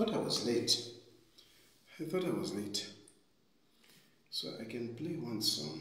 thought I was late. I thought I was late. So I can play one song.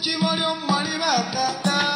Chimorium Money Matata.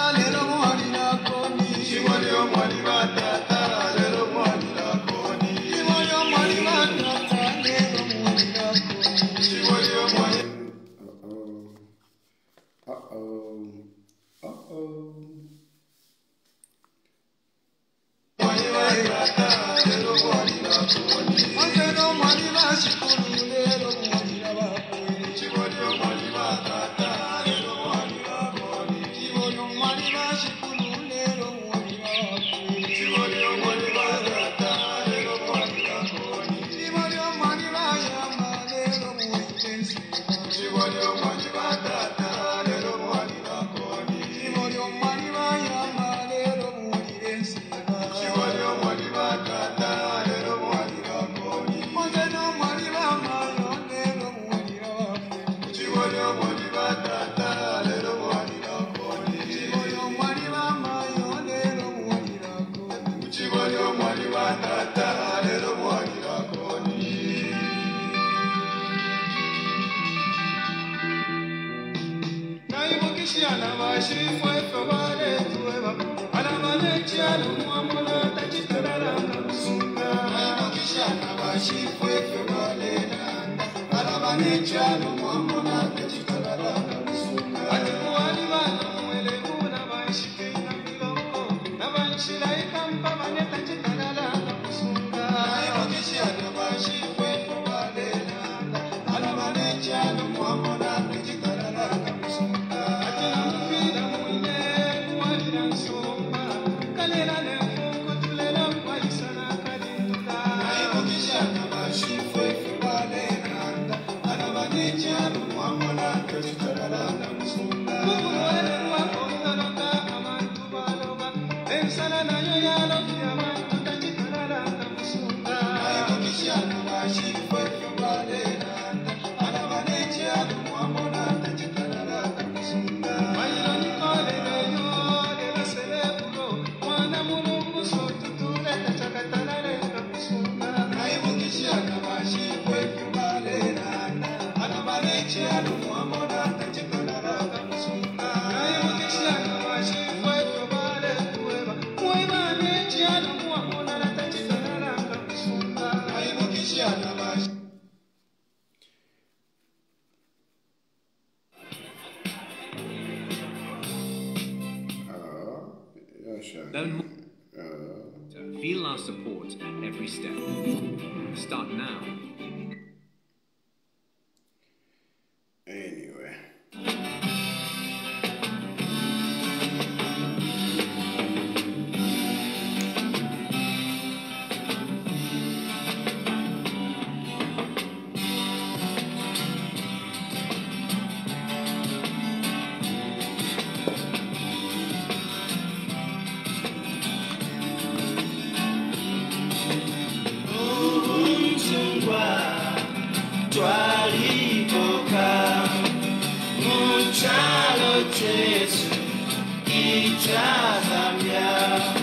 Cha Zambia.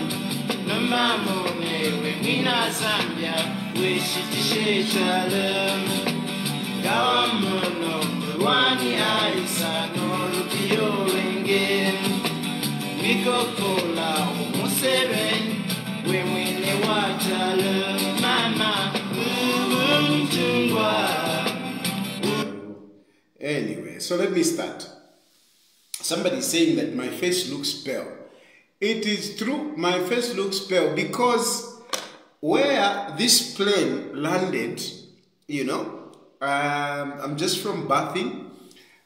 Nomamune we mwina Zambia. Wishitishe chalem gawamuno wani aisa no lupio wenge. Mikokola umuseben we mwine wa chalem mama Anyway, so let me start. Somebody saying that my face looks pale. It is true, my face looks pale because where this plane landed, you know, um, I'm just from Bathing.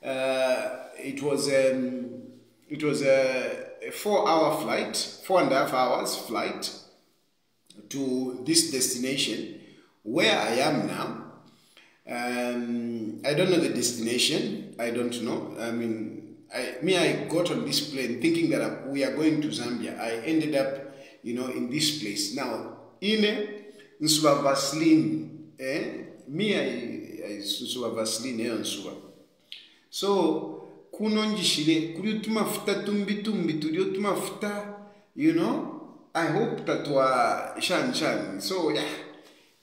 Uh, it was um, it was a, a four-hour flight, four and a half hours flight to this destination where I am now. Um, I don't know the destination. I don't know. I mean, I, me, I got on this plane thinking that I- we are going to Zambia. I ended up, you know, in this place. Now, ine nsuba Vaseline. Eh? Me, I, I nsuba Vaseline eh, nsuba. So kuno njishile tumafuta tumbi tumbi tulio tumafuta you know I hope tatwa shan shan so yeah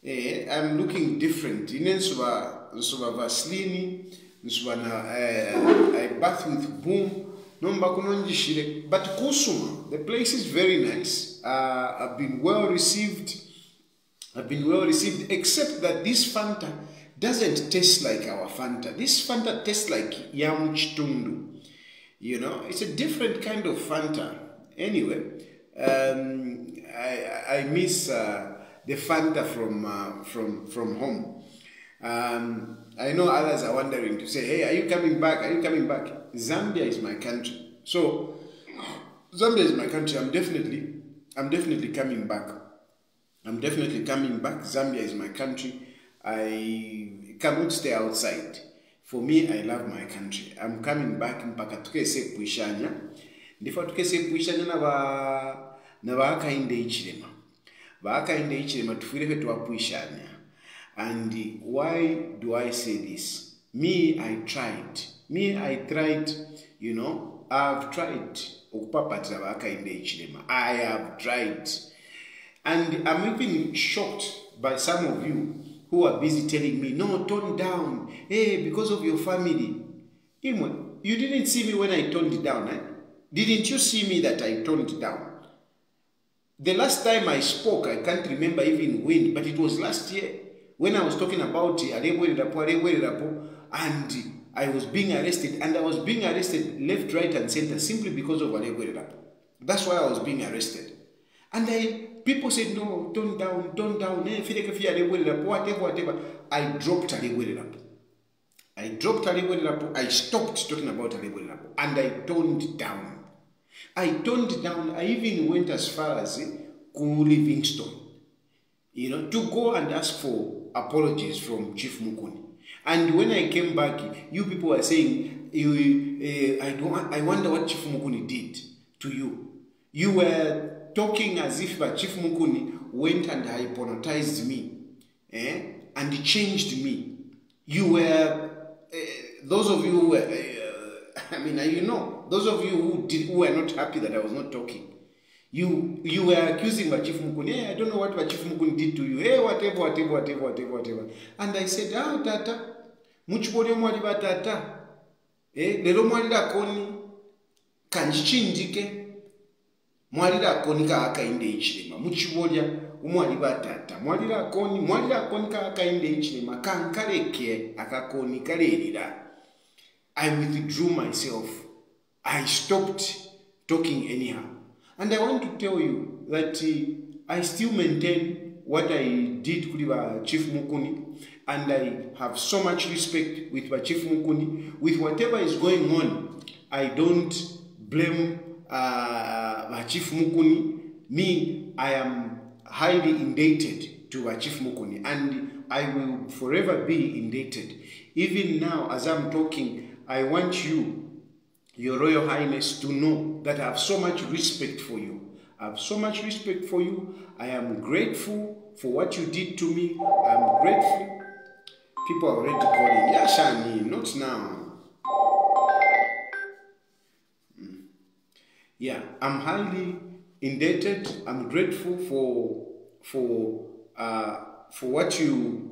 eh, I'm looking different ine nsuba nsuba Vaseline nsuba na eh, I bath with boom nomba kuno njishire but kusuma the place is very nice uh, I've been well received I've been well received, except that this Fanta doesn't taste like our Fanta. This Fanta tastes like Yam Chitundu. You know, it's a different kind of Fanta. Anyway, um, I, I miss uh, the Fanta from, uh, from, from home. Um, I know others are wondering to say, hey, are you coming back? Are you coming back? Zambia is my country. So, Zambia is my country. I'm definitely, I'm definitely coming back. I'm definitely coming back. Zambia is my country. I cannot stay outside. For me, I love my country. I'm coming back mpaka tukese kuishanya. Ndifa tukese kuishanya na ba na baakainde ichilema. Baakainde ichilema tufirefe twapuishanya. And why do I say this? Me, I tried. Me, I tried, you know, I've tried. Okupapatira baakainde ichilema. I have tried. And I'm even shocked by some of you who are busy telling me, no, tone down. Hey, because of your family. Imwe, you didn't see me when I it down, eh? Didn't you see me that I it down? The last time I spoke, I can't remember even when, but it was last year when I was talking about Alebwe Rapo, and I was being arrested, and I was being arrested left, right, and center simply because of Alebwe Rapo. That's why I was being arrested. And I, people said, no, tone down, tone down, eh, whatever, whatever. I dropped Alebwe Rapo. I dropped Alebwe Rapo. I stopped talking about Alebwe Rapo, and I toned down. I toned down. I even went as far as eh, Kuru Livingstone you know, to go and ask for apologies from Chief Mukuni. And when I came back, you people were saying, you, uh, I don't, I wonder what Chief Mukuni did to you. You were talking as if uh, Chief Mukuni went and hypnotized me, eh? and changed me. You were, uh, those of you who were, uh, I mean, you know, those of you who did, who were not happy that I was not talking you you were accusing Vachif Mukund. Hey, I don't know what Vachif Mukund did to you. Hey, whatever, whatever, whatever, whatever, whatever. And I said, ah, tata, muchipore mwari vatata. Eh, lero mwari rakoni kandichindike. Mwari rakoni kaakainde ichirema. Muchivorya umwari vatata. Mwari rakoni, mwari rakoni kaakainde ichirema. Kankareke akakoni karerera. I withdrew myself. I stopped talking anyhow. And I want to tell you that uh, I still maintain what I did with uh, Chief Mukuni, and I have so much respect with uh, Chief Mukuni. With whatever is going on, I don't blame uh, uh, Mukuni. Me, I am highly indebted to uh, Chief Mukuni, and I will forever be indebted. Even now, as I'm talking, I want you your Royal Highness to know that I have so much respect for you. I have so much respect for you. I am grateful for what you did to me. I am grateful. People are already calling. Yeah, Shani, not now. Mm. yeah, I'm highly indebted. I'm grateful for for uh, for what you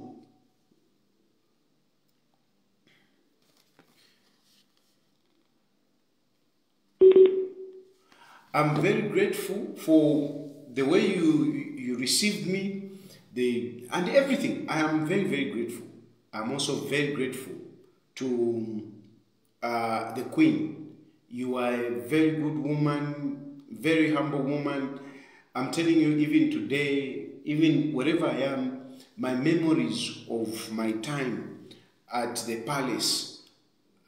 I'm very grateful for the way you you received me, the and everything. I am very very grateful. I'm also very grateful to uh, the Queen. You are a very good woman, very humble woman. I'm telling you, even today, even wherever I am, my memories of my time at the palace.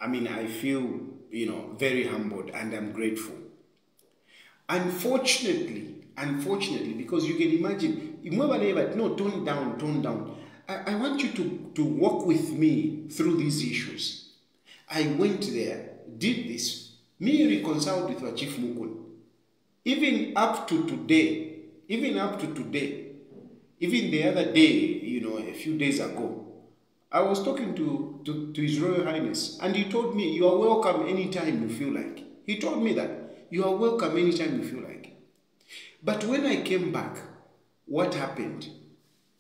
I mean, I feel you know very humbled and I'm grateful. Unfortunately, unfortunately, because you can imagine, no, tone down, tone down. I, I want you to, to walk with me through these issues. I went there, did this, me reconciled with our Chief Mukuni. Even up to today, even up to today, even the other day, you know, a few days ago, I was talking to, to, to His Royal Highness, and he told me, You are welcome anytime you feel like. He told me that you are welcome anytime you feel like. But when I came back, what happened?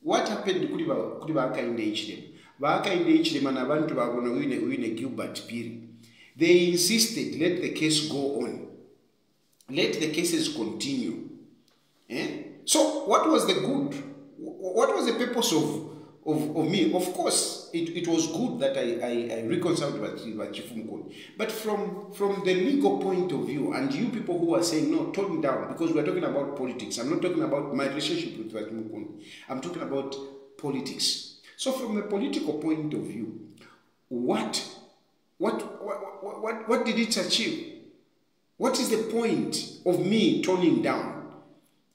What happened baakainde HDM? Baakainde HDM n'abantu babona wine wine Gilbert Piri. They insisted, let the case go on. Let the cases continue. Eh? So what was the good? Wh- What was the purpose of, of, of me? Of course, it, it was good that I, I, I reconciled with, with Chief Mukuni. But from, from the legal point of view, and you people who are saying, no, tone down, because we're talking about politics. I'm not talking about my relationship with Chief Mukuni. I'm talking about politics. So from a political point of view, what, what, what, what, what, what did it achieve? What is the point of me toning down?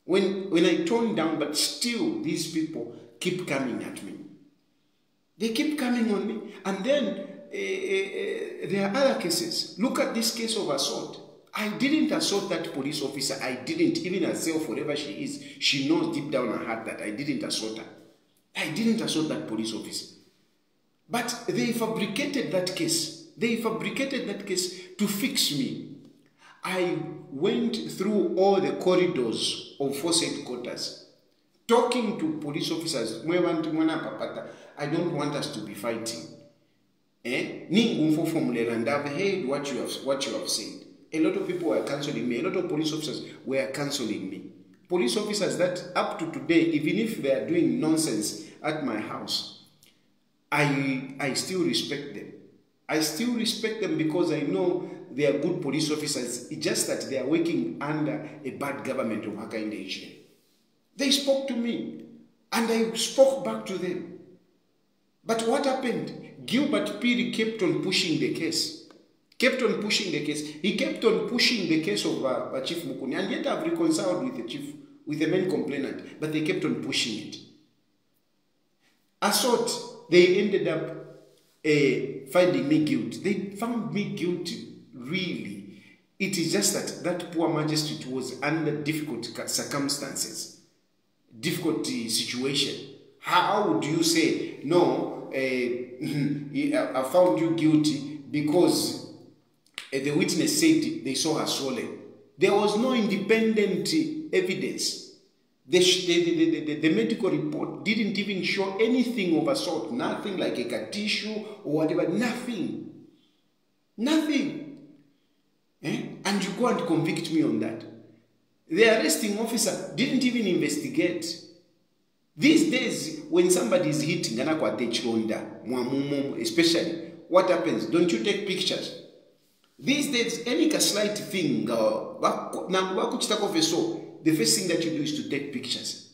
When, when I tone down, but still these people keep coming at me. They keep coming on me. And then eh, eh, there are other cases. Look at this case of assault. I didn't assault that police officer. I didn't. Even herself, whatever she is, she knows deep down her heart that I didn't assault her. I didn't assault that police officer. But they fabricated that case. They fabricated that case to fix me. I went through all the corridors of force headquarters, talking to police officers. "Mwe bantu mwana papata, I don't want us to be fighting. Eh? And I've heard what you have what you have said. A lot of people were cancelling me. A lot of police officers were cancelling me. Police officers that up to today, even if they are doing nonsense at my house, I I still respect them. I still respect them because I know they are good police officers. It's just that they are working under a bad government of Hakainde Ejire. They spoke to me and I spoke back to them. But what happened? Gilbert Piri kept on pushing the case. Kept on pushing the case. He kept on pushing the case of uh, uh, Chief Mukuni. And yet I've reconciled with the chief, with the main complainant. But they kept on pushing it. Assault, they ended up uh, finding me guilty. They found me guilty, really. It is just that that poor magistrate was under difficult circumstances, difficult uh, situation. How would you say, no, uh, I found you guilty because uh, the witness said they saw her swollen? There was no independent evidence. The, the, the, the, the, medical report didn't even show anything of assault, nothing like a tissue or whatever, nothing. Nothing. Eh? And you go and convict me on that. The arresting officer didn't even investigate. These days, when somebody is hitting, anakwate chironda, mwamumo, especially, what happens? Don't you take pictures? These days, any ka slight thing, uh, baku- na bakuchitako feso, the first thing that you do is to take pictures.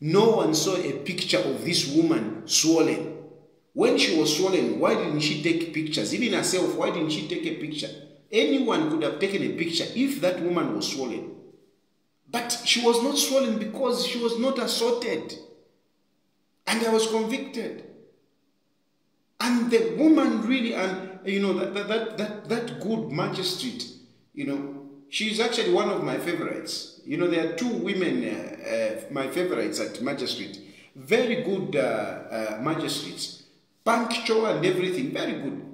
No one saw a picture of this woman swollen. When she was swollen, why didn't she take pictures? Even herself, why didn't she take a picture? Anyone could have taken a picture if that woman was swollen. But she was not swollen because she was not assaulted. And I was convicted. And the woman really, and you know, that, that, that, that, good magistrate, you know, she's actually one of my favorites. You know, there are two women, uh, uh, my favorites at magistrate. Very good uh, uh, magistrates. Punctual and everything, very good.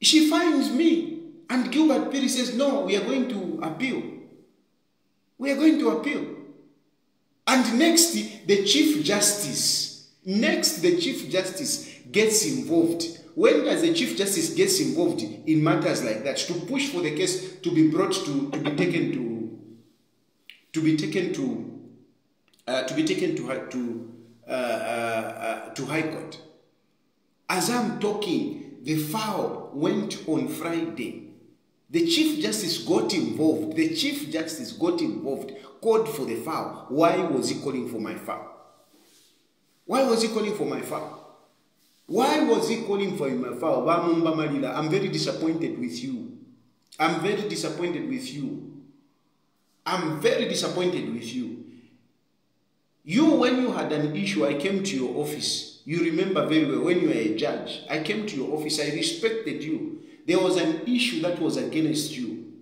She finds me And Gilbert Phiri says, no, we are going to appeal. We are going to appeal. And next, the Chief Justice, next, the Chief Justice gets involved. When does the Chief Justice gets involved in matters like that? To push for the case to be brought to, to be taken to, to be taken to, uh, to be taken to, to, uh, uh, uh, to High Court. As I'm talking, the file went on Friday. The Chief Justice got involved. The Chief Justice got involved, called for the file. Why was he calling for my file? Why was he calling for my file? Why was he calling for my Malila, I'm very disappointed with you. I'm very disappointed with you. I'm very disappointed with you. You, when you had an issue, I came to your office. You remember very well when you were a judge. I came to your office. I respected you. There was an issue that was against you.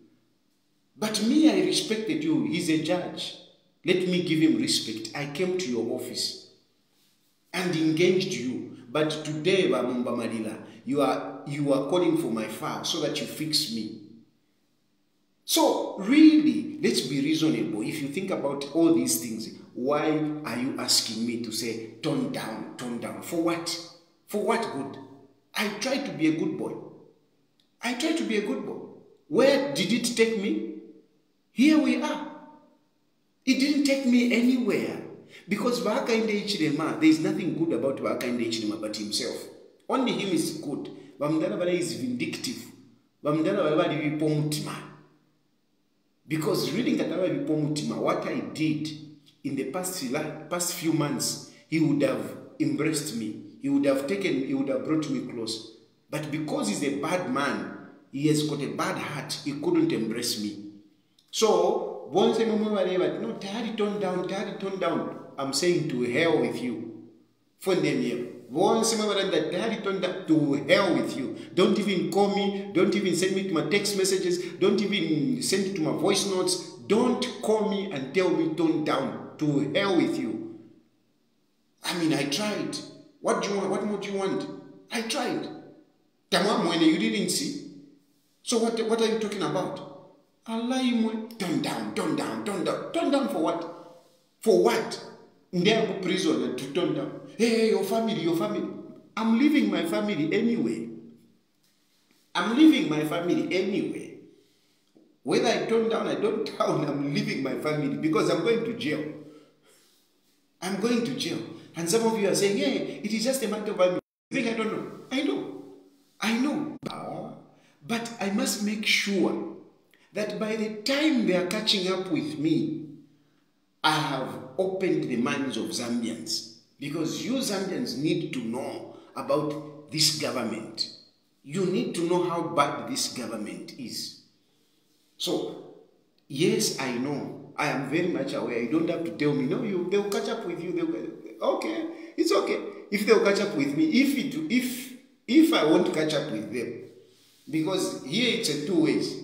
But me, I respected you. He's a judge. Let me give him respect. I came to your office and engaged you. But today, Bamumba Malila, you are you are calling for my file so that you fix me. So, really, let's be reasonable. If you think about all these things, why are you asking me to say, tone down, tone down? For what? For what good? I try to be a good boy. I try to be a good boy. Where did it take me? Here we are. It didn't take me anywhere. Because Vakainde Ichirema, there is nothing good about Vakainde Ichirema but himself. Only him is good. Vamdana Vale is vindictive. Vamdana Vale is pomutima. Because reading Katara Vipomutima, what I did in the past, past few months, he would have embraced me. He would have taken, he would have brought me close. But because he's a bad man, he has got a bad heart, he couldn't embrace me. So, once a moment, whatever, no, tayari tone down, tayari tone down. I'm saying to hell with you. For them here. Once a moment, that tayari tone down, to hell with you. Don't even call me, don't even send me to my text messages, don't even send it to my voice notes. Don't call me and tell me tone down. To hell with you. I mean, I tried. What do you want? What more do you want? I tried. Tamam, when you didn't see. So what, what are you talking about? Allah, turn down, turn down, turn down. Turn down for what? For what? Ndego prison eh, to turn down. Hey, your family, your family. I'm leaving my family anyway. I'm leaving my family anyway. Whether I turn down, I don't down, I'm leaving my family because I'm going to jail. I'm going to jail. And some of you are saying, hey, it is just a matter of family. You think I don't know? I know. I know. But I must make sure that by the time they are catching up with me, I have opened the minds of Zambians. Because you Zambians need to know about this government. You need to know how bad this government is. So, yes, I know. I am very much aware. You don't have to tell me, no, you, they'll catch up with you. They'll, okay, it's okay. If they'll catch up with me, if it, if if I won't catch up with them, because here it's a two ways.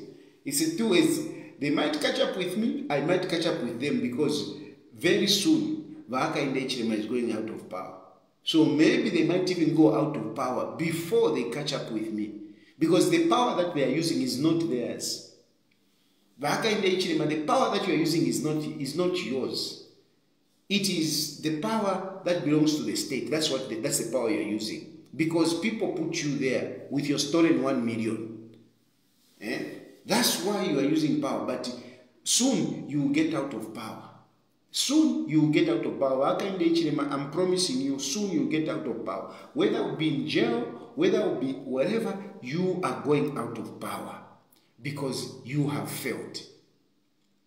It's a two ways. They might catch up with me. I might catch up with them because very soon Vaka Indechirema is going out of power. So maybe they might even go out of power before they catch up with me, because the power that they are using is not theirs. Vaka Indechirema, the power that you are using is not is not yours. It is the power that belongs to the state. That's what the, that's the power you're using. Because people put you there with your stolen one million. Eh? That's why you are using power. But soon you will get out of power. Soon you will get out of power. I'm promising you, soon you will get out of power. Whether will be in jail, whether will be wherever, you are going out of power. Because you have failed.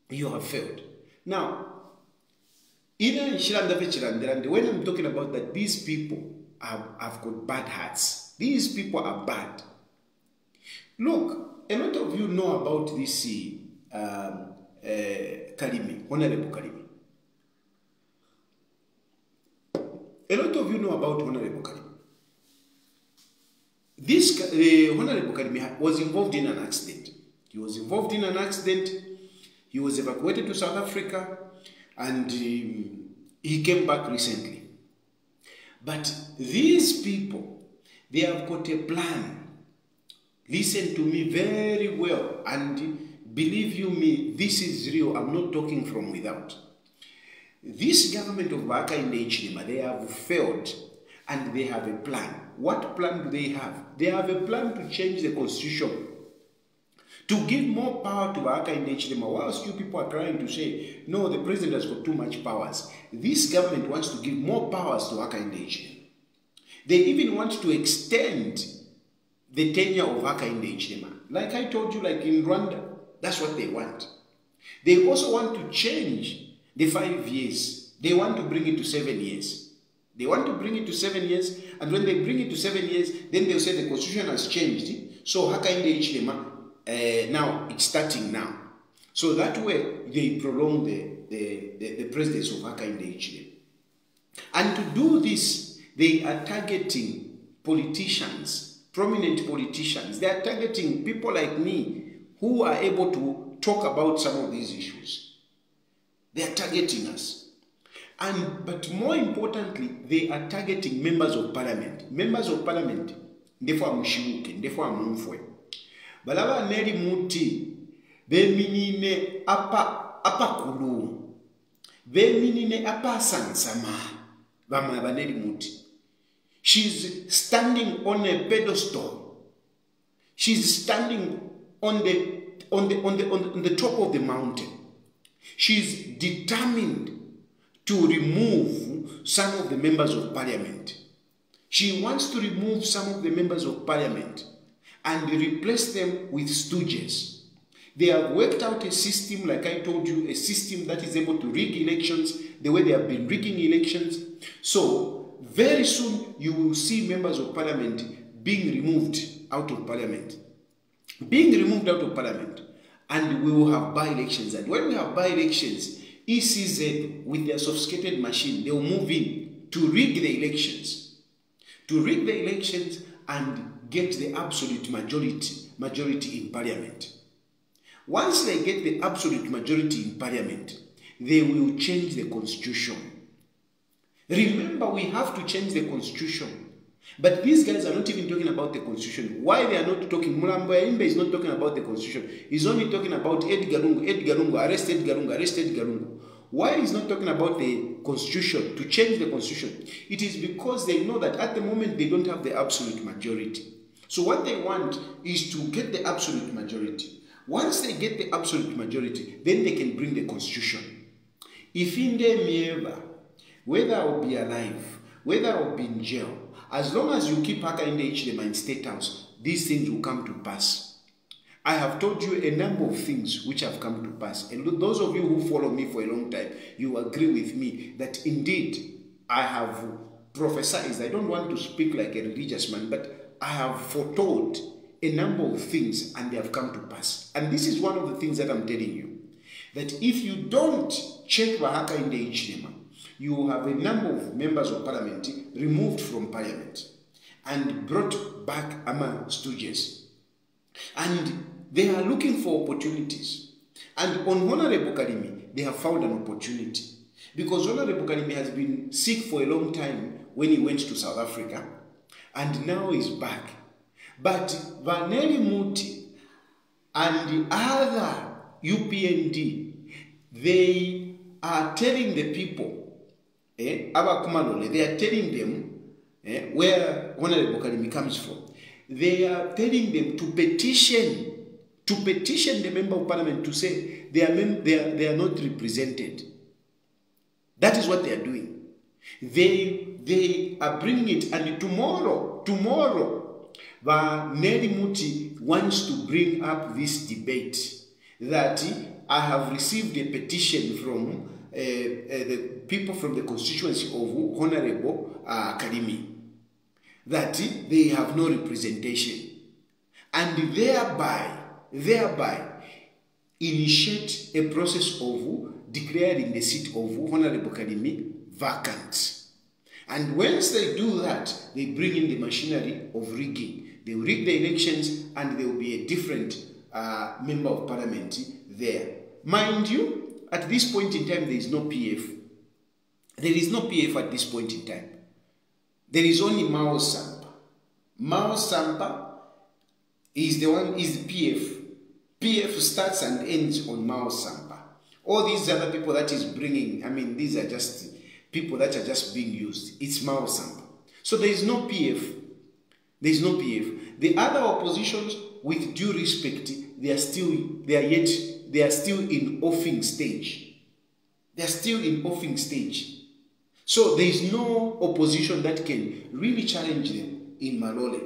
You have failed. Now, even when I'm talking about that, these people have, have got bad hearts. These people are bad. Look, a lot of you know about this um, uh, Karimi, Honorable. A lot of you know about Honorable Karimi. This uh, Honorable Karimi was involved in an accident. He was involved in an accident. He was evacuated to South Africa and um, he came back recently. But these people, they have got a plan. Listen to me very well and believe you me, this is real. I'm not talking from without. This government of Baka in Hichilema, they have failed and they have a plan. What plan do they have? They have a plan to change the constitution to give more power to Bakainde Hichilema. Whilst you people are trying to say, no, the president has got too much powers. This government wants to give more powers to Baka in Hichilema. They even want to extend the tenure of in the Hichilema. Like I told you, like in Rwanda, that's what they want. They also want to change the five years. They want to bring it to seven years. They want to bring it to seven years, and when they bring it to seven years, then they'll say the constitution has changed. So Hakainde Hichilema, uh, now it's starting now. So that way they prolong the, the, the, the presidency of Hakainde Hichilema. And to do this, they are targeting politicians, prominent politicians. They are targeting people like me who are able to talk about some of these issues. They are targeting us. And but more importantly, they are targeting members of parliament. Members of parliament, ndefo amushimuke, ndefo amumfwe. Balaba neri muti, beminine apa apa kulu. Beminine apa sansama. Bama baneri muti. She's standing on a pedestal. She's standing on the on the on the on the top of the mountain. She's determined to remove some of the members of parliament. She wants to remove some of the members of parliament and replace them with stooges. They have worked out a system, like I told you, a system that is able to rig elections the way they have been rigging elections. So, very soon you will see members of parliament being removed out of parliament. Being removed out of parliament, and we will have by elections. And when we have by elections, ECZ, with their sophisticated machine, they will move in to rig the elections. To rig the elections and get the absolute majority, majority in parliament. Once they get the absolute majority in parliament, they will change the constitution. Remember, we have to change the constitution. But these guys are not even talking about the constitution. Why they are not talking? Mulambo Imbe is not talking about the constitution. He's only talking about Edgar Lungu, Edgar Lungu, arrest Edgar Lungu, arrest Edgar Lungu. Why he's not talking about the constitution, to change the constitution? It is because they know that at the moment they don't have the absolute majority. So what they want is to get the absolute majority. Once they get the absolute majority, then they can bring the constitution. If in them ever, whether I will be alive, whether I will be in jail, as long as you keep Haka in the Hichilema in State House, these things will come to pass. I have told you a number of things which have come to pass. And those of you who follow me for a long time, you agree with me that indeed I have prophesied. I don't want to speak like a religious man, but I have foretold a number of things and they have come to pass. And this is one of the things that I'm telling you. That if you don't check Bahaka in the Hichilema, you will have a number of members of parliament removed from parliament and brought back among stooges. And they are looking for opportunities. And on Honorable Kalimi, they have found an opportunity. Because Honorable Kalimi has been sick for a long time when he went to South Africa, and now he's back. But Vanelli Muti and the other UPND, they are telling the people, eh, Abakumalole, they are telling them eh, where Honorable Kalimi comes from. They are telling them to petition, to petition the member of parliament to say they are, mem- they are, they are not represented. That is what they are doing. They, they are bringing it, and tomorrow, tomorrow, Vanelli Muti wants to bring up this debate that I have received a petition from uh, uh, the people from the constituency of Honorable uh, Kalimi that they have no representation and thereby thereby initiate a process of declaring the seat of Honorable Kalimi vacant. And once they do that, they bring in the machinery of rigging. They rig the elections and there will be a different uh, member of parliament there. Mind you, at this point in time, there is no PF. There is no PF at this point in time. There is only Miles Sampa. Miles Sampa is the one is the PF. PF starts and ends on Miles Sampa. All these other people that is bringing, I mean, these are just people that are just being used. It's Miles Sampa. So there is no PF. There is no PF. The other oppositions, with due respect, they are still, they are yet, they are still in offing stage. They are still in offing stage. So there is no opposition that can really challenge them in Malole.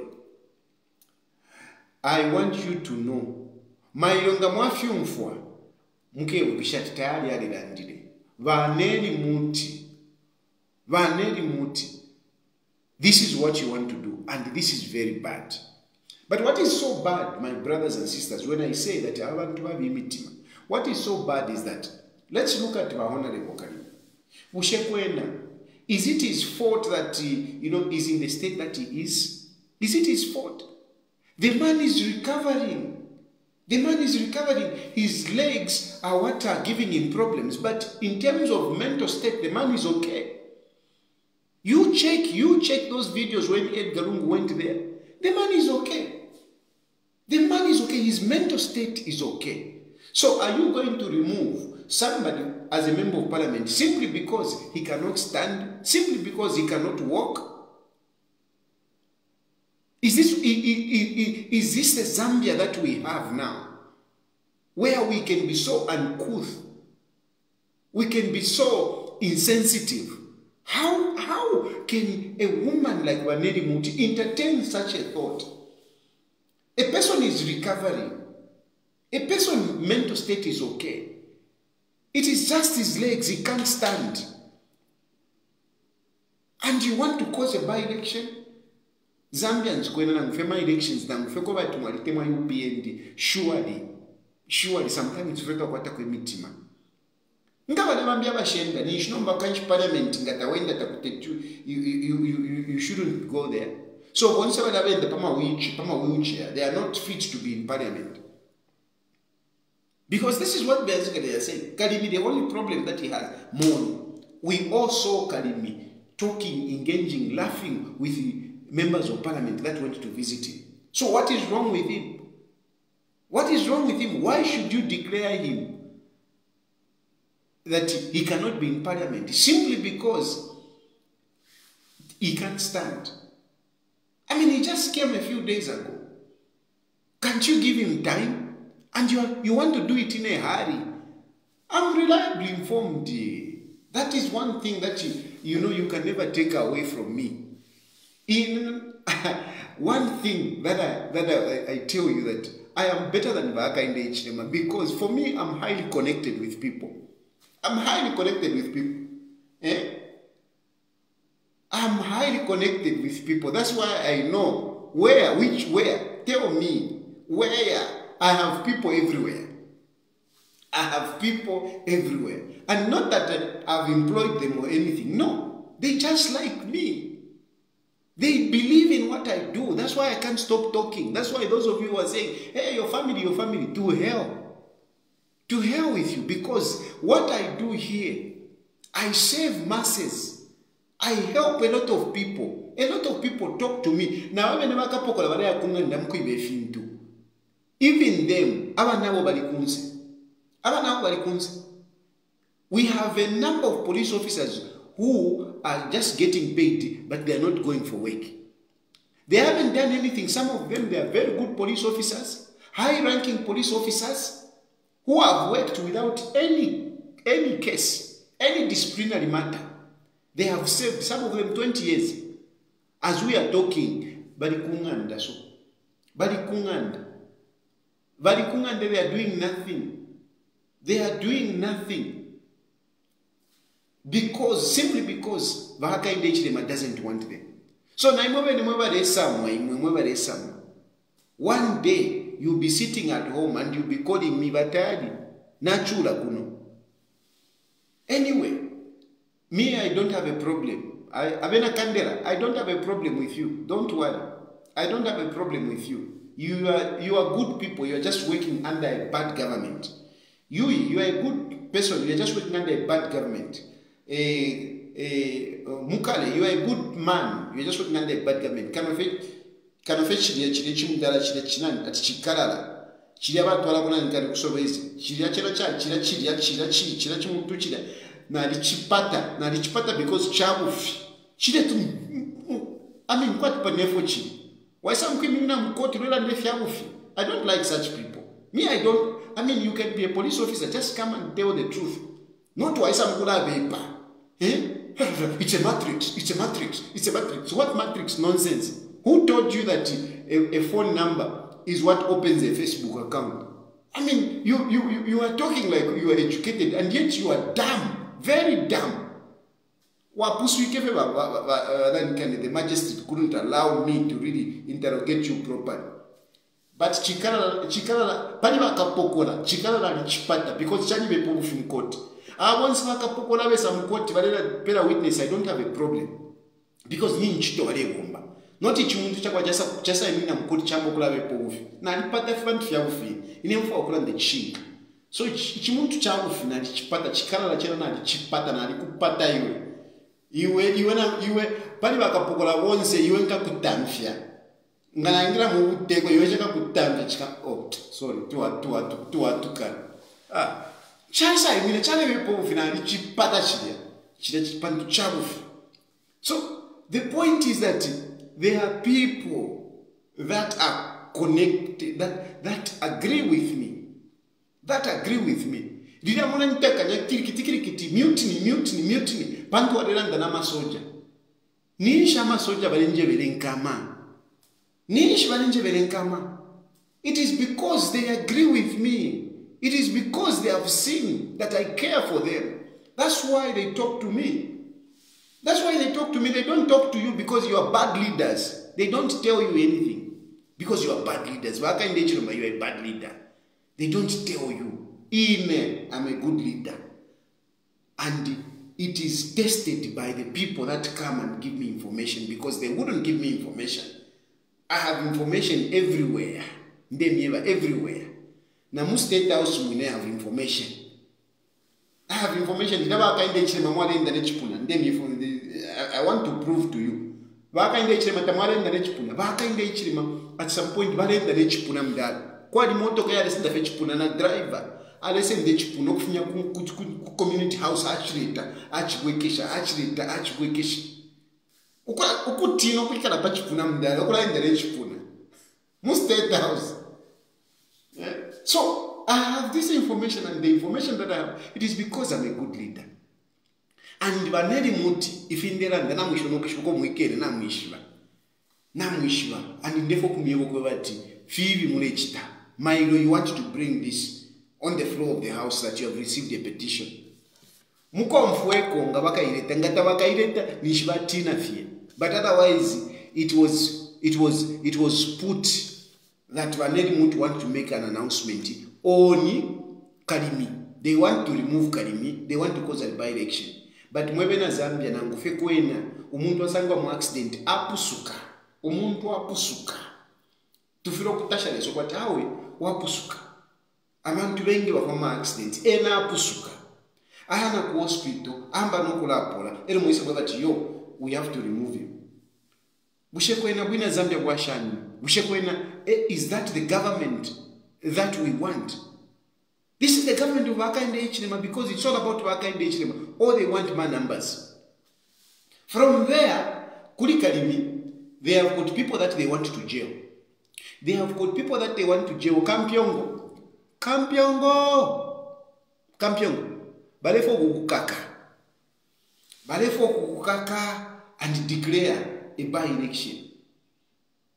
I want you to know mailonga mwafyumfwa mukebukisha tayali alilandile vaneli muti vaneli muti this is what you want to do and this is very bad. But what is so bad my brothers and sisters when i say that abantu babimitima what is so bad is that let's look at vahonorable karibu ushekwena is it his fault that he, you know is in the state that he is? Is it his fault? The man is recovering. The man is recovering. His legs are what are giving him problems but in terms of mental state the man is okay you check you check those videos when edgar lungu went there the man is okay the man is okay his mental state is okay so are you going to remove somebody as a member of parliament simply because he cannot stand simply because he cannot walk is this, is this the Zambia that we have now? Where we can be so uncouth, we can be so insensitive. How, how can a woman like Waneri Muti entertain such a thought? A person is recovering. A person's mental state is okay. It is just his legs, he can't stand. And you want to cause a by-election? zambians kwena nangufe ma-elections nangufeko vati mwalitemwa upnd surely surely sometimes feka kwata kwemitima ngavana vambia vashenda ni kanchi parliament ngatawenda takute you, you, you, you, shouldn't go there so vonse vana venda pama-wheelchair they are not fit to be in parliament because this is what basically they are saying kalimi the only problem that he has money we all saw kalimi talking engaging laughing with members of parliament that went to visit him. So, what is wrong with him? What is wrong with him? Why should you declare him that he cannot be in parliament simply because he can't stand? I mean, he just came a few days ago. Can't you give him time? And you, are, you want to do it in a hurry. I'm reliably informed. That is one thing that you, you know you can never take away from me in one thing that I that I, I tell you that I am better than Vakainde Ichinema because for me I'm highly connected with people. I'm highly connected with people. Eh? I'm highly connected with people. That's why I know where, which where. Tell me where. I have people everywhere. I have people everywhere. And not that I've employed them or anything. No. They just like me. They believe in what I do. That's why I can't stop talking. That's why those of you who are saying, hey, your family, your family, to hell. To hell with you. Because what I do here, I save masses. I help a lot of people. A lot of people talk to me. Now, when I come even them, aba nabo bali kunze. Aba nabo bali kunze. We have a number of police officers who are just getting paid, but they are not going for work. They haven't done anything. Some of them, they are very good police officers, high-ranking police officers, who have worked without any, any case, any disciplinary matter. They have served, some of them 20 years. As we are talking, bali kunganda so. Bali kunganda. Bali kunganda, they are doing nothing. They are doing nothing because simply because vakainde chilema doesn't want them so naimweve nimwe varesamwa imwe mwe varesamwa one day you'll be sitting at home and you'll be calling me vatayari nachula kuno. Anyway me i don't have a problem. I, avena kandela i don't have a problem with you. Don't worry. I don't have a problem with you. You are, you are good people. You are just working under a bad government. You, you are a good person. You are just working under a bad government. A, a, uh, Mukale, you are a good man. You're just working under a bad government. Come of it. Kana fe chirya chiri chimudala chirya chinani ati chikarala chirya vatwala kunani kari kusobezi chirya chero cha chirya chirya chirya chiri chirya chimutu chirya nari chipata nari chipata because chakufi. Chirya tu i mean kwati panefo chiri? Waisamkwimina mukoti rwera ndefi yakufi? I don't like such people. Me i don't i mean you can be a police officer just come and tell the truth. Not waisamkulavepa eh? it's a matrix it's a matrix it's a matrix. What matrix? Nonsense who told you that a, a phone number is what opens a facebook account? I mean you, you, you, you are talking like you are educated and yet you are dumb very dumb. Vananikani the magistrate couldn't allow me to really interrogate you properly. But chikalala chikalala pani vakapokora chikalala richipata because chanivepo ufi mukoti avonsi vakapokora vesa mukoti varepera witness i don't have a problem. Because nyinyi chitovarevomba noti chimuntu chakwa chasaimina mukoti chambokura vepo ufi naripata fantu fyaufi ine mfa wakura ndechinga so chimuntu chaufi narichipata chikalala chero narichipata narikupata iwe. Iwe iwe na iwe pali vakapokora vonse iwe nkakutamfya nganangira muuteko iwe chakakutamfya chika oh sorry tuwatukana ah chaisaimire chanevepofi narichipata chirya chirya chipandu chakufi so the point is that there are people that are connected that, that agree with me. That agree with me. Ndiramona nitakanya kirikiti mutiny mutiny mutiny. Pantu waderanda namasoja. Niishi amasoja vali njevere nkama? Niishi vali njevere nkama? It is because they agree with me. It is because they have seen that i care for them. That's why they talk to me that's why they talk to me. They don't talk to you because you are bad leaders. They don't tell you anything because you are bad leaders. Vakainde chiromba you are a bad leader. They don't tell you. Ine i'm a good leader. And it is tested by the people that come and give me information because they wouldn't give me information. I have information everywhere. Ndemieva everywhere. Namustate house mwine have information. I have information. Ndina vakainde chirema mwalenda nechipuna ndemifu i want to prove to you. Vakainde chirema tamwalenda nechipuna. Vakainde chirema at some point valenda nechipuna mudala kwali motoka yalesindafe chipuna na driver? Alesende chipuna okufunya kucommunity house achireta achibwekesha achireta achibwekesha ukutina okuikala pachipuna mudala okulaenda nechipuna. Mustate house. Yeah? so i have this information and the information that i have it is because i'm a good leader and vaneri muti ifinderanda namwishonokishoko mwikere namwishiva namwishiva and ndefo kumievo kwevati fivi murechita mailo you want to bring this on the floor of the house that you have received a petition. Mukomfu wekonga vakaireta. Ngata vakaireta nishivatina fie. But otherwise it was, it was, it was put that vaneri muti want to make an announcement. Oni kalimi they want to remove kalimi they want to cause a by election but mwebe na zambia nangufe kwena umuntu asangwa mu accident apusuka. Umuntu apusuka. Tufire okutasha leso kwati awe wapusuka. Abantu bengi wa mu accident ena apusuka. Ahana ku hospital amba nokulapola eri muise bwe bati yo we have to remove bushe kwena bwina zambia bwashani bushekwena eh, is that the government that we want this is the government of akainde echilema because it's all about akainde echilema all they want more numbers. From there kuli kalimi they have got people that they want to jail. They have got people that they want to jail. Kampyongo. Kampyongo. Kampyongo. Balefo okukukaka. Balefo okukukaka and declare a by election.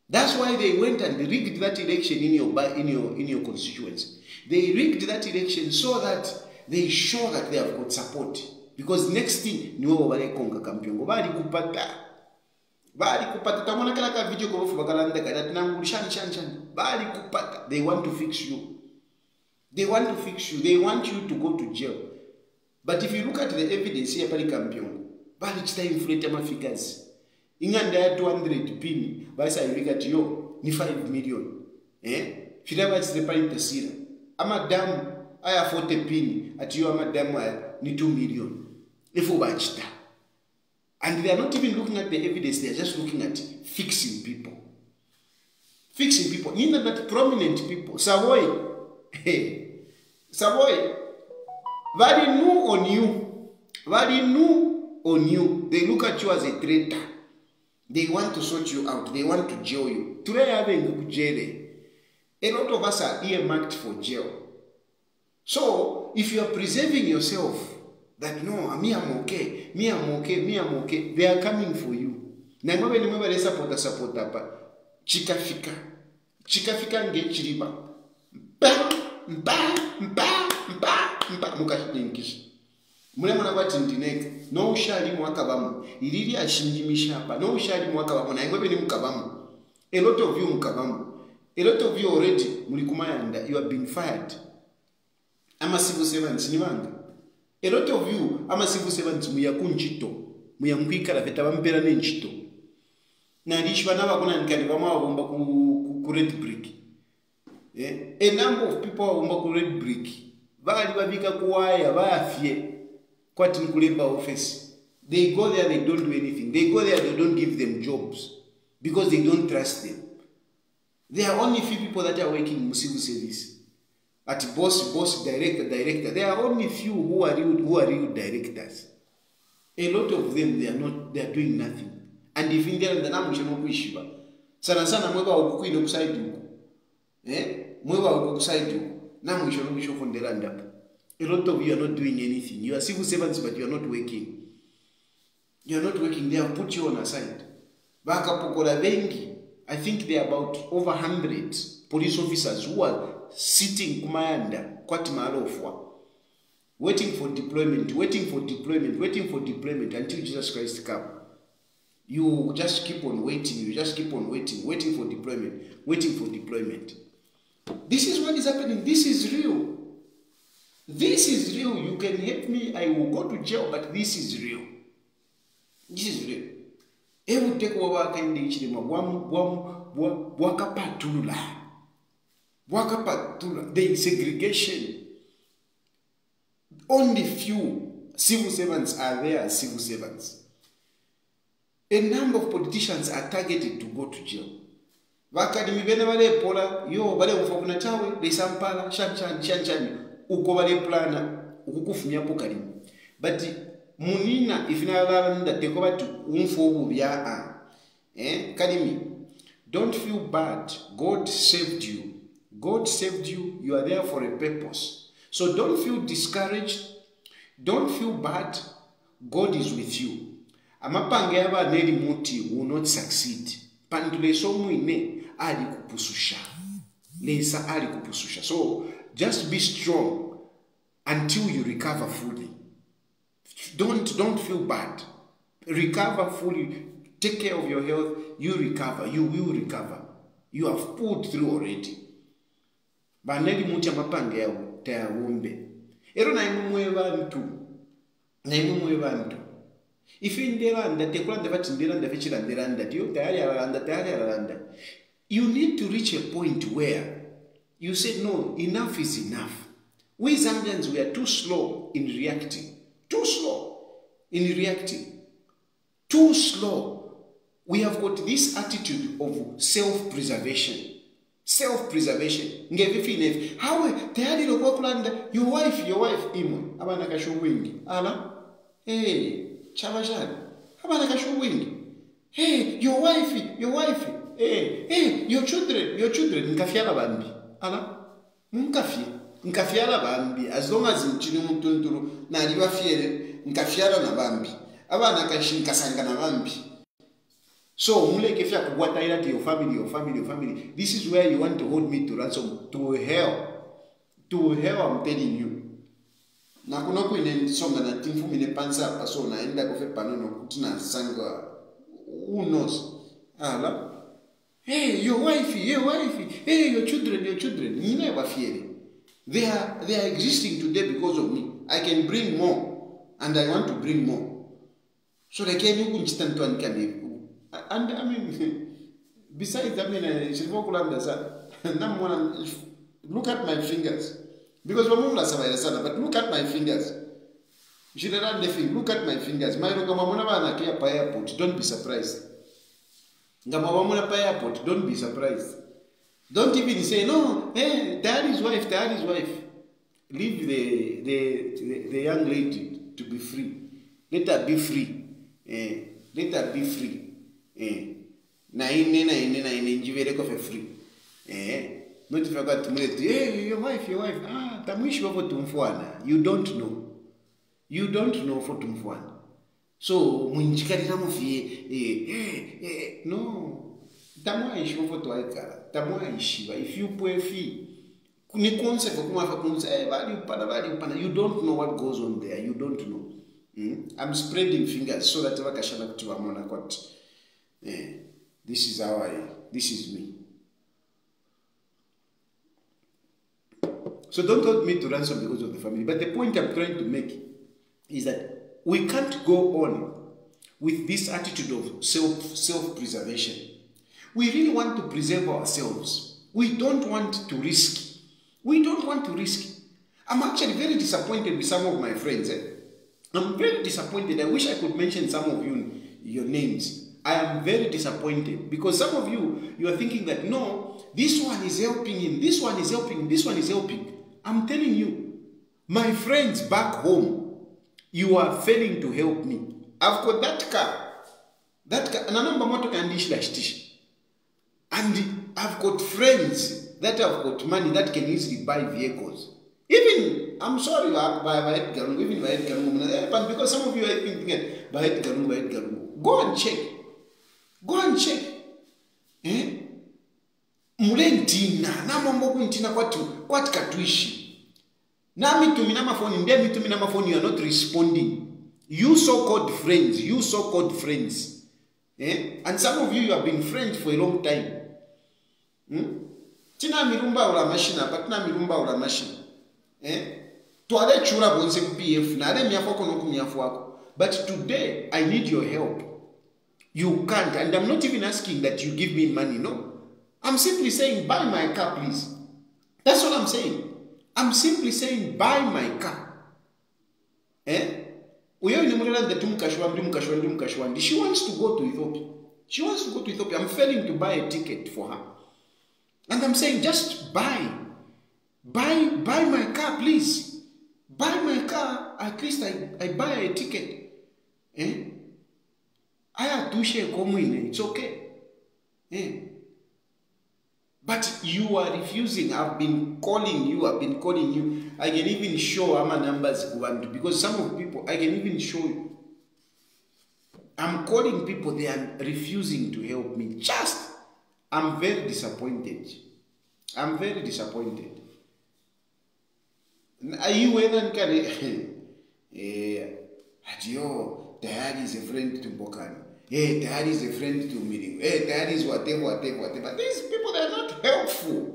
That's why they went and rigged that election in your, in your, in your constituency they rigged that election so that they show that they have got support. Because next thing niwewo balekonga kampyongo. Bali kupata. Bali kupata. Tamona kala ka video ko bafu bakalanda kada tinangulu shani shani shani bali kupata. They want to fix you. They want to fix you. They want you to go to jail. But if you look at the evidence here pali kampyongo bali chita inflate ma figures. Inganda ya 200 pin bali sayirika tiyo ni 5 million. Eh? Fira bali chita pali tasira amadamu aya 40 pin atiyo amadamu aya ni 2 million ifo bachita and they are not even looking at the evidence they are just looking at fixing people. Fixing people. Nina that prominent people. Savoy. Hey, savoy. Vari new on you. Vari new on you. They look at you as a traitor. They want to sort you out. They want to jail you. Having kujele a lot of us are earmarked for jail. So if you are preserving yourself that no me i'm okay me i'm okay me i'm okay they are coming for you. Namwe vene mwe vari sapota sapota pa chikafika chikafika ngechiriva mpa mpa mpa mpa mpa mukazviningisha mune muna kwati ndineke noushali mwakavamo iriri ashinjimishapa noushali mwakavamo naimwe vene mukavamo a lot of you mukavamo a lot of you already muri kumayanda you have been fired. Ama civil servants ni vanga a lot of you ama civil servants muya kunchito muya mukuikara veta vampera nenchito narishi vana vakunanikani vamwe vavomba ku, ku, ku red brick. Yeah? a number of people vavomba ku red brick. Vali vavika kuwaya vafye kwati mkulemba office. They go there they don't do anything. They go there they don't give them jobs because they don't trust them there are only few people that are working in civil service. At boss boss director director there are only few who are real, who are real directors. A lot of them they are not they are doing nothing. And if in india ndanamuchino kuishiva sana sana mwe vauku kuine kusaidi Mwewa eh? Mwe Namu isho nungu isho kuchofondera ndapo a lot of you are not doing anything. You are civil servants but you are not working. You are not working. They have put you on aside. Vakapokora vengi i think there are about over 100 police officers who are sitting kumayanda kwati maalofwa waiting for deployment waiting for deployment waiting for deployment until jesus christ come. You just keep on waiting you just keep on waiting waiting for deployment waiting for deployment. This is what is happening. This is real. This is real. You can hate me. I will go to jail but this is real. This is real evuteko vakaende ichirema bwakapatulula bwakapatulula is segregation. Only few civil servants are there as civil servants. A number of politicians are targeted to go to jail. Vakalimi vene valepola yo valemufa kuna tawe leisampala shanchani shanchani uko valeplana ukukufumyapo kalimi but munina ifinalalanda teko vati umfu ovuvya a eh? kalimi don't feel bad. God saved you. God saved you. You are there for a purpose. So don't feel discouraged. Don't feel bad. God is with you. Amapange ava neri muti will not succeed. Pantu leso muine ali kupususha. Lesa ali kupususha. So just be strong until you recover fully don't don't feel bad. Recover fully. Take care of your health. You recover. You will recover. You have pulled through already. Vaneli muti amapange yawo tayawombe ero naimumwe vantu naimumwe vantu. Ife nderanda tekulanda vati nderanda vechira nderanda tiyo tayari alalanda tayari alalanda you need to reach a point where you say no enough is enough. We zambians we are too slow in reacting too slow in reacting. Too slow. We have got this attitude of self-preservation. Self-preservation. Ngevifinevi hawe tayari lokuwa kulanda your wife your wife imwe. Abana kasho wingi. Ala hey, chava chani? Abana kasho wingi. Hey, your wife your wife. Hey, hey, your children your children. Nkafyala bambi. ala munkafye nkafyala vambi. As long as mchini mutunturu nali vafyele nkafyala na vambi. Abana kashi nkasanga na vambi. So muleke fya kugwataira to your family your family your family. This is where you want to hold me to ransom. To hell. To hell i'm telling you. Na kuno kuine ndisonga na timfumine pansi apa so naenda kofe panono kuti nasanga who knows? Ala. Hey your wife your wife. Hey your children your children. Nina vafyele they are they are existing today because of me i can bring more and i want to bring more so lekeni kunchita ntwanikanivi and I mean, besides, I mean, one, look at my fingers. Because but look at my fingers. Not thing. Look at my fingers. My. Don't be surprised. Don't be surprised. Don't even say no hey daddy's wife daddy's wife. Leave the, the, the, the young lady to be free. Let her be free. Eh, let her be free. Eh, naine naine naine njivereko fe free. Eh, not fakati muleti hey, your wife your wife. Ah, tamuishiwa fo tumfwana you don't know. You don't know fo tumfwana so munjikalira muvhiye eh, eh, eh, no tamwaishiwa fo twaigara tamwaishiwa if you pwe fee ni concept kumwafa kunza eh bali upana bali upana. You don't know what goes on there. You don't know. Mm? i'm spreading fingers so that vakashana kuti vamona kwati eh, this is how i this is me. So don't hold me to ransom because of the family. But the point i'm trying to make is that we can't go on with this attitude of self self preservation we really want to preserve ourselves. We don't want to risk. We don't want to risk. I'm actually very disappointed with some of my friends eh? i'm very disappointed. I wish i could mention some of you your names. I am very disappointed because some of you you are thinking that no this one is helping him this one is helping him, this one is helping. I'm telling you my friends back home you are failing to help me. I've got that car. That car nanamba motoka yandishilashtisha and i've got friends that have got money that can easily buy vehicles. Even i'm sorry by by garungu even by garungu but because some of you are thinking by garungu by garungu go and check. Go and check. Eh? Mule ntina namwamba kuntina kwati kwati katuishi namitumi namafoni ndiye mitumi namafoni you are not responding. You so called friends you so called friends. Eh? and some of you you have been friends for a long time hmm? tina mirumba ula mashina pa tina mirumba ula mashina eh? twale chula bonse ku pf nale myafu ako noku myafu ako. But today i need your help. You can't and i'm not even asking that you give me money no. I'm simply saying buy my car please. That's what i'm saying. I'm simply saying buy my car. Eh? uyo inemurera nde mukashiwa ndi mukashiwa ndi mukashiwa ndi she wants to go to ethiopia. She wants to go to ethiopia. I'm failing to buy a ticket for her and i'm saying just buy. Buy buy my car please. Buy my car at least i, I buy a ticket. Eh? I have to ayatushe komwine it's okay. Eh? but you are refusing. I've been calling you i've been calling you. I can even show ama numbers kubantu because some of people i can even show you. I'm calling people they are refusing to help me. Just i'm very disappointed. I'm very disappointed. Ayiwena nkari eh atiyo dad is a friend to mbokani. Hey dad is a friend to miringo hey dad is whatever whatever whatever. These people they are not helpful.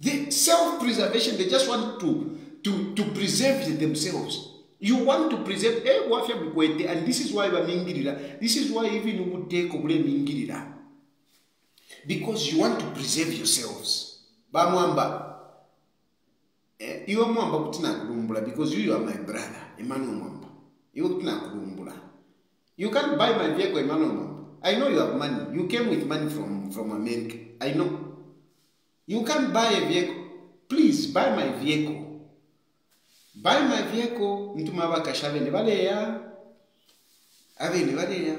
The self-preservation they just want to to to preserve themselves. You want to preserve eh wafya bikwete and this is why bamingirira this is why even ubuteko bule mingirira because you want to preserve yourselves. Bamwamba eh, iwe mwamba kuti nakulumbula because you are my brother emmanuel mwamba. Iwe kuti nakulumbula you can't buy my vehicle emmanuel mwamba. I know you have money. You came with money from, from america. I know. You can't buy a vehicle. Please buy my vehicle. Buy my vehicle. Ntuma bakasha avene valeya. Avene valeya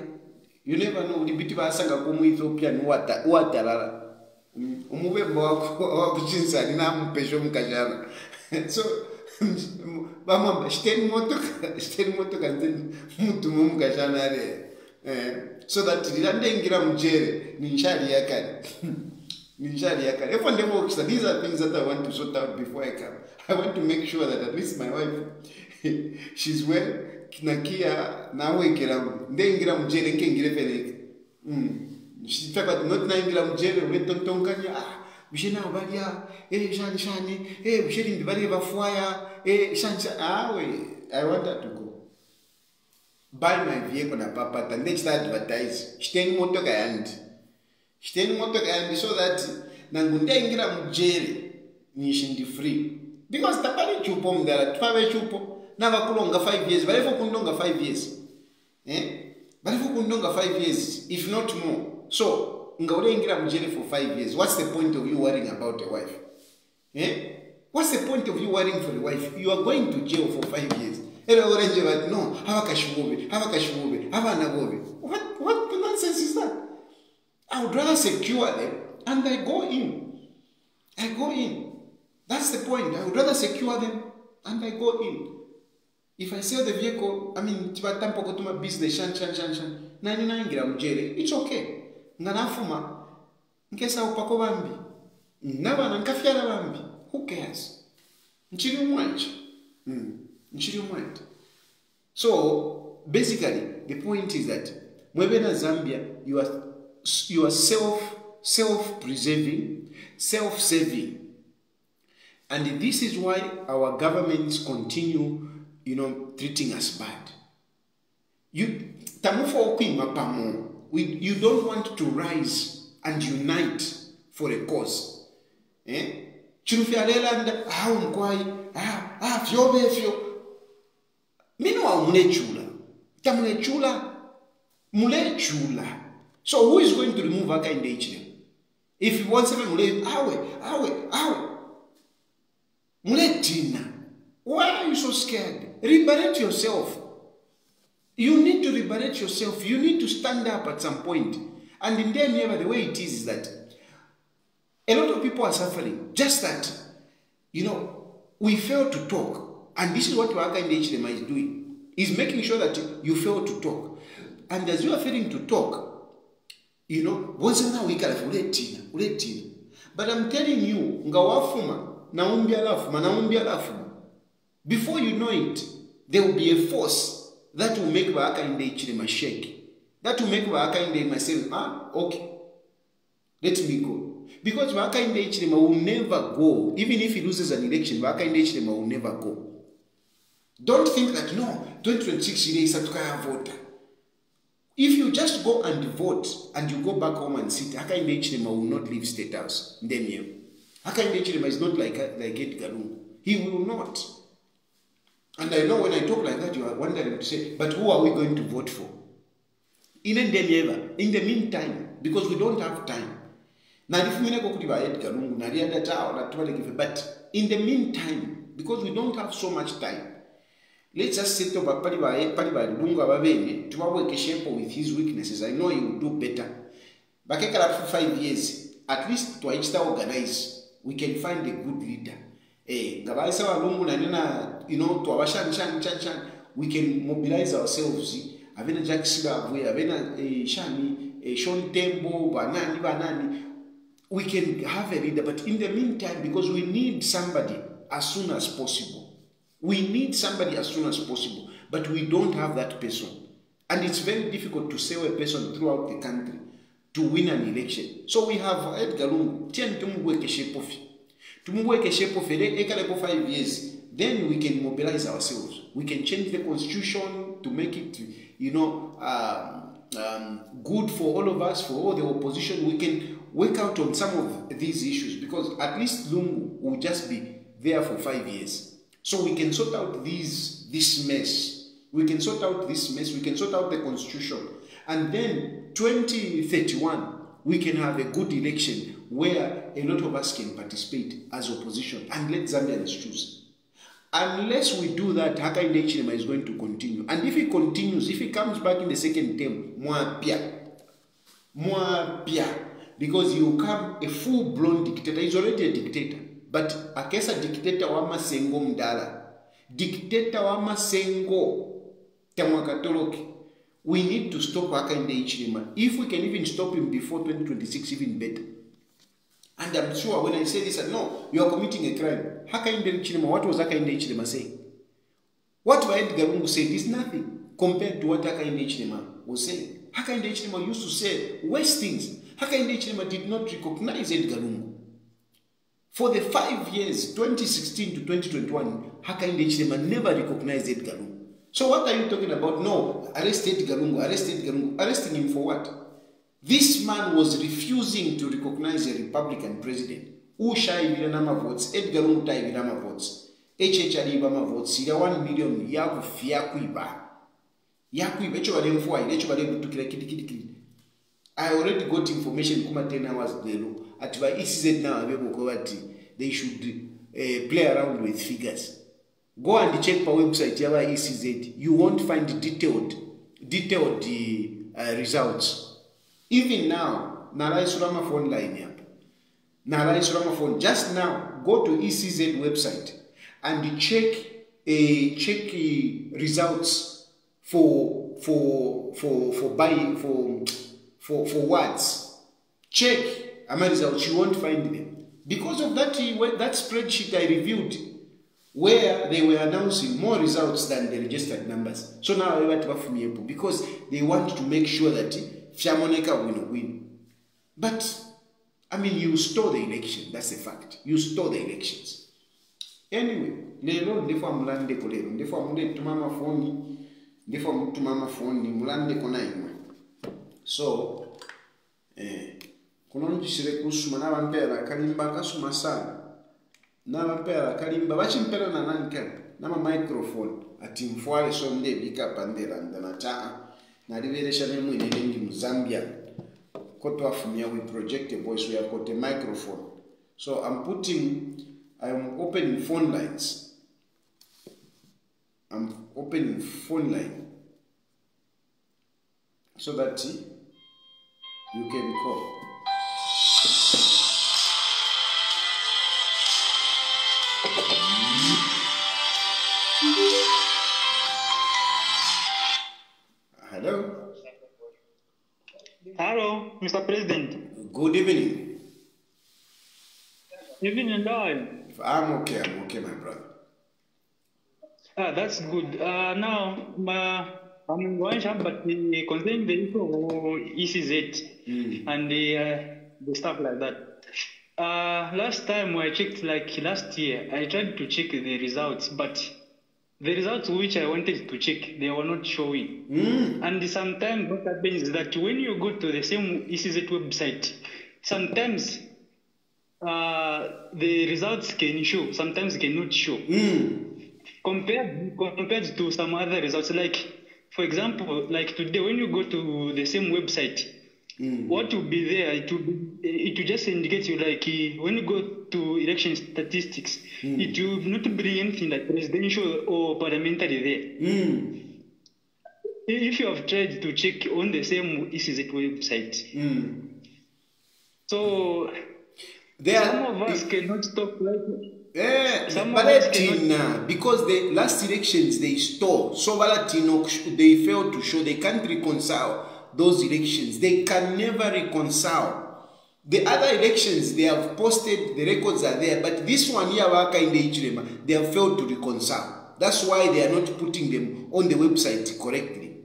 you never know ulibiti vasanga kumuethiopia niwatalala umuvembo wakuchinsani namupesho mukashana so vamwamba xiteni motoka xiteni motoka ndzeni mutumu mukashana aleya so that lilandengira mujere ninxali yakani ninxali yakani efo ndevokisa these are things that i want to sort out before i come. I want to make sure that at least my wife she's well nakia nawengera ndeyingira mujere nkengire feleke mm. shitaka noti nayingira mujere uletonkanya ah bishe nabo balya eh shani shani eh bishe limbi balye bafuaya eh shani awe i wanted to go. Bali my vehicle napapata ndechita advertise chiteni motoka yandi chiteni motoka yandi so that nangu ndayingira mujere nishi ndi free. Because tapali chupo mdala tupave chupo navakulonga 5 years valifo kundonga 5 years eh? Valifo kundonga 5 years if not more. So nga olengera mujere for five years. What's the point of you worrying about a wife? Eh? what's the point of you worrying for a wife? You are going to jail for five years. Era orenje bati no hava kashuvobe hava kashuvobe havana vove what, what nonsense is that? I would rather secure them and i go in. I go in. That's the point. I would rather secure them and i go in if i sell the vehicle i mean tivatampa kutuma business shan shan shan shan. Nani naingira mujere it's okay. Nga nafuma. Nkesaupako bambi. Nabana nkafyala bambi. Who cares? Nchiri umwanje mm. nchiri umwanje so basically the point is that mwebena zambia you are, you are self self preserving self saving and this is why our governments continue you know treating us bad. You tamufa okwima pamo you don't want to rise and unite for a cause. Eh? chino fyalelanda awo mkwai ah, ah, vyobe efyo minowa mulechula tamulechula mulechula so who is going to remove akainde ichile if wonseve mule awe awe awe. Muletina why are you so scared liberate yourself. You need to liberate yourself. You need to stand up at some point. And in them ever the way it is is that a lot of people are suffering. Just that you know we fail to talk. And this is what waka hdma is doing. Is making sure that you fail to talk. And as you are failing to talk you know wozena wikalafu uletina uletina but i'm telling you nga wafuma naumbi alafuma naumbi alafuma before you know it there will be a force that will make vaakainde chilema shake. That will make vaakainde myself ah okay. Let me go. Because vaakainde chilema will never go. Even if he loses an election vaakainde chilema will never go. Don't think that no 2026 ileisa tukayavota if you just go and vote and you go back home and sit hakainde chilema will not leave state house. Ndemyeyo hakainde chilema is not like, like edgar lungu. He will not And I know when I talk like that, you are wondering to say, but who are we going to vote for? Even them ever. In the meantime, because we don't have time. nalifumineko kuti vaedgar lungu narienda tawo natuvalekive but in the meantime because we don't have so much time let's just sit over pali valungu ava vene tivaweke shape with his weaknesses i know he will do better vakekala for five years at least twaichita organize we can find a good leader eh nga vaisa valungu nanena you know to twavashanishanishanishani we can mobilize ourselves. Avena jack silabwe avena eh, shani eh, Sean Tembo vanani vanani we can have a leader but in the meantime because we need somebody as soon as possible. We need somebody as soon as possible but we don't have that person. And it's very difficult to sell a person throughout the country to win an election. So we have edgar lungu. Tieni tumubweke shape ofi tumubweke ekaleko five years then we can mobilize ourselves. We can change the constitution to make it you know um, um, good for all of us for all the opposition. We can work out on some of these issues because at least lungu will just be there for five years. So we can sort out these this mess. We can sort out this mess. We can sort out the constitution. And then 2031 we can have a good election where a lot of us can participate as opposition and let zambians choose unless we do that hakainde chilema is going to continue. And if he continues if he comes back in the second term mwapya. Mwapya. Because he will come a full blown dictator he's already a dictator. But akesa dictator wa masengo mdala. Dictator wa masengo tamwakatoloke we need to stop hakainde ichilema if we can even stop him before 2026 even better and i'm sure when i say this no you are committing a crime. Hakainde ichilema what was hakainde ichilema saying? What edgar lungu said is nothing compared to what hakainde ichilema was saying. Hakainde ichilema used to say worse things. Hakainde ichilema did not recognize edgar lungu for the five years 2016 to 2021 hakainde ichilema never recognized edgar lungu so what are you talking about? No arrest edgar lungu arrest edgar lungu arresting him for what this man was refusing to recognize a republican president. Ushayivira namavotes edgar lungu tayivira amavotes hh aliiva amavotes ira 1 million yakufi yakuiba yakuiba echo valemfuwaire echo valekutukira kitikidikidi i already got information kuma 10 hours lero ati va-ecz now avevoko vati they should uh, play around with figures. Go and check pawebsite yava-ecz you won't find detailed, detailed uh, results even now nalaisula mafoni line yapo nalaisula mafoni just now go to ecz website and check uh, check uh, results for for for for buying for for for words. Check. Ama results you won't find them. Because of that uh, that spreadsheet i reviewed where they were announcing more results than the registered numbers. So now I vati vafumiyepo because they want to make sure that Fiamonica win-win. But, I mean, you stole the election. That's a fact. You stole the elections. Anyway, lero ndifo amulandeko lero ndifo amundetuma mafoni ndifo amutuma mafoni mulandeko naimwe so eh, kunonjisire kusuma. N'abampeera akalimba akasuma sana. N'abampeera akalimba. Bakimpeera nanani kale n'amamicrophone ati nfwale so ndebika panderandanata naliveresha nemwene nendi muzambia kotwafumia we project a voice we have got a microphone. So i'm putting i'm opening phone lines. I'm opening phone line so that you can call. hello Mr. President. good evening Even in Lord. i'm okay i'm okay my brother Ah, that's good. Uh, now, uh, I'm going to but the concerning the issue of ECZ and the, uh, the stuff like that. Uh, last time I checked, like last year, I tried to check the results, but the results which I wanted to check, they were not showing. mm. And sometimes what happens is that when you go to the same ECZ website, sometimes uh, the results can show, sometimes cannot show. Mm. Compared compared to some other results, like for example, like today when you go to the same website, Mm. what will be there? It will be, it will just indicate you like when you go to election statistics, it will not bring anything like presidential or parliamentary there. Mm. If you have tried to check on the same ECZ website, Mm. so They are, some of us cannot stop like Some of us cannot- because the last elections they stole, so Balatino, they failed to show, they can't reconcile those elections. They can never reconcile. The other elections, they have posted, the records are there, but this one here, Bakainde Hichilema, they have failed to reconcile. That's why they are not putting them on the website correctly.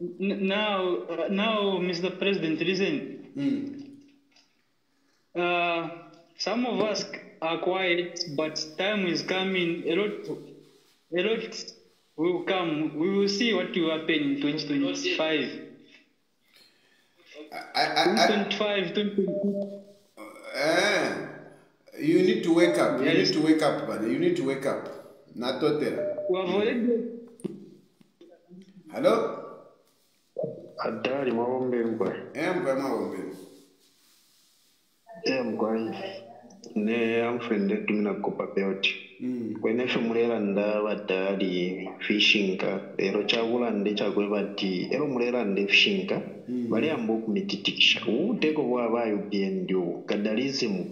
Now, uh, now, Mr. President, listen. Mm. Uh, some of us are quiet, but time is coming. A lot, a lot will come. We will see what will happen in 2025. I, I, I, 2025, 2026. eh, you need to wake up. You need to wake up, buddy. You need to wake up. Natotera. We have already. Hello? Hatari mawombe mkwe. emva mawombe Eh mkwai. Ne amfende tumina kopa belt. Mm. kwenesho mulera ndavadali fishinka ero chakula ndechakwe vati ero mulera ndefishinka vali ambo kumititikisha uuteko bwava upn ndio kadalism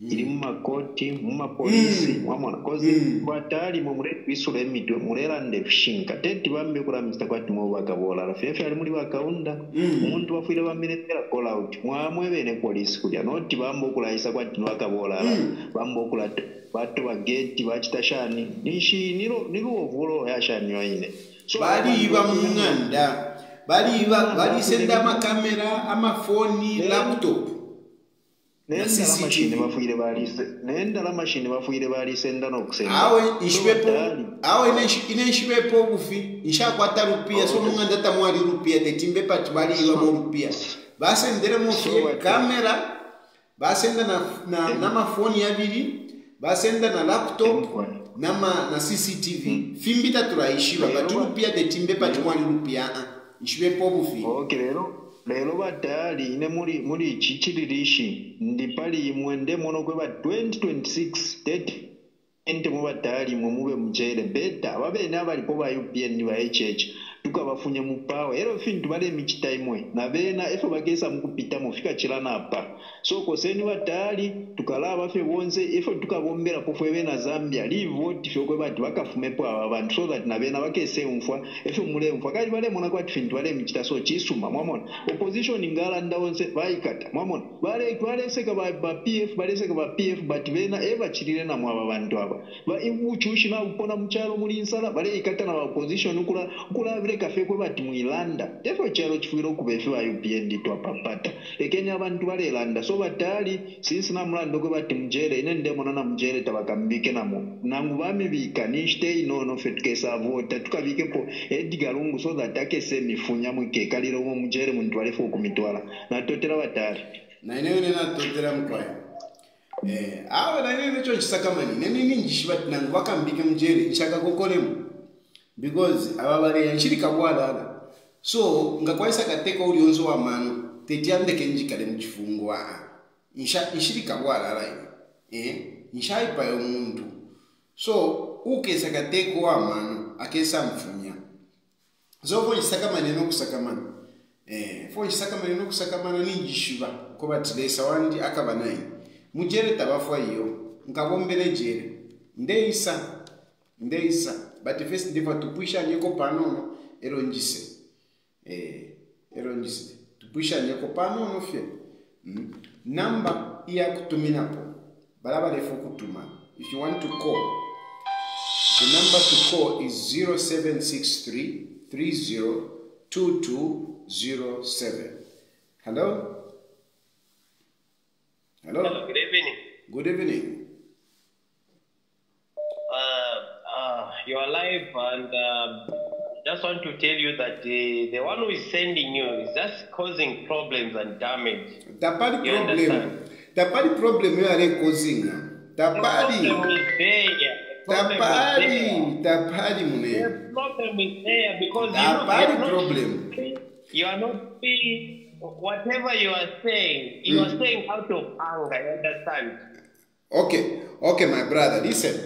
ili mumakoti mumapolisi mwamona kozi vatali mwe muleti kwisula emitwe mulera ndefishinka teti vambi kulamisita kwati movakavolala mm. fefe ali muli vakaunda muntu wafwile vamiletera callout mwamwe vene polisi kulya noti vambi okulayisa kwati novakavolala vambi okulata bato bageti bakitashani nishi niluwovu loho yashani waine so baliiba mung'anda. Baliiba balisenda amakamera amafoni laptop. naye endala mashini bafuire balisenda nokusenaawe inenshibepo obufi nshakwata rupiya so mung'anda tamwali rupiya tetimbe pati baliibamo rupiya basenderemo kamera basenda namafoni eh. abiri vasenda na laptop nama na cctv mm. fimbita turaishiva vatulupiya tetimbe pachiwani lupiya a nchivepo vufi. Okay, lero lero vadhali ne muri, muri chichiri rishi ndipali imwe ndemono kweva 2026 30 muvadhali imwe muve muchere bedha vavene avaripo va upn ni va hh tukabafunye mupawa ero fintu bale michita imwe. Na bena efo bagesa mukupita mufika chilana apa. So koseni watali tukala bafe wonze efo tukabombera pofwe bena zambia. Livo tifyokwe bati bakafumepo aba bantu. So that na bakese umfwa efo mule umfwa kali bale mona kwa fintu bale michita. So chisuma mwamona opposition ingala nda wonze baikata mwamona bale seka ba, ba pf baleseka ba pf but bena eva chilire na mwaba bantu aba. Ba ibuchushi na upona mchalo muli nsala bale ikata na opposition ukula ukula ikafekwe vati muilanda tefo chalo chifwire okupefe va upn twapapata ekenya vantu valelanda so vatali sinsi na mulando kwe vati mujele. Ine ndemona na mujele tavakambike namo. Nangu vamivika ninshitei nono fetukesa avota tukavikepo edgar lungu so that akese mifunya mwikeka lile umo mujele muntu valefe okumitwala natotela vatali. Na ineyo nenatotela mukwaya eh, awe na ineyo nicho chisakamani ine nini njishivati nangu vakambike mujele nchakakokolemo because avavaleya nchili kakwanana so ngakwaisa kateka ulionso wa mano tetyandeke njikale muchifungwa nchili kakwanala eh nchaipa yomuntu so ukesa kateko wa mano akesa mfunya. Zo fonjisaka maneno okusakamana eh fonjisaka maneno okusakamana ninjishiva kovatilesa wandi akava nayi mujere tavafa iyo. Nkavombele jere. Ndeisa ndeisa but first ndiva tupuishanyeko panono eronjise eh, eronjise tupuishanyeko panono fye. Mm. namba iyakutuminapo bala balefu okutuma if you want to call the number to call is 0763 30 2207 hello? Hello? Hello, good evening. good evening you are live, and um, just want to tell you that the, the one who is sending you is just causing problems and damage. tapali You problem understand? tapali problem you are causing. The tapali problem is there. The problem there. tapali mune The problem is there because you, tapali you, are problem not, you are not being, whatever you are saying, you are saying out of anger, you understand? okay okay my brother listen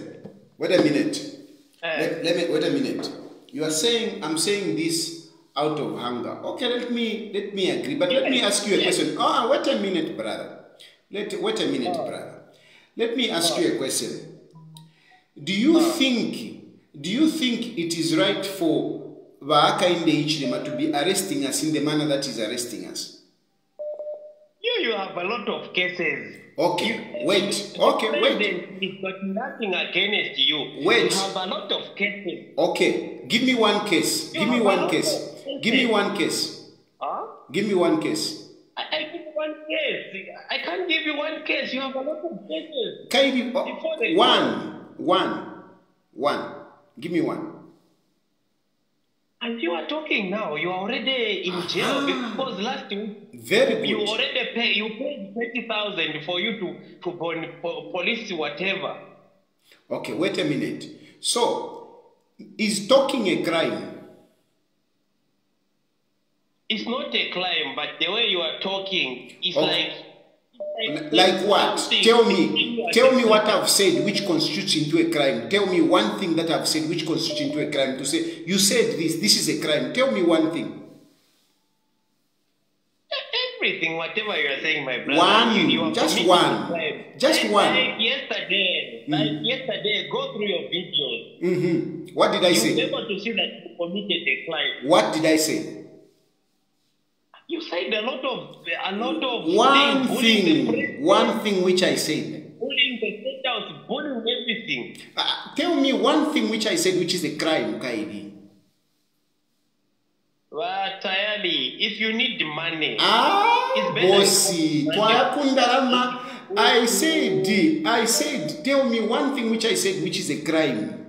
wait a minute. Let, eh. let me wait a minute. You are saying i'm saying this out of hunger. Okay let me let me agree. But let me ask you a yes. question. Oh wait a minute brother. Let wait a minute oh. brother. Let me ask you a oh. question. Do you oh. think do you think it is right for Bahakainde Hichilema to be arresting us in the manner that is arresting us You, you have a lot of cases. okay wait okay wait is got nothing against you. Wait. You have a lot of cases. okay give me one case give me one case give me one case Huh? give me one case I, I give you one case. I can't give you one case. You have a lot of cases. Kaidi, oh, Before they- one, one, one. Give me one. As you are talking now, you are already in jail ah. because last week Very you good. already pay. You paid thirty thousand for you to to police whatever. Okay, wait a minute. So, is talking a crime? It's not a crime, but the way you are talking is Okay. like. Like what? Tell me. Tell me what. I've said which constitutes into a crime. Tell me one thing that I've said which constitutes into a crime. To say you said this, this is a crime. Tell me one thing. Everything, whatever you are saying, my brother. One, you, you just one. Just like, one. Like yesterday, like yesterday, go through your videos. hmm What did I be say? able to see that you committed a crime. What did I say? You said a lot of a lot of One things, thing. president, One thing which I said. bullying the state house, bullying everything. Uh, tell me one thing which I said which is a crime, Kaidi. But tayari, if you need money, Ah, bosi, you- twakundalama. I said, I said, tell me one thing which I said which is a crime.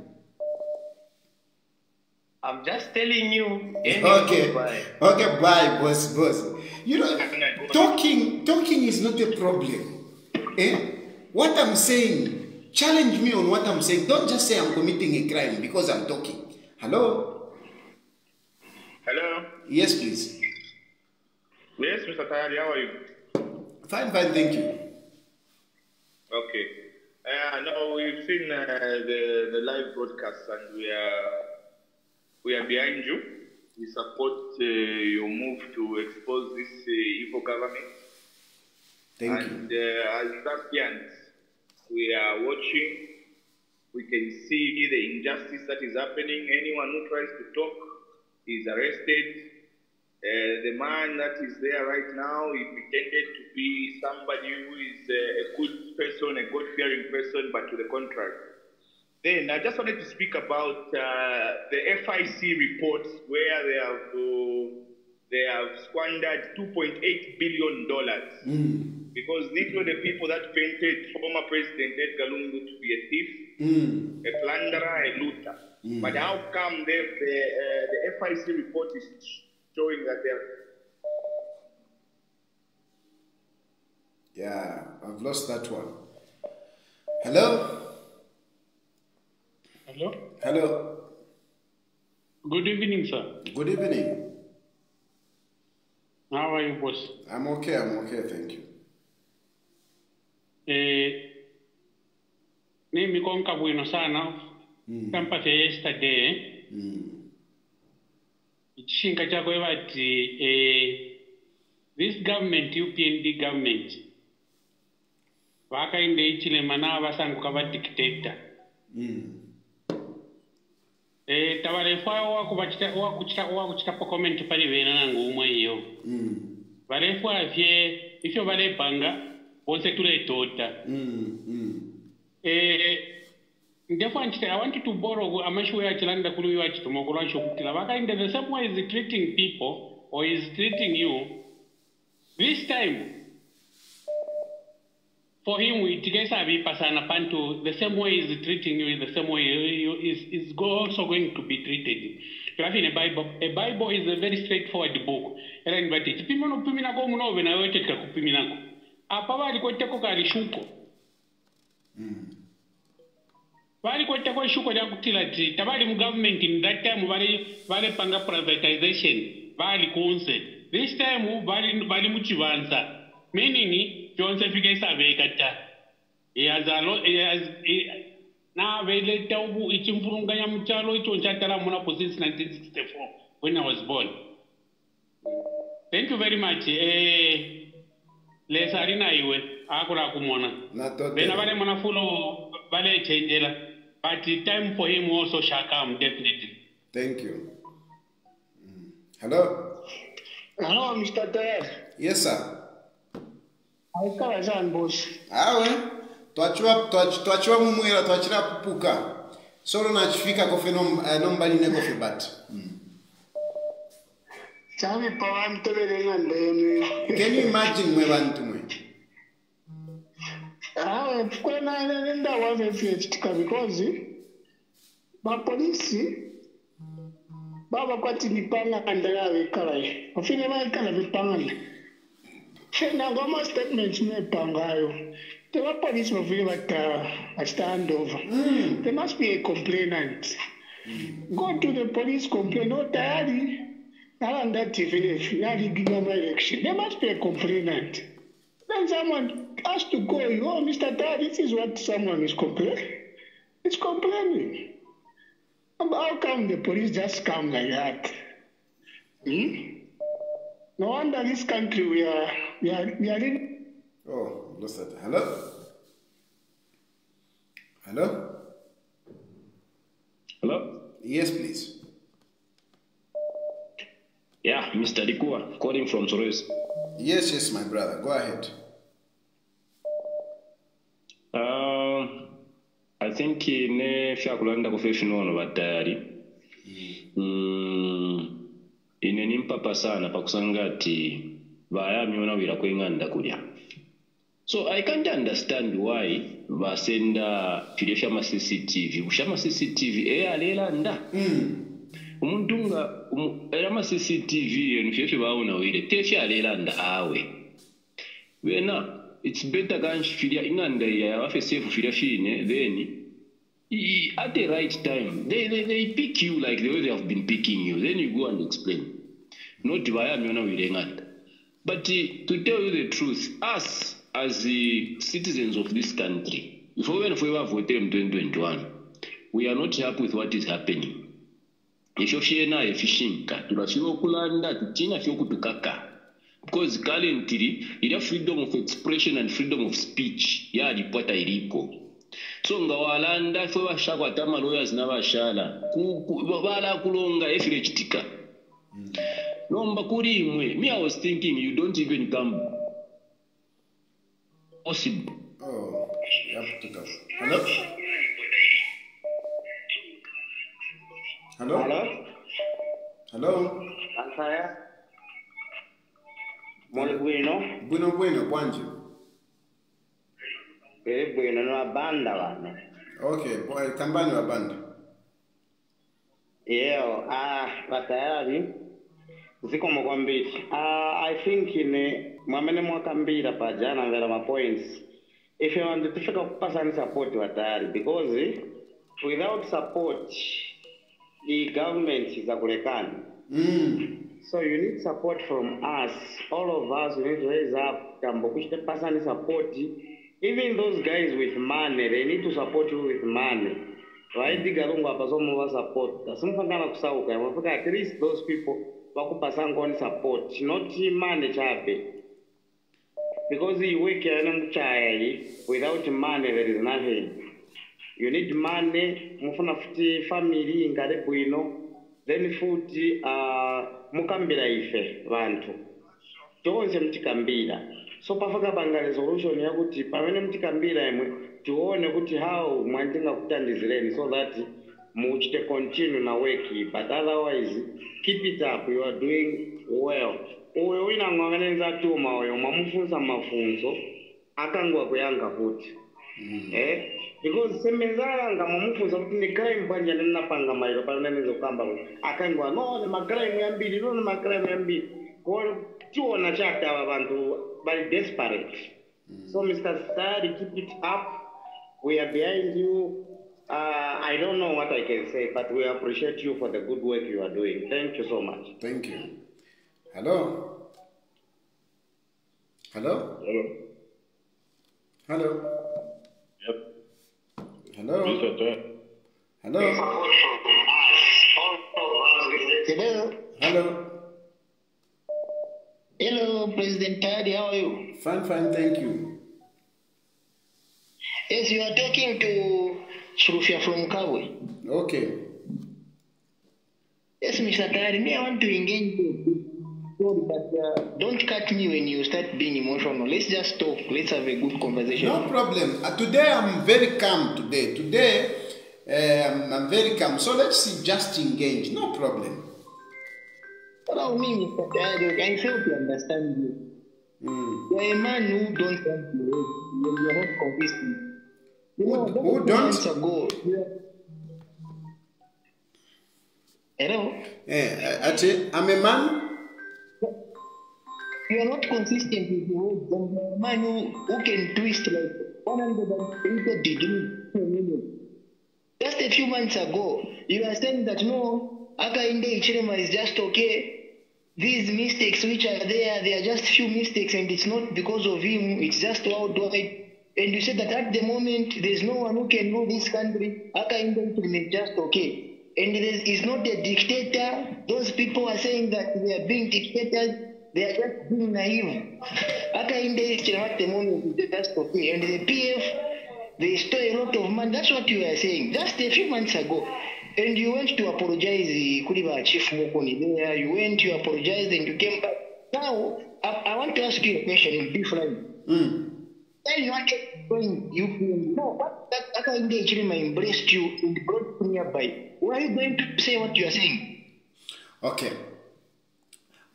I'm just telling you. Okay, goodbye. okay, bye, boss, boss. You know, talking, talking is not a problem. Eh? What I'm saying, challenge me on what I'm saying. Don't just say I'm committing a crime because I'm talking. Hello? Hello. Yes, please. Yes, Mr. Tayali, how are you? Fine, fine, thank you. Okay. Uh, no, we've seen uh, the, the live broadcast and we are we are behind you. We support uh, your move to expose this uh, evil government. Thank and you. uh, as Zambians, we are watching. We can see the injustice that is happening. Anyone who tries to talk is arrested. Uh, the man that is there right now, he pretended to be somebody who is uh, a good person, a God-fearing person, but to the contrary. Then I just wanted to speak about uh, the FIC reports where they have uh, they have squandered 2.8 billion dollars Mm. because these were the people that painted former President Edgar Lungu to be a thief, Mm. a plunderer, a looter. But how come the, uh, the FIC report is showing that they're Yeah, I've lost that one. Hello? Hello. Hello. Good evening, sir. Good evening. How are you, boss? I'm okay, I'm okay, thank you. Eh, mimi konka bwino sana kampatha yesterday Mm. ichishinga chakwe bati eh, this government upnd government vakainde ichilema navasanguka vadictator Mm. e, tabalekwa wakhucitako comment pali bena nangu umweyo mm. balekwa vye ifyo balepanga bonse tuletota mm. mm. e, ndefo i want to borrow amashuwe achilanda kuluyo achituma kulwasho kutila bakainde the same way is treating people or is treating you this time for him sana pantu the same way he's treating you the same way. You- is, is also going to be treated. Grafi in a bible a bible is a very straightforward book. Era ndivati chipimo nokupiminako munove nawe wetetika kupiminako apa vali kweteko kali shuko vali kweteko shuko lyakutila ti tavali mu government in that time vali panga privatization vali kunze. This time vali vali muchivanza meaning vyonse vikesaveka ta yazalo naveleta ubu ichimfurunganya muchalo icho nchatala munapo since 1964 when i was born thank you very much eh, lesa ali na iwe akula kumona Natote. vena vale mwanafulo valechenjela but time for him also shall come definitely Thank you. Mm. Hello? Hello, Mr. Tayari. Yes, sir. haikaba zambusha awe twachiwa twachiwa mumwera twachira kupuka solo nachifikako fe eh, nombalineko fe bata hmm. chavipa vamtovelenga ndene can you imagine mwe bantu mwe? Awe kwena nene ndawa vefyechitika because vapolisi vavakwati mipanganda yavekalayo vafine vaikala mipanganda Ofine baikala vipanga. Shena ngoma statements mepangayo. The bapolisi bavile bata bata hand over. There must be a complainant. Mm. Go to the police complain. Oh, no tayari. nalanda tvf yaliginya my election there must be a complainant then someone has to go you oh mr Tar, this is what someone is complaining it's complaining how come the police just come like that hmm? No wonder this country we are we are we are in. oh lost that hello hello Hello? yes please Yeah, Mr. Dikua, calling from Torres. yes yes my brother go ahead Uh, I think ine fyakulanda kufefino ono batayali mm, ine ni mpapa sana pakusanga ti vayamyona wira kweng'anda kulya so i can't understand why vasenda filyo sha cctv sha maccctv eyalelanda eh, mm. umuntu nga um, era maccctv enu fyefye baawona wire nda awe. Wena it's better kanfilya ing'anda iya yawaffe sefu filya fine then at the right time they, they, they pick you like the way they have been picking you. Then you go and explain. Not bayamyona wire eng'anda But uh, to tell you the truth, us as the citizens of this country, if we were voted in 2021, we are not happy with what is happening. ekyo kyena efishinka turashobora okulanda titina kyokutukaka because currently ira freedom of expression and freedom of speech yaripota iriko so tsonga walanda fwe vashakwata maloyers na vashala vala kulonga efile chitika. Nomba kuri imwe. Me i was thinking you don't even come possible. Oh, hello? hello? Hello? Hello? Ansaya bueno bueno bueno bueno kwanje bwebwino nibabanda bano okay kambani wabanda yeo ah, patayari. Ziko moko mbili. Ah, i think ni mwamene mwaka mbili paja namvera mapoints ife vantu tifika kupasani support watayari because without support the government izakulekana mm. so you need support from us. All of us we need to raise up tambo kuchite pasani support. Even those guys with money, they need to support you with money. Right? Galungu apa somo wa support. Simfangana kusauka. Wafika at least those people wakupasa ngoni support. Not money chape. Because you work yana mchaya without money there is nothing. You need money, mufuna futi family ngale bwino. then futi uh, mukambira ife vantu tonse mutikambira so pafaka panga solution yakuti pamene mutikambira imwe tione kuti how mwandingakutandizireni so that muchite continue na work but otherwise keep it up. You are doing well. Uyo wina ng'anganenza tuma uyo mwamufunsa mafunso akangwa kuyanga kuti eh? Because semenzalanga mwamufunsa kuti ni crime bwanji ndinapanga maliro pano kukamba kuti akangwa no ni macrime yambiri no ni macrime yambiri ko tiona chake ava vantu vari desperate so mr stari keep it up we are behind you uh, i don't know what i can say but we appreciate you for the good work you are doing thank you so much Thank you. Hello? Hello? Hello. Hello? Yep. Hello? Mr. Hello? Hello. Hello? President Tadi, how are you? Fine, fine, thank you. Yes, you are talking to Shrufia from Kabwe. Okay. Yes, Mr. Tadi, me, I want to engage you. But uh, don't cut me when you start being emotional. Let's just talk. Let's have a good conversation. No problem. Uh, today I'm very calm today. Today um, I'm very calm. So let's see, just engage. No problem. Allow me, Mr. Tadi, I fail to understand you. Mm. You're a man who don't want to when you're not consistent. You know, Who- who don't? ago, you- Hello? Eh, ati, I'm a man. You not consistent with words. And you're a man who, who can twist like 180 degrees. Just a few months ago, you were saying that no, Akainde Ichirema is just okay. These mistakes which are there, they are just few mistakes, and it's not because of him, it's just worldwide. And you said that at the moment, there's no one who can rule this country. Ichirema is just okay. And there is not a dictator. Those people are saying that they are being dictators. They are just being naive. Akainde Ichirema at the moment is just okay. And the PF, they stole a lot of money. That's what you were saying just a few months ago. And you went to apologize, kuli ba Chief Mokoni there. You went, to apologize and you came back. Now, I, I want to ask you a question in different. Mm. Then you are to join UPN. No, what that Akainde Ichirima embraced you and brought you nearby. Why are you going to say what you are saying? Okay.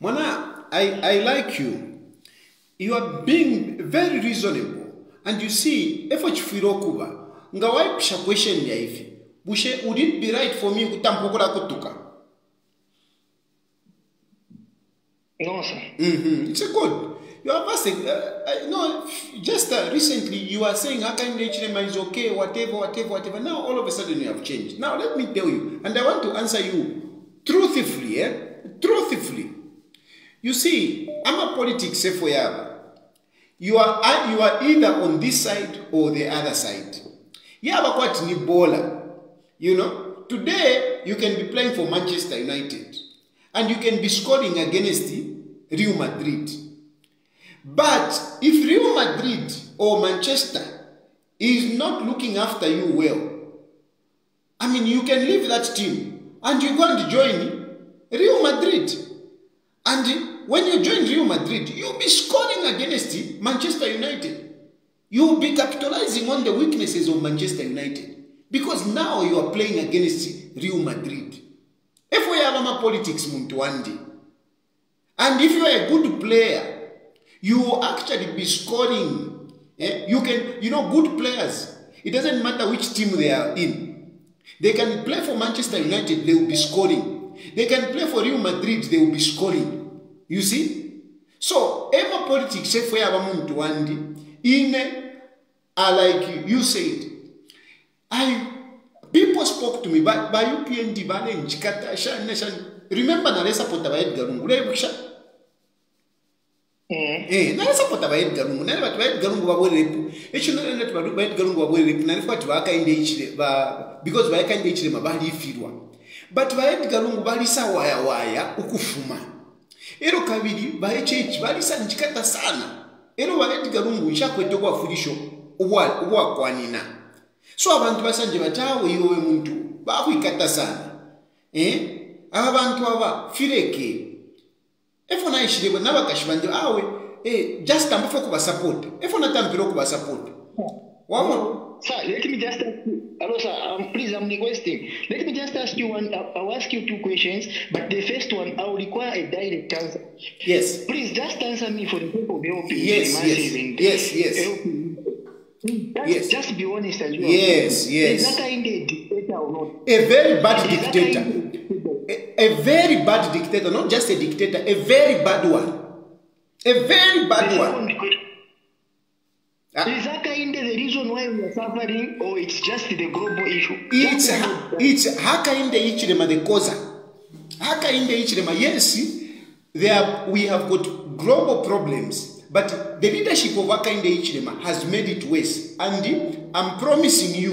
Mwana, I, I like you. You are being very reasonable. And you see, efo chifiro kuba, nga waipisha question ya hivi. Bushe, would it be right for me kutampukula kutuka? No, sir. Mm-hmm. It's a good. You are passing. Uh, uh, no, just uh, recently you are saying Akainde Ichirema is okay, whatever, whatever, whatever. Now all of a sudden you have changed. Now let me tell you, and I want to answer you truthfully, eh? Truthfully. You see, I'm a politics forever. You are uh, you are either on this side or the other side. Yaba kwati ni bola. You know, today you can be playing for Manchester United and you can be scoring against Real Madrid. But if Real Madrid or Manchester is not looking after you well, I mean, you can leave that team and you go and join Real Madrid. And when you join Real Madrid, you'll be scoring against Manchester United. You'll be capitalizing on the weaknesses of Manchester United because now you are playing against Real Madrid. If we have a politics, muntu one and if you are a good player, you will actually be scoring. eh? You can, you know, good players. It doesn't matter which team they are in. They can play for Manchester United, they will be scoring. They can play for Real Madrid, they will be scoring. You see? So, Emma politics, if we have a muntu one day, in, uh, like you said, I people spoke to me vayupnd vanenjikata shani nashani remember nalaisapota vaedgar rungu ulaikusha eh. eh, nalaisapota vaedgar rungu nani vati vaedgar rungu vavorepu echinonena kuti vaedgar rungu vavorepu nani fukwati vaakainde ichirema because vaakainde ichirema valifirwa but vaedgar rungu valisa wayawaya ukufuma. Ero kaviri vaechechi valisa njikata sana. Ero vaedgar rungu nchakwete kuvafurisho ubwakwanina so abantu basanje batawe iwe muntu bakwikata sana eh aba bantu aba fireke efo nayishire nabakashi banje awe eh just ambafe kuba support efo natambira kuba support wama Sir, let me just ask you. Hello, sir. Um, please, I'm requesting. Let me just ask you one. I'll I'll ask you two questions, but the first one, I will require a direct answer. yes Please, just answer me for the of helping Yes, yes, yes, yes. helping. Just, Yes. just be honest as well. Yes, yes. That kind of dictator or not? a very bad that dictator a, a very bad dictator not just a dictator a very bad one a very bad The one question, Ah. Is that kind of the reason why we are suffering, or it's just the global issue? it's ha- it's hakainde ichirema the causa hakainde ichirema yes there we have got global problems but the leadership of hakainde ichirema has made it worse. And i'm promising you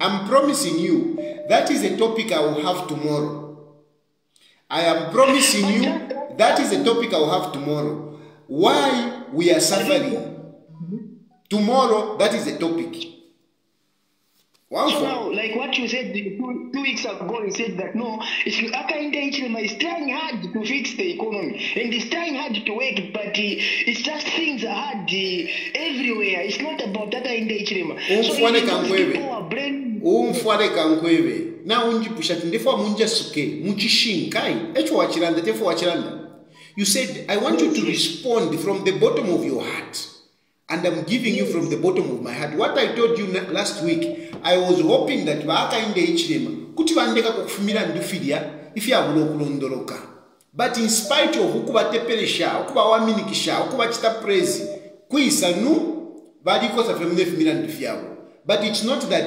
i'm promising you that is a topic i will have tomorrow. I am promising you that is a topic i will have tomorrow. Why we are suffering? Tomorrow that is the topic One So now, like what you said two, two weeks ago, you said that no, it's Akainde Ichilema is trying hard to fix the economy and he's trying hard to work, but uh, it's just things are hard uh, everywhere. It's not about. So those Kangwebe. people are brain. umfware kankweve na unjipusha ti ndefa munjasuke muchishinkai echo wachilanda tefo wachilanda you said i want you to respond from the bottom of your heart and i'm giving you from the bottom of my heart what i told you last week i was hoping that vaakainde ichilema kuti vandeka kukufumira ndifirya ifyavula okulondoloka but in spite of ukuvateperesha ukuvawaminikisha ukuvachita praise kuisanu valikosa femunefumira ndifyavo but it's not that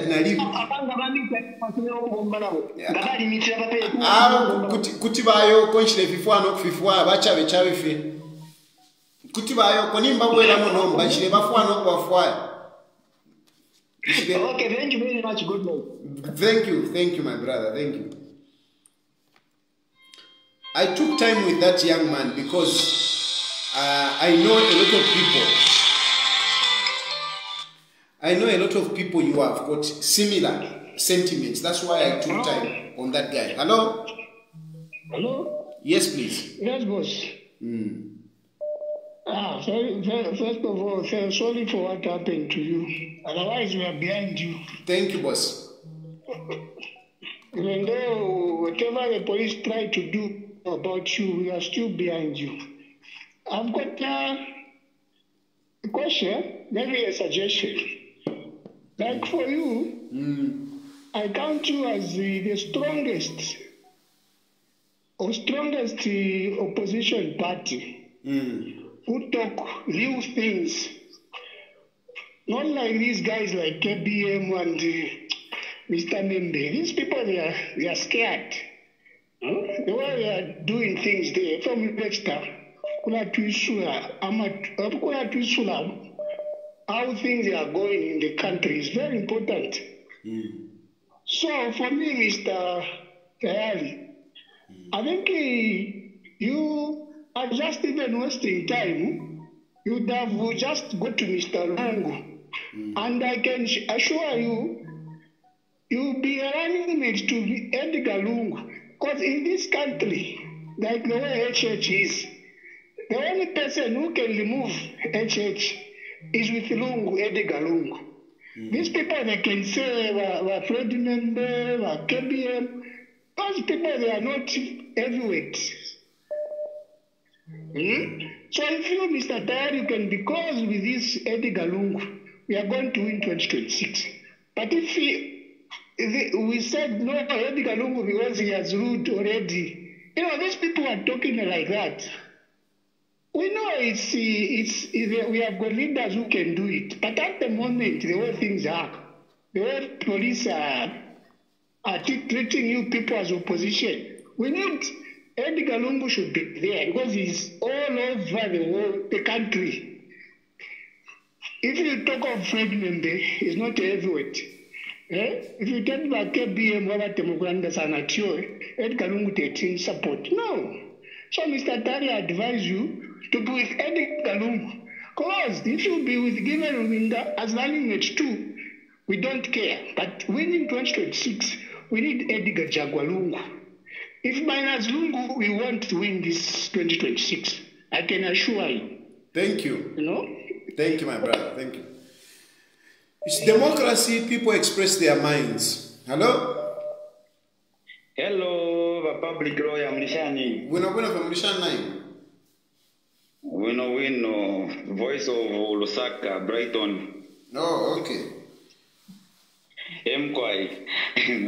vamita pasine ogomba nabo. Ngabalimitira papeya. Ah, kuti kuti vayo konchile fifwano kufifwa vachave chave fe kuti vayo konimba bwera munomba chile vafwano kuwafwaya Chile- Okay, thank you very much. Good night. thank you thank you my brother thank you i took time with that young man because uh, i know a lot of people i know a lot of people you have got similar sentiments that's why i took time on that guy hello Hello? yes please Yes, boss. Ah, sorry, first of all, sorry for what happened to you. Otherwise, we are behind you. thank you boss Even though whatever the police try to do about you, we are still behind you. I've got a question, maybe a suggestion. Like for you, I count you as the, the strongest or strongest uh, opposition party who talk real things. Not like these guys like KBM and uh, Mr. Mende. These people, they are, they are scared. Huh? The way they are doing things there from next time. kunatuisula ama- kunatuisula how things are going in the country is very important. So for me, Mr. Tayali, I think eh, you are just even wasting time. You'd have just go to Mr. Lungu. Mm. And I can assure you, you'll be running mate to Edgar Lungu. Because in this country, like the way HH is, the only person who can remove HH is with Lungu, Edgar Lungu. Mm. These people, they can say, were, were Fred M'membe, were KBM. Those people, they are not heavyweights. Hmm? So if you, Mr. Tayali, you can be close with this Edgar Lungu, we are going to win 2026. But if he, if we said no Edgar Lungu because he has ruled already, you know, these people are talking like that. We know it's, it's, it's we have got leaders who can do it, but at the moment, the way things are, the way police are, are treating you people as opposition, we need Edgar Lungu should be there because he's all over the whole the country. If you talk of Fred M'membe, he's not a. Eh? If you talk about KBM, Robert Temuganda Sanatio, Edgar Lungu taking support. No. So, Mr. Tayali, I advise you to be with Edgar Lungu. Because if you be with Given Lubinda as running mate two, we don't care. But winning 2026, we need Edgar Chagwa Lungu. If minus Lungu, we want to win this 2026. I can assure you. Thank you. You know? Thank you, my brother. Thank you. It's democracy, people express their minds. Hello? Hello, the public lawyer Mlishani. Wino wino from Lishan Nine. Wino Wino, voice of Lusaka, Brighton. Oh, okay. emgwayi.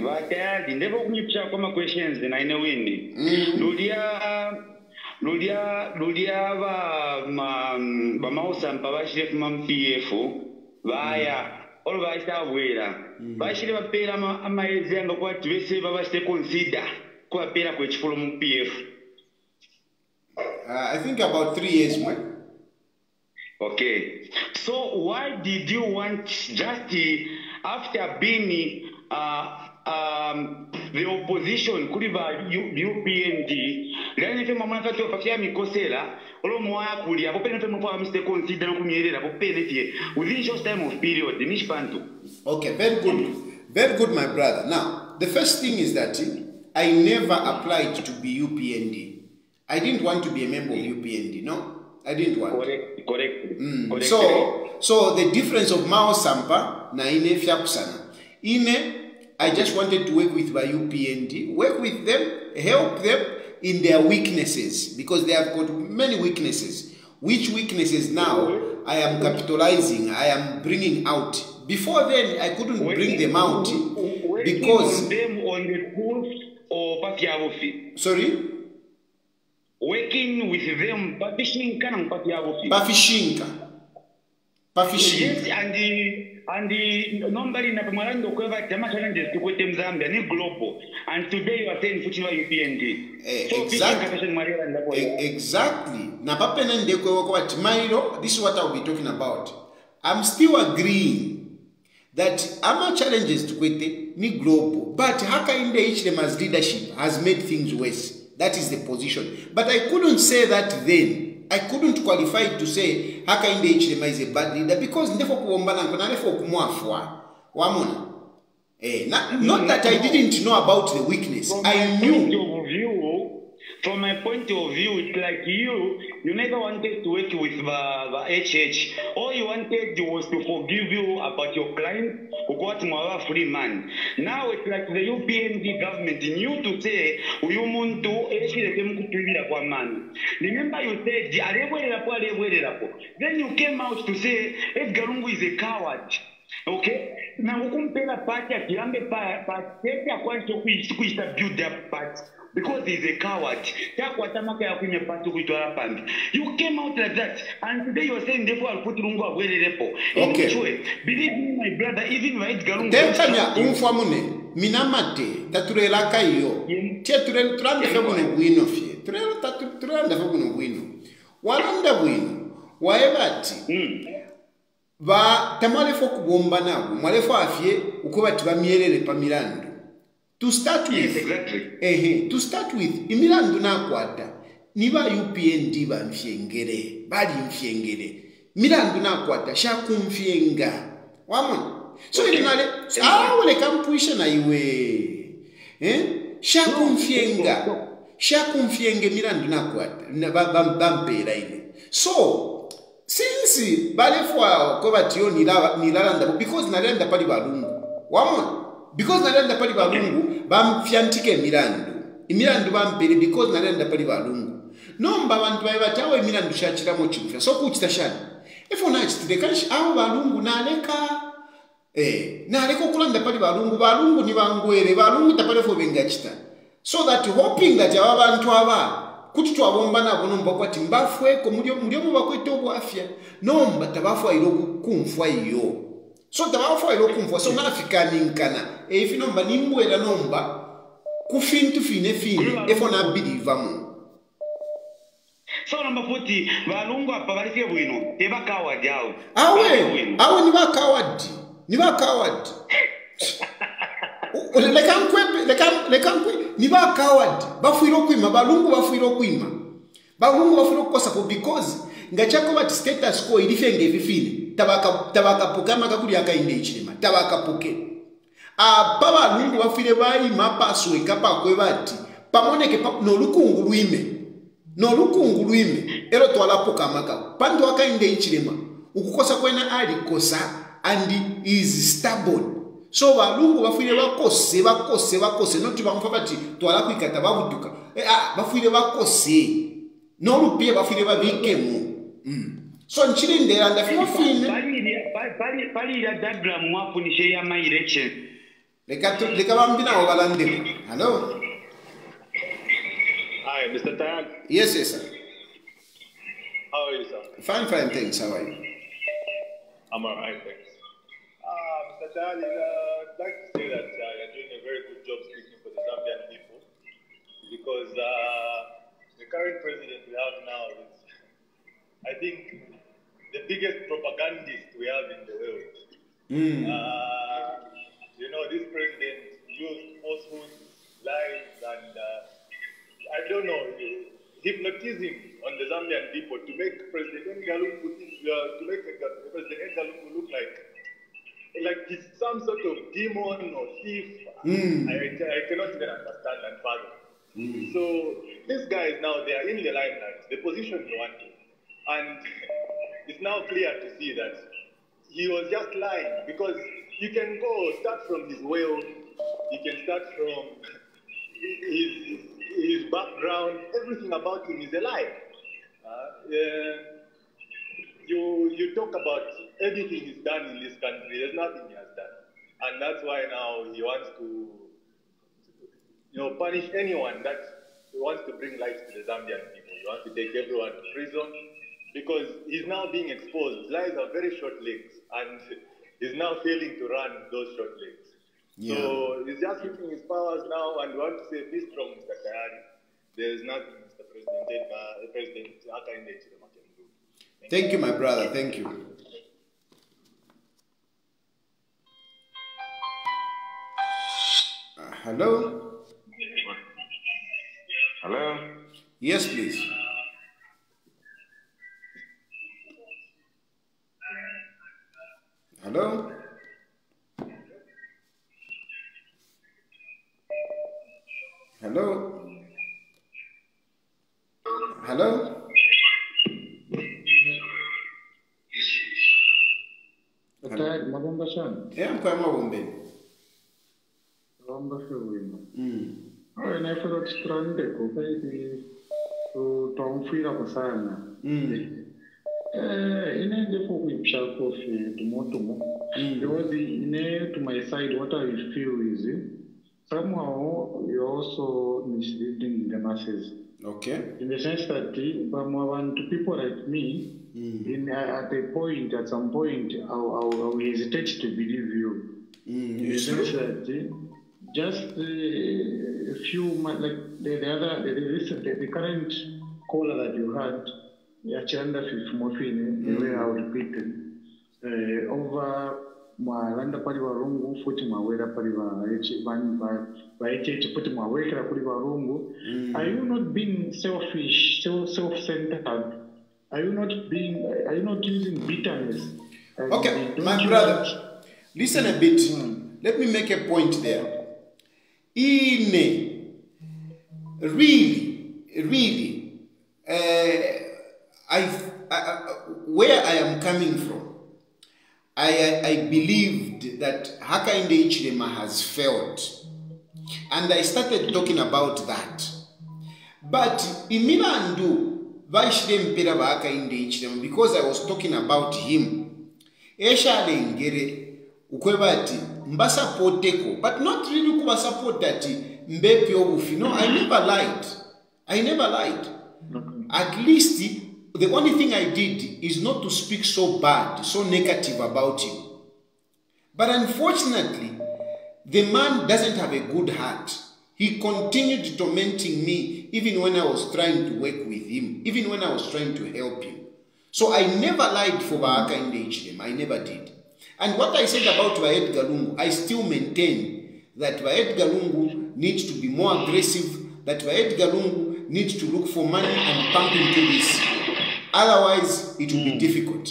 Vatayazi ndeva kunyipisa kwama-questions naine wini mm. luliya luliya luliya bamausampa bashire kuma mpf vaya mm. olo vashavwera mm. vashire vapera amaedzi yanga kwati vese vavashire consider kuvapera kwechifulo mupf Uh, I think about three years, man. Okay. So why did you want just after being uh, um, the opposition U- UPND lani fe mamuna kati ofafia mikosela olo mwaya kuli apo pene pene kwa miste consider no kumyerera apo pene tie within short time of period ni spantu Okay, very good. Very good, my brother. Now, the first thing is that I never applied to be UPND. I didn't want to be a member of UPND, no? I didn't want. correct correct Mm. correct So, so the difference of Mao Sampa na ine fyakusana. Ine, I just wanted to work with my UPND, work with them, help them in their weaknesses because they have got many weaknesses. Which weaknesses now I am capitalizing, I am bringing out. Before then, I couldn't bring them out because. on them on the course or Sorry? Working with them papishinka na mpati abufi Pafishinka. Pafishinka. Yes, and and normally na pamwalando kweva chama challenges tukwete mzambia ni global and today you are saying fuchini wa UPND Eh, so exactly. mwalira ndapo E- exactly na papene ndekwewo kwati mairo this is what i'll be talking about i'm still agreeing that ama challenges tukwete ni global but hakainde ichilema's leadership has made things worse that is the position. But i couldn't say that then. I couldn't qualify to say hakainde ichilema is a bad leader because ndefo kuombana nkonalefo kumwafwa. Wamona? Eh, na, not that i didn't know about the weakness. I knew from my point of view it's like you you never wanted to work with the, the HH all you wanted was to forgive you about your client who got mwawa free man. Now it's like the UPND government knew to say uyu muntu eshireke mukutubira kwa mani remember you said alebwererapo alebwererapo then you came out to say Edgar Lungu is a coward. Okay? Nangu kumpera pati akirambe patete akwanisa kuisa build up because he's a coward. Takwata maka yakuime pati kuitwara pambi you came out like that. And today you are saying therefore i'll put lungu abwererepo Okay. anyway believe me my brother even right galungu tekanya umfwa mune. Mina mate taturelaka iyo. Tie turandefe buno bwino fye. Turandefe buno bwino. Walonda bwino waye bati ba tamwalefa kubomba nabo mwalefa afye ukuba pa milandu to start with ehe to start with imilandu nakwata ni va upnd va mfyengele va li mfyengele. Milandu nakwata xa kumfyenga wamona so ili nale awule kampwisha na iwe. Eh? xa kumfyenga xa kumfyenge milandu nakwata bampela ile so since balefwa ko vati yo nilalandapo because nalanda pali valungu. Wamona because nalenda pali balungu bamfyantike emilandu emilandu bampere because nalenda pali balungu nomba abantu baye bati awo emilandu shakiramo kigufya so kuchita shani? Ifo nachitire kanshi awo balungu naleka. Eh, naleka okulanda pali balungu balungu ni bangwere balungu tapalefo bengakita so that hoping that aba bantu aba kuti twabomba nabo nomba kwati mbafweko muliomu bakweta obwafya nomba tabafwaire okunfwa iyo so daba fo elo kumfo so ngala fikanin kana eh, e fi nomba nimbuela nomba kufintu fine fine efo na bidiva mu so nomba futi valungu apa valifye bwino tebakawa jawo awe awe ni bakawadi ni bakawadi lekankwe ni bakawadi bafuire okwima balungu bafuire okwima. Balungu bafuire okukosa ku because ngachakoba ti status quo ilifenge vifile tavakapukama kakuli akainde chilema tavakapuke apa vanhundu vafile vaima pasuweka pakwe vati pamoneke nolukungu lwime nolukungu lwime ero twalapukama kako pandu akainde ichilema. Ukukosa kwena alikosa andi is stubborn. So valungu vafwile vakose vakose vakose noti vamufa vati twala kuikata vavuduka. E, vafuile vakose nolupiya vafwile vavikemo babikemu so nkirindera ndafino fine palira diagram mwafunishe ya my election leka tu- leka bambi nawo balandeko hallo Hi, Mr. Tayali. yes yes sir. How are you, sir? fine fine thanks how are you I'm all right, thanks. Uh, Mr. Tayali, uh, I'd like to say that uh, you're doing a very good job speaking for the Zambian people because uh, the current president we have now is, I think, the biggest propagandist we have in the world. Mm. Uh, you know, this president used falsehoods, lies, and uh, I don't know, hypnotism on the Zambian people to make President think, uh, to make President Edgar look like like he's some sort of demon or thief. Mm. I, I cannot even understand and fathom. So these guys now they are in the limelight, the position he wanted, and it's now clear to see that he was just lying because you can go start from his will, you can start from his, his background, everything about him is a lie. Uh, uh, you you talk about everything he's done in this country. There's nothing he has done, and that's why now he wants to, you know, punish anyone that wants to bring light to the Zambian people. He wants to take everyone to prison because he's now being exposed. Lies are very short legs, and he's now failing to run those short legs. Yeah. So he's just using his powers now, and we want to say, be strong, Mr. Tayali. There is nothing Mr. President, uh, President Hakainde Hichilema can do. thank you my brother thank you Uh, hello Hello? yes please hello hello hello Attack mabomba eh, hmm. sana. Hmm. Eh, mkwa mabomba. Mabomba fiwima. Mm. Oh, inaifero tutrange kupa hivi. Tu tomfira kusana. Mm. Eh inende for kuipsha kofi tumotumo. Because ine to my side what I feel is somehow you're also misleading the masses. okay In the sense that uh, to people like me, in uh, at a point, at some point, I'll, I'll, I'll hesitate to believe you. in the sense true. that just uh, a few like the, the other, the, the, the, the current caller that you had, yachilanda fifu mofine iwe au repeated eh, over mwalanda pali varungu futi mwawera vaeche vanhu va- vaecheche futi mwawekera kuli varungu. Are you not being selfish self- self-centered? Are you not being are you not using bitterness? And Okay, my brother, want- listen a bit. Let me make a point there. Ine, really, really, uh, I, I, where I am coming from, I, I, I believed that Hakainde Ichilema has failed. And I started talking about that. But imilandu vaishilempera vaakainde ichilema because I was talking about him eshalengere ukwevati mbasapoteko but not really kuvasapota ati mbepi obufi no i never lied. I never lied. At least the only thing i did is not to speak so bad so negative about him but unfortunately the man doesn't have a good heart he continued tormenting me even when i was trying to work with him even when i was trying to help him so I never lied for Baaka in the HLM. I never did. And what I said about Vaed Galungu, I still maintain that Vaed Galungu needs to be more aggressive, that Vaed Galungu needs to look for money and pump into this. Otherwise, it will be difficult.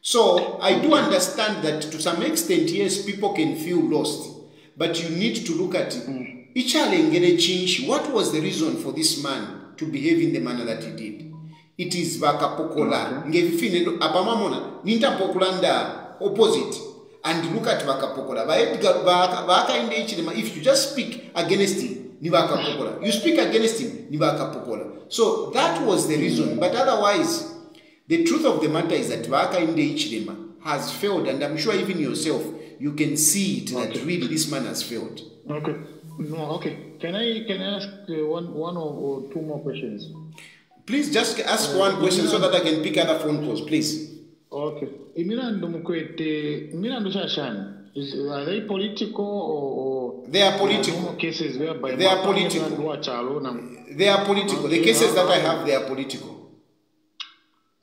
So I do understand that to some extent, yes, people can feel lost, but you need to look at Ichalengere Chinchi. What was the reason for this man to behave in the manner that he did? It is vakapokola. Ngevifine apamamona nintapokulanda opposite. And look at vakapokola. Vaedgar vaakainde ichilema if you just speak against him ni vakapokola you speak against him ni vakapokola so that was the reason but otherwise the truth of the matter is that vaakainde ichilema has failed and i'm sure even yourself you can see it that really this man has failed Okay. No, okay. Can I can I ask uh, one one or, or two more questions? please just ask one question so that i can pick other phone calls please Okay. Imilandu mukwete imilandu shashani. Is are they political or, or They are political. cases whereby They are political. vanhu vachalo na they are political the cases that i have they are political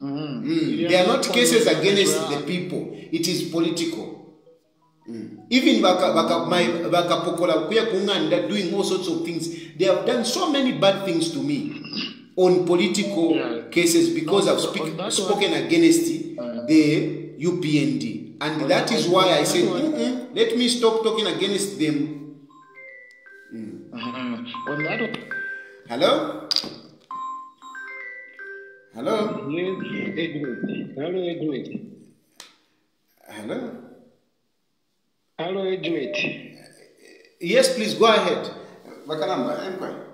Mhm. Mm, they are not cases against the people. It is political Mm. even vaka- vaka- my- vakapokola kuya kunganda doing all sorts of things. They have done so many bad things to me on political cases because i've speak, spoken against the upnd and that is why i said "Mm-mm, let me stop talking against them. Mm-hmm. That hello? Hello. Hello, Edward. hello Hello, Edward. yes please go ahead. Vakalamba empire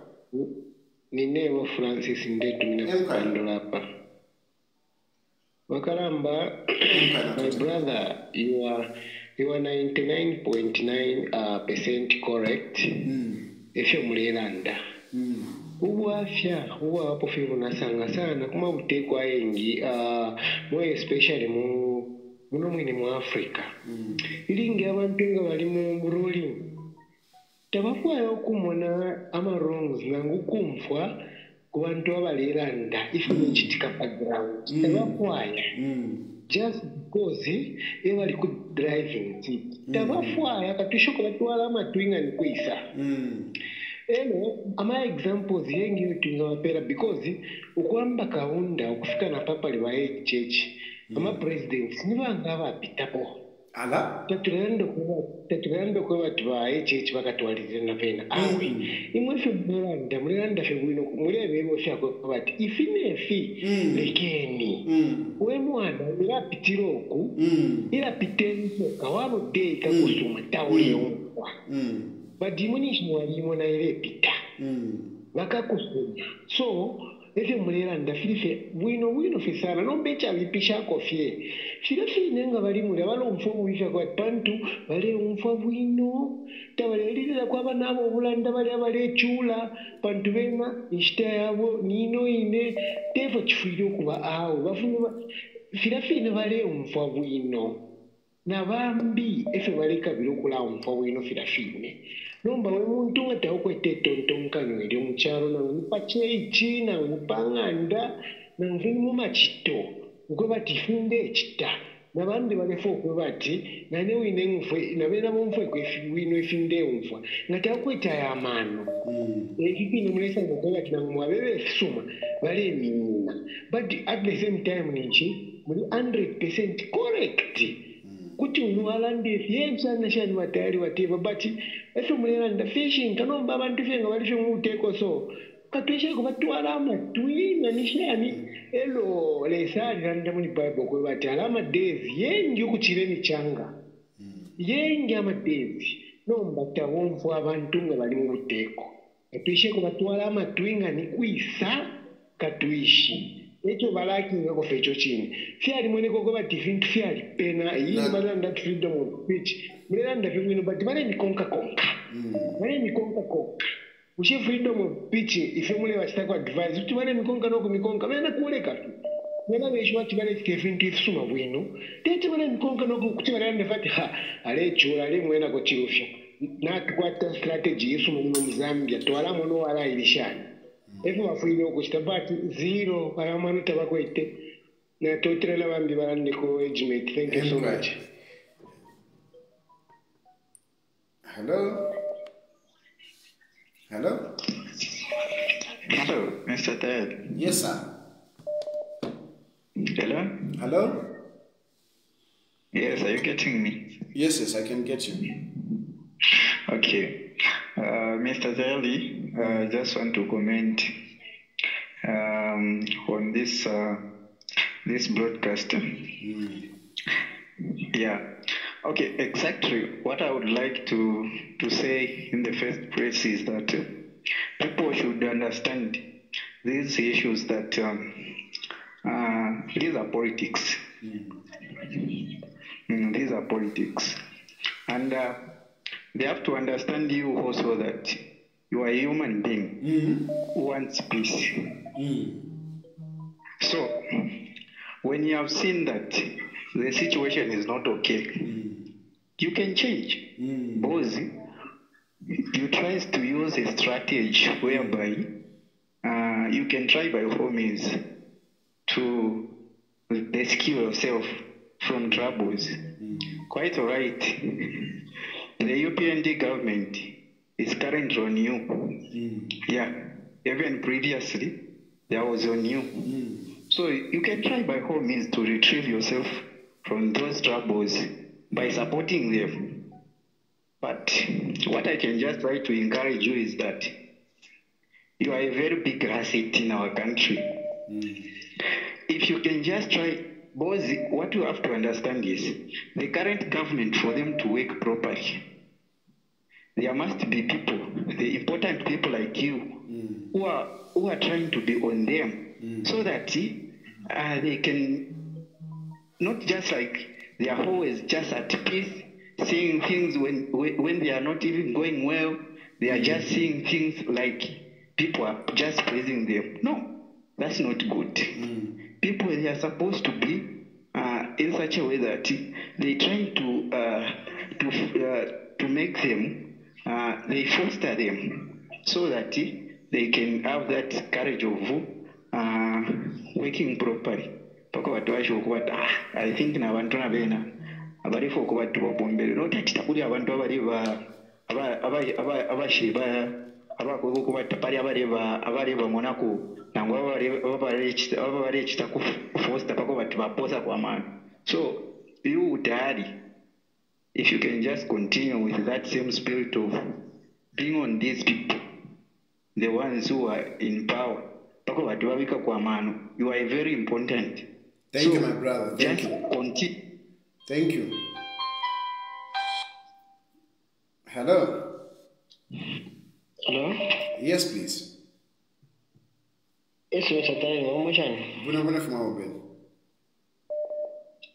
Ninevo Francis Ndetu ninakupandula hapa. Wakalamba, my brother, you are you are 99.9 uh, percent correct. Efyo mulelanda. ubwafya huwa hapo fyo bunasanga sana. Kuma butekwa engi uh, more especially mu muno mwene mu africa. Ilingi abantu nga bali mu ruling tebafwayo okumona amarongs nangu kumfwa ku bantu abalelanda ifune kitika background tebafwaya just because ebali ku driving seat tebafwaya katushoka batwala amatwinga nikwisa eno ama examples yengi tungawapera because okwamba kaunda okufika na papa libaye chechi ama presidents nibanga bapitapo ala tativeranda kwevati vaye chechi vakatwalirirana pena awi ah, imwefe muranda murerandaffe bwino mureveivoshe akwevati ifi nefi mm. lekeni. Mm. Wemwana irapitiroku mm. irapitensoka wanodeika kusuma tauleuwa vadimoni chinwalimo nairepita. Vakakusuma. So ete muliranda filife bwino bwino fe sana nombeca bipixako fye fila finenga balimuli abala umfa buifa kwa pantu bale umfa bwino tabalelilila kwa bana abo obulanda bali abalechula bantu bena enshita yabo nino ine. Tefa chifuile okuba awo bafune fila fine bale umfa bwino nabambi efe balekabile okulaa umfa bwino fila fine nomba wemuntu ungade ukwete tontonka nywele mucharo nanguni pacheichi nanguni pang'anda nangufini mumachito ukwe vati ifunde echita navantu vanefa ukwe vati nane uine mvwe navena vomfwekwe wino ifunde umvwa ngati akuita yamano. Mm. Ekipino mulesa ngakwe vati nangumwe avevesuma valemina but at the same time nichi muri 100 percent correct. kuti unwala ndife yebzana shani watayali wativa but efemulelanda fishing kanomba abantu fenga bali fenga utekoso katwesheko batwalamo twina nishani. Elo lesa alilanda muli bible kwe bati ala days yengi okuchileni changa hmm. yengi ama nomba tawomvu abantu nga bali mu buteko katwesheko batwala amatwi ni kwisa katwishi. ithuba lakinga kufechotshini fiyalimoneka ukuba different fiyalipena yini balanda freedom of speech mulelanda pemwino but vanendikonka konka vanendikonka konka uche freedom of speech ife mule vachita kuadvise kuti vane mikonka noko mikonka vaenda kuoleka vana vechi vati vale chitefinti ifusuma bwino tete vale mikonka noko kuti valelanda fati ha ale chula ale mwena kochirufyo natukwata strategy ifusuma muno muzambia twala muno wala ilishani. Vafuile okuchita but zero valamwano tavakwete natotirela vambi valandeko egimate thank you so much Hello? Hello? Hello, Mr. Ted. Yes, sir. Hello? Hello? Yes, are you getting me? Yes, yes, I can get you. Okay. Uh, Mr. Zeli, I uh, just want to comment um, on this uh, this broadcast. Yeah. Okay, exactly. What I would like to to say in the first place is that uh, people should understand these issues that um, uh, these are politics. Mm, these are politics, and uh, they have to understand you also that you are a human being who wants peace. So, when you have seen that the situation is not okay, mm-hmm. you can change. Mm-hmm. Because you try to use a strategy whereby uh, you can try by all means to rescue yourself from troubles. Mm-hmm. Quite alright. The UPND government is currently on you. Mm. Yeah. Even previously, there was on you. Mm. So you can try by all means to retrieve yourself from those troubles by supporting them. But what I can just try to encourage you is that you are a very big asset in our country. Mm. If you can just try, both what you have to understand is the current government, for them to work properly, there must be people, the important people like you, who are who are trying to be on them, so that uh, they can not just like they are always just at peace, seeing things when when when they are not even going well. They are just seeing things like people are just praising them. No, that's not good. People they are supposed to be uh, in such a way that they try to uh, to uh, to make them uh, they foster them so that they can have that courage of uh, working properly. paka vatu vacho okuvati ah, i think navantu navena avarifa okuvati vapombere notati takuri avantu avareva avasheva avakweko okuvati pari avareva avareva monako nangwe vava varechita kufosta pako vati vaposa kwamano so you udhari if you can just continue with that same spirit of being on these people the ones who are in power pako vati vavika kwamano you are very important Thank you, my brother. Thank just you. continue Thank you. Hello. Hello? Yes, please. Yes, yes, I'm going to Buna buna from our bed.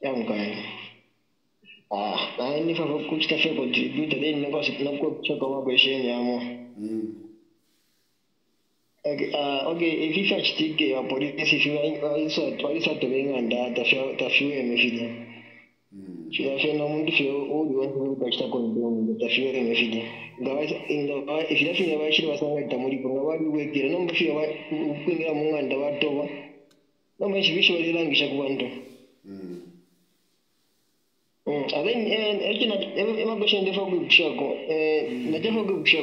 Yeah, I'm going. Ah, I never cooked café contributed in negócio, não cooked uma coisinha, meu amor. Hum. okay if ifyachitike apolisi ifika ayisatwa ayisatwa benganda meu filho Financier no mundo feio, odioso, pelo que está acontecendo, está feio na vida. Ekira fina bakiri basanga tamuliko nga babiweekera n'omubafira okukwingira mu nganda batoba noma ekibi kibazirangisha ku bantu ate emagoshi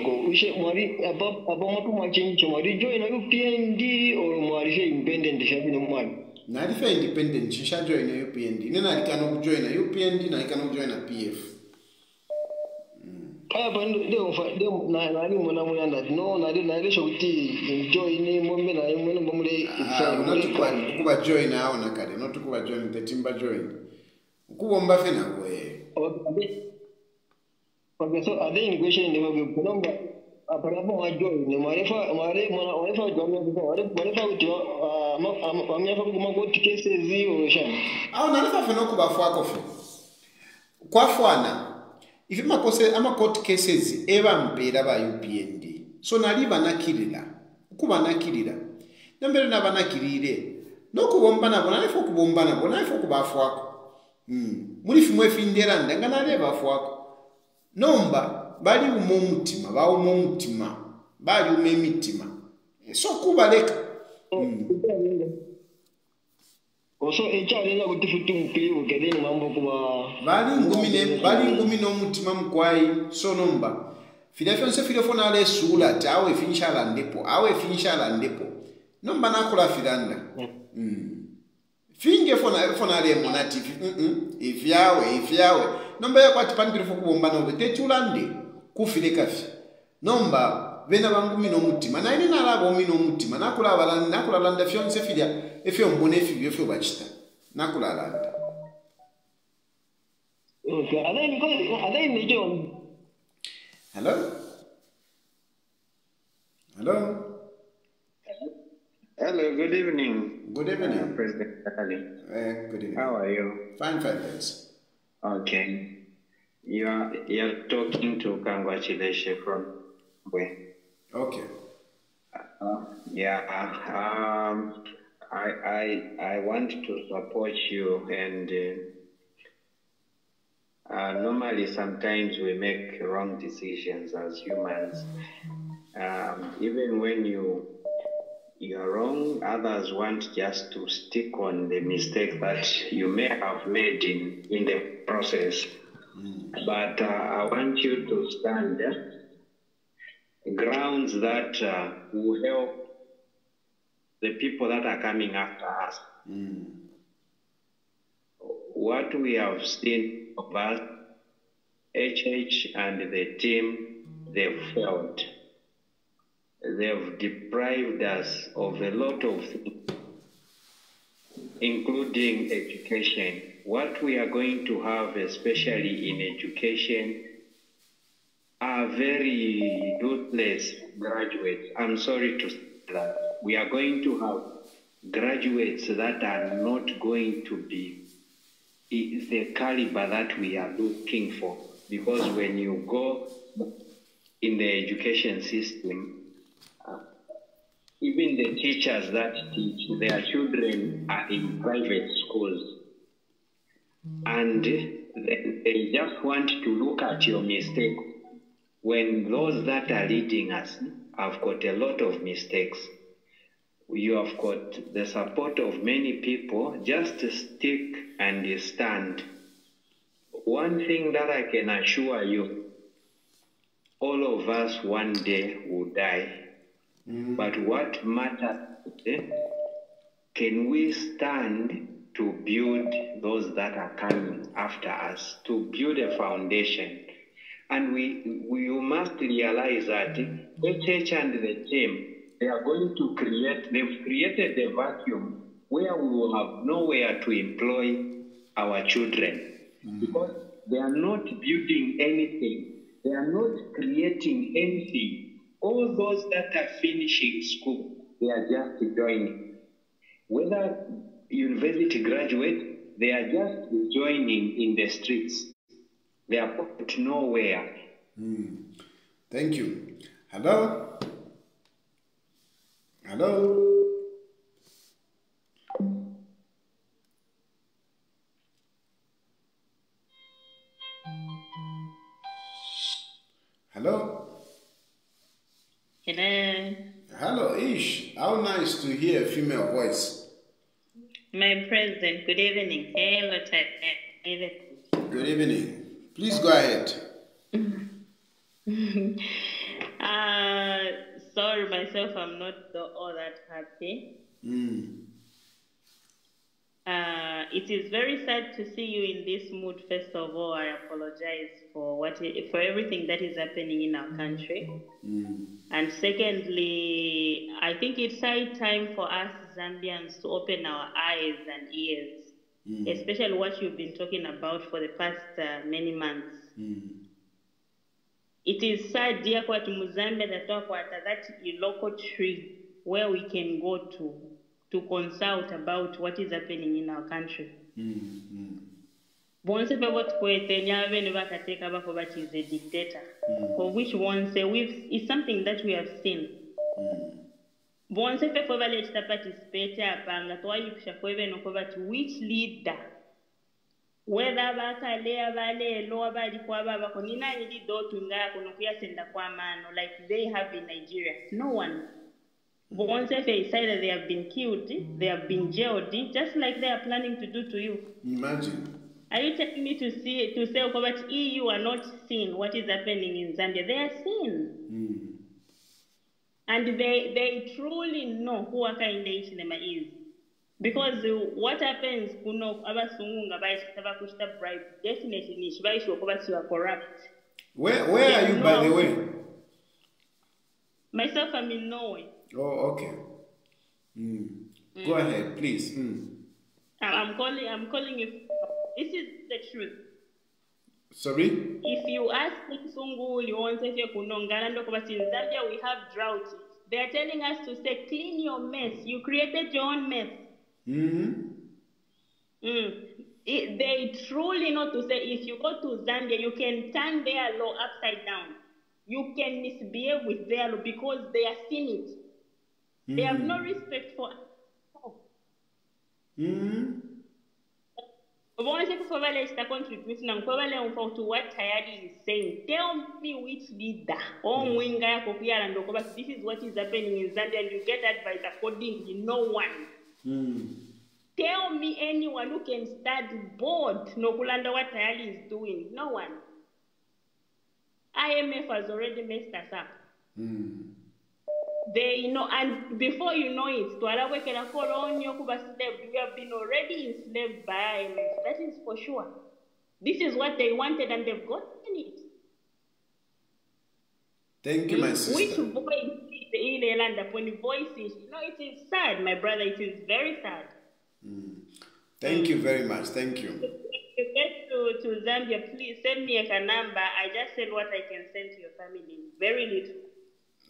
joina upnd oro mwali se independent fyabino mwali nalifa independent nshajoyina upnd ine nalikana okujoyina upnd nalikana okujoyina pf kayapa ndionalimona ndati no nalilesha kuti njoyini mombe naimwene ah, mbomule ukubhajoyina aona kale not ukubhajoyina the aparapo wajoine mwalefa wajwamwalefa kuti wamyafa kuti mwakoti keseziyo shana awu nalefa fena okuba fwako fe kwafwana ife amacourt cases ebampeera ba upnd so nali banakirira okubanakirira nambeera nabanakirire n'okubomba nabo nalefa okubomba nabo nalefa okubafwako mulifimu efindera nda nga naleba afwako nomba baliwuma omutima bawuma omutima baliwuma emitima so kubaleka oso ekyalinga kutifiti mukiliwukere nomambo kuba balingumi n'omutima mukwayi so nomba. Filefo nse filefo nala esuula ti awo efi nshala ndipo awo efi nshala ndipo nomba nakola filanda. Mm. Finge fonala emona ti ifi ifyawe e ifyawe e nomba yakwati pambiri fokubomba nobe tetulande kufilekafi nomba bena vangu mino mutima na ine nalavawo mutima nakulavala nakulalanda fyonse filya efyo mbona efibyo efyo vacita nakulalanda halo halo Hello, good evening. Good evening. Uh, President Ali. Uh, eh, good evening. How are you? Fine, fine, thanks. Okay. You are you're talking to Kangwachileshe from where? Okay. Uh, yeah. Um, I I I want to support you, and uh, uh, normally sometimes we make wrong decisions as humans. Um, even when you you're wrong. Others want just to stick on the mistake that you may have made in, in the process. But uh, I want you to stand uh, grounds that uh, will help the people that are coming after us. What we have seen of us, HH and the team, they've failed they've deprived us of a lot of things, including education. What we are going to have, especially in education, are very useless graduates. I'm sorry to say that. We are going to have graduates that are not going to be the caliber that we are looking for. Because when you go in the education system, uh, even the teachers that teach their children are in private schools and they, just want to look at your mistake. When those that are leading us have got a lot of mistakes you have got the support of many people. Just stick and stand. One thing that i can assure you all of us one day will die. Mm. But what matters is, can we stand to build those that are coming after us, to build a foundation? And we, we must realize that HH and the team, they are going to create, they've created a vacuum where we will have nowhere to employ our children. Mm-hmm. Because they are not building anything, they are not creating anything all those that are finishing school, they are just joining. Whether university graduate, they are just joining in the streets. They are put nowhere. Hmm. Thank you. Hello? Hello? Hello? Hello. Hello, Ish. How nice to hear a female voice. My president, good evening. Hello, Good evening. Please go ahead. uh, sorry, myself, I'm not the, all that happy. Mm. Uh, it is very sad to see you in this mood. First of all, I apologize for what for everything that is happening in our country. Mm. And secondly, I think it's high time for us Zambians to open our eyes and ears, Mm. especially what you've been talking about for the past uh, many months. Mm. It is sad, dear Kwatu Muzambe, that that a local tree where we can go to to consult about what is happening in our country. Mm. Mm. bonse pe botikwetenya abene bakateeka bako bati is a dictator for which one say we've, it's something that we have seen bonse pe fwe balekita participate apa nga twayipushaku ebeneko bati which leader whether abakale abaleelo abaliko ababako ninani lidde otungako nokuyasenda kwamaano like they have in nigeria no one bonse fe either they have been killed they have been jailed just like they are planning to do to you Imagine. Are you telling me to see to say but EU are not seeing what is happening in Zambia? They are seeing. Mm. And they they truly know who akainda them is. Because what happens kuno abasungu nga bayita bakushita bribe shibaisho kuba you are corrupt. Where where are you by the way? Myself I'm in Norway. Oh, okay. Mm. Go Mm. ahead, please. Mm. I'm I'm calling I'm calling you this is the truth. Sorry? If you ask Sunguli Onsefe Kunongana Ndokobati in Zambia, we have drought. They are telling us to say, clean your mess. You created your own mess. Mm-hmm. Mm. It, they truly know to say, if you go to Zambia, you can turn their law upside down. You can misbehave with their law because they are seen it. They have no respect for Mm-hmm. Bonse kufa vale ita contribute na vale unfa to what Tayali is saying. Tell me which leader or mwinga yako kuyala ndoko but this is what is happening in Zambia and you get advice accordingly. No one. Mm. Tell me anyone who can study board nokulanda what Tayali is doing. No one. IMF has already messed us up. Mm. They know, and before you know it, twalawekera kolonyo kuba slave. We have been already enslaved by IMF. That is for sure. This is what they wanted, and they've gotten it. Thank you, my sister Which voice is ile land upon voices? know it is sad, my brother. It is very sad. Mm. Thank you very much. Thank you. If you get to, to Zambia, please send me a number. I just send what I can send to your family. Very little.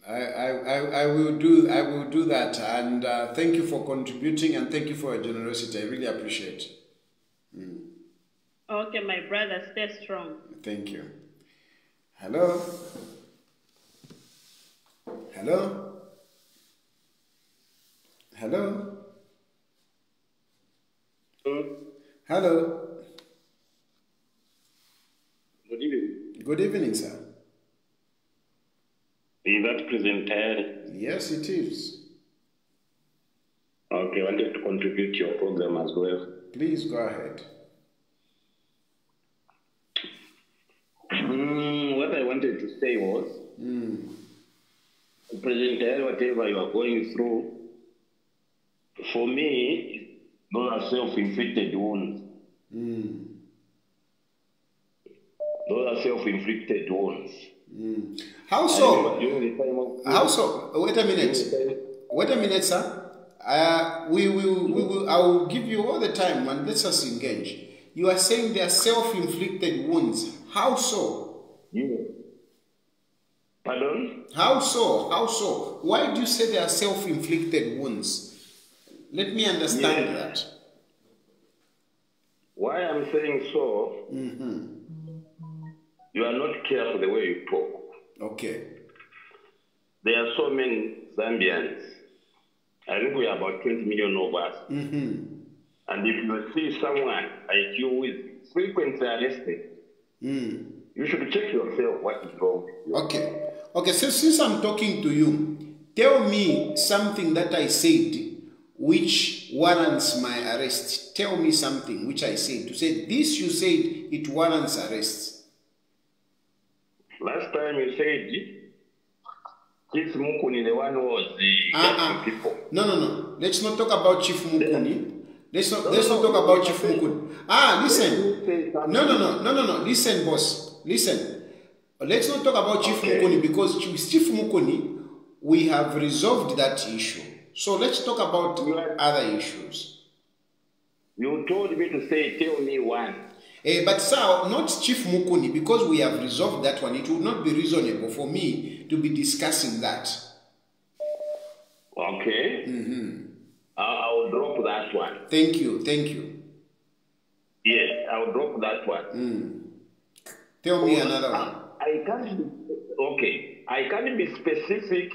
I, I, I, I will do I will do that and uh, thank you for contributing and thank you for your generosity. I really appreciate. Mm. Okay, my brother, stay strong. Thank you. Hello? Hello? Hello? Hello? Good evening. Good evening, sir. Is that presenter? Yes, it is. Okay, I wanted to contribute to your program as well. Please go ahead. Mm, what I wanted to say was, Mm. presenter, whatever you are going through, for me, those are self-inflicted wounds. Mm. Those are self-inflicted wounds. Mm. How so? remember during the time of How so? Wait a minute. Wait a minute, sir. Uh, we will, we will, I will give you all the time and let's engage. You are saying they are self-inflicted wounds. How so? Pardon? How so? How so? Why do you say they are self-inflicted wounds? Let me understand Yes. that. Why I'm saying so, Mm-hmm. You are not careful the way you talk. Okay. There are so many Zambians. I think we are about 20 million of us. Mm-hmm. And if you see someone like you is frequently arrested, Mm. you should check yourself what is wrong with. Okay. Okay, so since I'm talking to you, tell me something that I said which warrants my arrest. Tell me something which I said. To say this, you said it warrants arrest. Last time you said Chief Mukuni, the one who was the Uh-uh. people. No, no, no. Let's not talk about Chief Mukuni. Let's not, No, let's no, not talk about Chief. Mukuni. Ah, listen. No, no, no, no, no, no. Listen, boss. Listen. Let's not talk about Chief Mukuni because with Chief Mukuni, we have resolved that issue. So let's talk about other issues. You told me to say, tell me one. Eh, but sir, not Chief Mukuni, because we have resolved that one. It would not be reasonable for me to be discussing that. Okay. Mm-hmm. I, I will drop that one. Thank you, thank you. Yes, I will drop that one. Mm. Tell me another one. I can't be, okay. I can't be specific,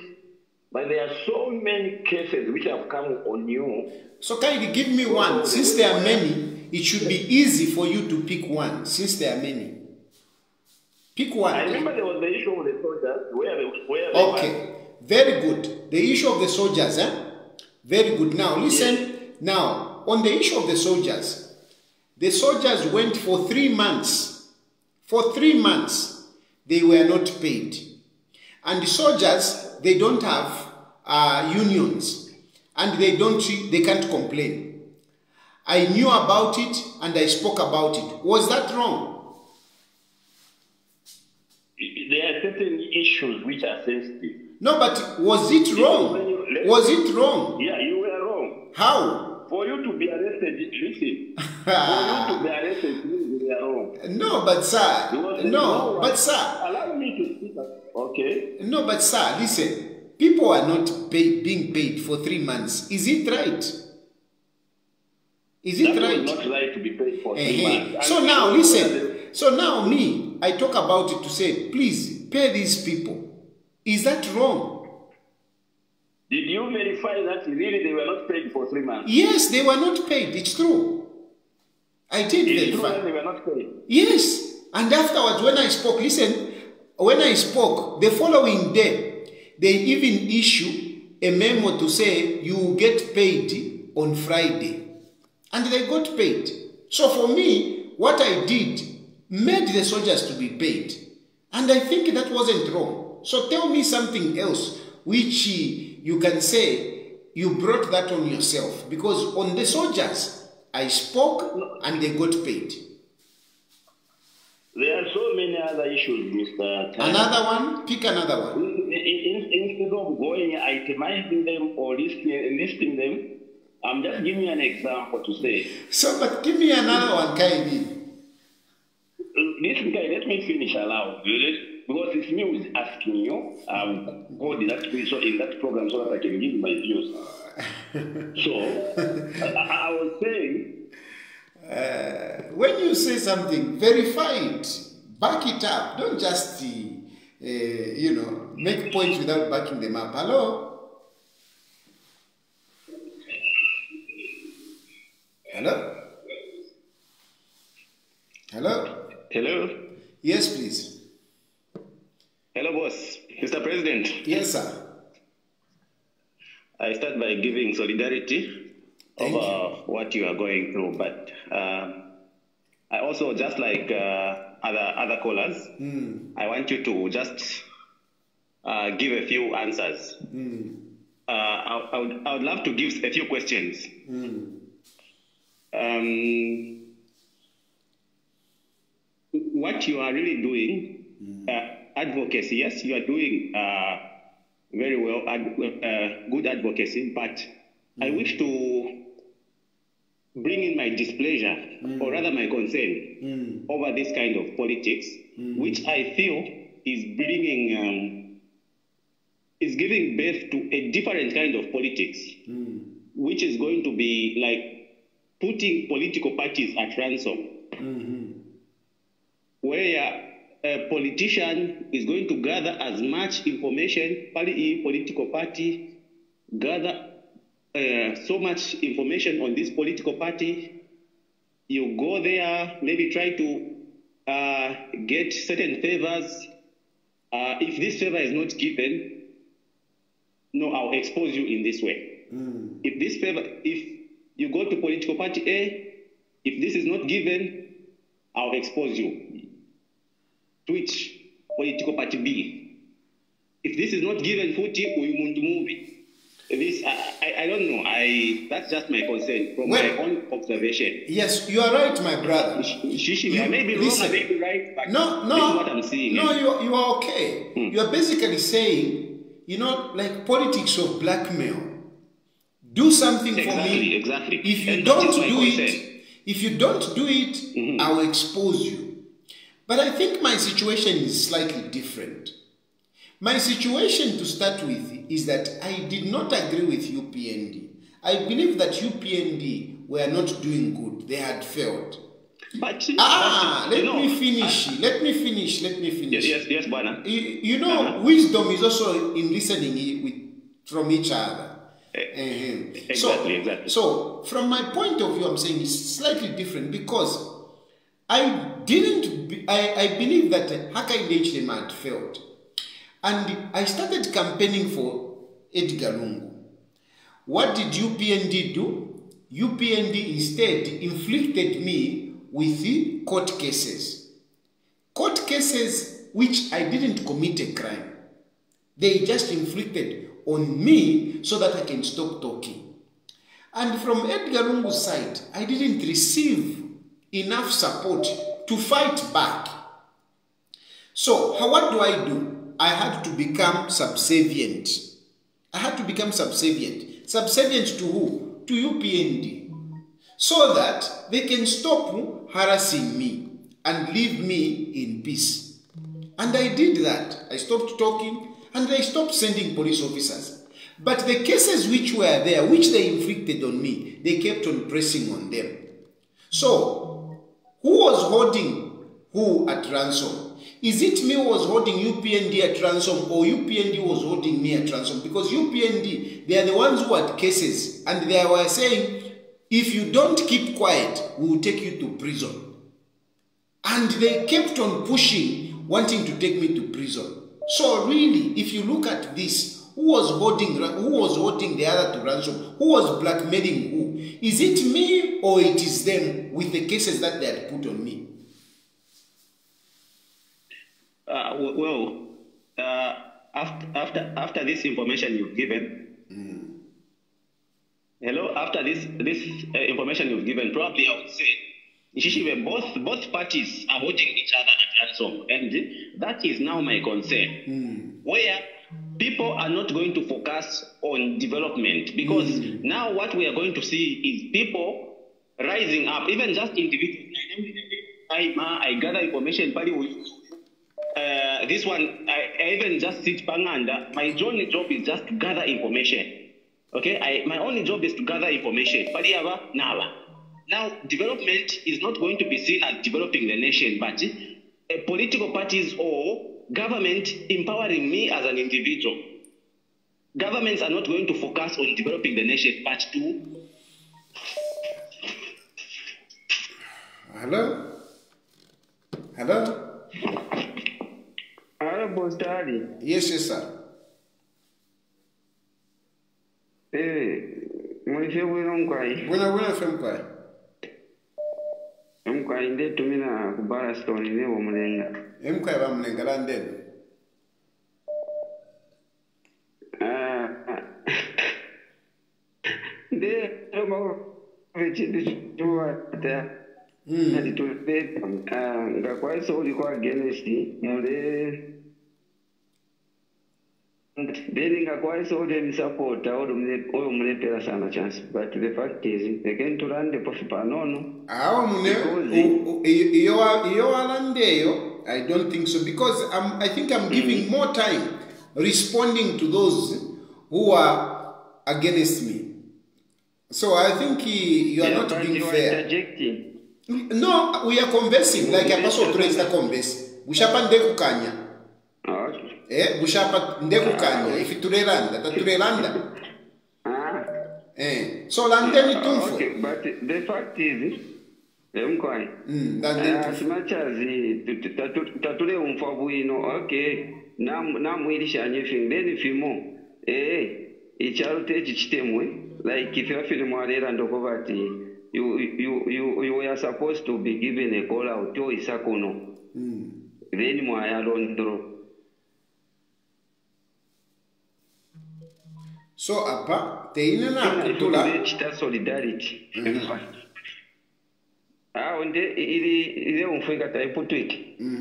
but there are so many cases which have come on you. So kindly give me one. Since there are many, it should be easy for you to pick one. Since there are many, pick one. I remember there was the issue of the soldiers where they, where they Okay, very good. The issue of the soldiers, eh? Very good. Now listen. Now on the issue of the soldiers, the soldiers went for three months. For three months, they were not paid, and the soldiers they don't have uh, unions, and they don't they can't complain. I knew about it and I spoke about it. Was that wrong? there are certain issues which are sensitive. No, but was it wrong? Was it wrong? Yeah, you were wrong. How? For you to be arrested, listen. for you to be arrested, you were wrong. No, but sir, Because no, but sir, Allow me to speak. Okay. no, but sir, listen. People are not pay, being paid for three months. Is it right? Is it that right? not right to be paid for months. So now listen. So now me, I talk about it to say, please pay these people. Is that wrong? Did you verify that really they were not paid for three months? Yes, they were not paid. It's true. I did It's true verify. that they were not paid. Yes. And afterwards, when I spoke, listen, when I spoke, the following day, they even issue a memo to say you will get paid on Friday. And they got paid. So for me, what I did made the soldiers to be paid. And I think that wasn't wrong. So tell me something else which eh, you can say you brought that on yourself. Because on the soldiers, I spoke and they got paid. There are so many other issues, Mr. Tan. Another one? Pick another one. In- in- Instead of going itemizing them or listing, listing them, I'm just giving you an example to say. So, but give me another one, Kaidi. Listen, guy, let me finish aloud. Because it's me who's asking you. I've got that so in that program so that I can give my views. So, I, I- was saying, Uh, when you say something, verify it, back it up. Don't just, uh, you know, make points without backing them up. Hello? Hello? Hello? Hello? Yes, please. Hello, boss. Mr. President. Yes, sir. I start by giving solidarity Thank over what you are going through, but uh, I also, just like uh, other other callers, Mm, I want you to just uh, give a few answers. mm, Uh, I, I, would, I would love to give a few questions. mm. Um, what you are really doing, uh, advocacy, yes, you are doing uh, very well, ad- uh, good advocacy, but I wish to bring in my displeasure, or rather my concern, over this kind of politics, which I feel is bringing, um, is giving birth to a different kind of politics, which is going to be like putting political parties at ransom where a politician is going to gather as much information, party, political party, gather uh, so much information on this political party. You go there, maybe try to uh, get certain favors. Uh, if this favor is not given, no, I'll expose you in this way. If this favor, if you go to political party A, if this is not given, I'll expose you. Switch political party B. If this is not given, footy, we want to move it. This, I, I, I don't know. I that's just my concern from my own observation. Yes, you are right, my brother. Shishi, I may be wrong, I may be right, but no, no, this is what I'm seeing. No, eh? you, you are okay. You are basically saying, you know, like politics of blackmail. Do something for me. exactly. If you And don't do concern. it, if you don't do it, I will expose you. But I think my situation is slightly different. My situation to start with is that I did not agree with UPND. I believe that UPND were not doing good. They had failed. But ah, but, let know, me finish. let me finish. Let me finish. Yes, yes, Bwana. You, you know, wisdom is also in listening with, from each other. Uh-huh. Exactly, so, exactly. So, from my point of view, I'm saying it's slightly different because I didn't. Be, I, I believe that Hakainde Hichilema had failed, and I started campaigning for Edgar Lungu. What did UPND do? UPND instead inflicted me with the court cases. Court cases which I didn't commit a crime. They just inflicted on me so that I can stop talking. And from Edgar Lungu's side, I didn't receive enough support to fight back. So, how, what do I do? I had to become subservient. I had to become subservient. Subservient to who? To UPND. So that they can stop harassing me and leave me in peace. And I did that. I stopped talking and I stopped sending police officers. But the cases which were there, which they inflicted on me, they kept on pressing on them. So, who was holding who at ransom? Is it me was holding UPND at ransom or UPND was holding me at ransom? Because UPND, they are the ones who had cases and they were saying, if you don't keep quiet, we will take you to prison. And they kept on pushing, wanting to take me to prison. So really, if you look at this, who was holding who was holding the other to ransom? Who was blackmailing who? Is it me or it is them with the cases that they had put on me? Uh, well, uh, after, after after this information you've given, hello. After this this uh, information you've given, probably I would say, Ishishibe, both both parties are holding each other at ransom, and that is now my concern, where people are not going to focus on development because now what we are going to see is people rising up, even just individuals. I, I gather information, uh, this one, I, I even just sit panganda. My only job is just to gather information. Okay, I, my only job is to gather information. But now, now development is not going to be seen as developing the nation, but uh, political parties or government empowering me as an individual. Governments are not going to focus on developing the nation, but to Hello? Hello? Hello, Boss Daddy. Yes, yes, sir. Eh, mwishe bwino mkwai. Bwino bwino fe mkwai. Mkwai kwa inde tumina kubara stone ne womulenga emkwayi bamulenga la ndebe nde loma vecindu ciwata ati tuve kwa then ngakwaisa uli emisapota oyo mulepera sana chance but the fact is ekentulande pofi panono awo mune iyo iyo wa- iyo walandeyo i don't think so because I'm, i think i'm giving more time responding to those who are against me. So i think you are Yeah, not being fair. interjecting. no we are conversing like apaso turaita converse. Bushapa ndekukanya eh bushapa ndekukanya if turelanda taturelanda eh so landeni tumfo Okay, but the fact is emkwai as tatule umfa bwino okay namwilishanye fing then fimo eh ichalo techi chitemwe like ife bafile mwalera ndoko vati you, you, you, you were supposed to be given a call out oisa kuno then mwayalondro So hapa teine natula chita solidarity. Au onde ili ile umfunga taiputwiki mm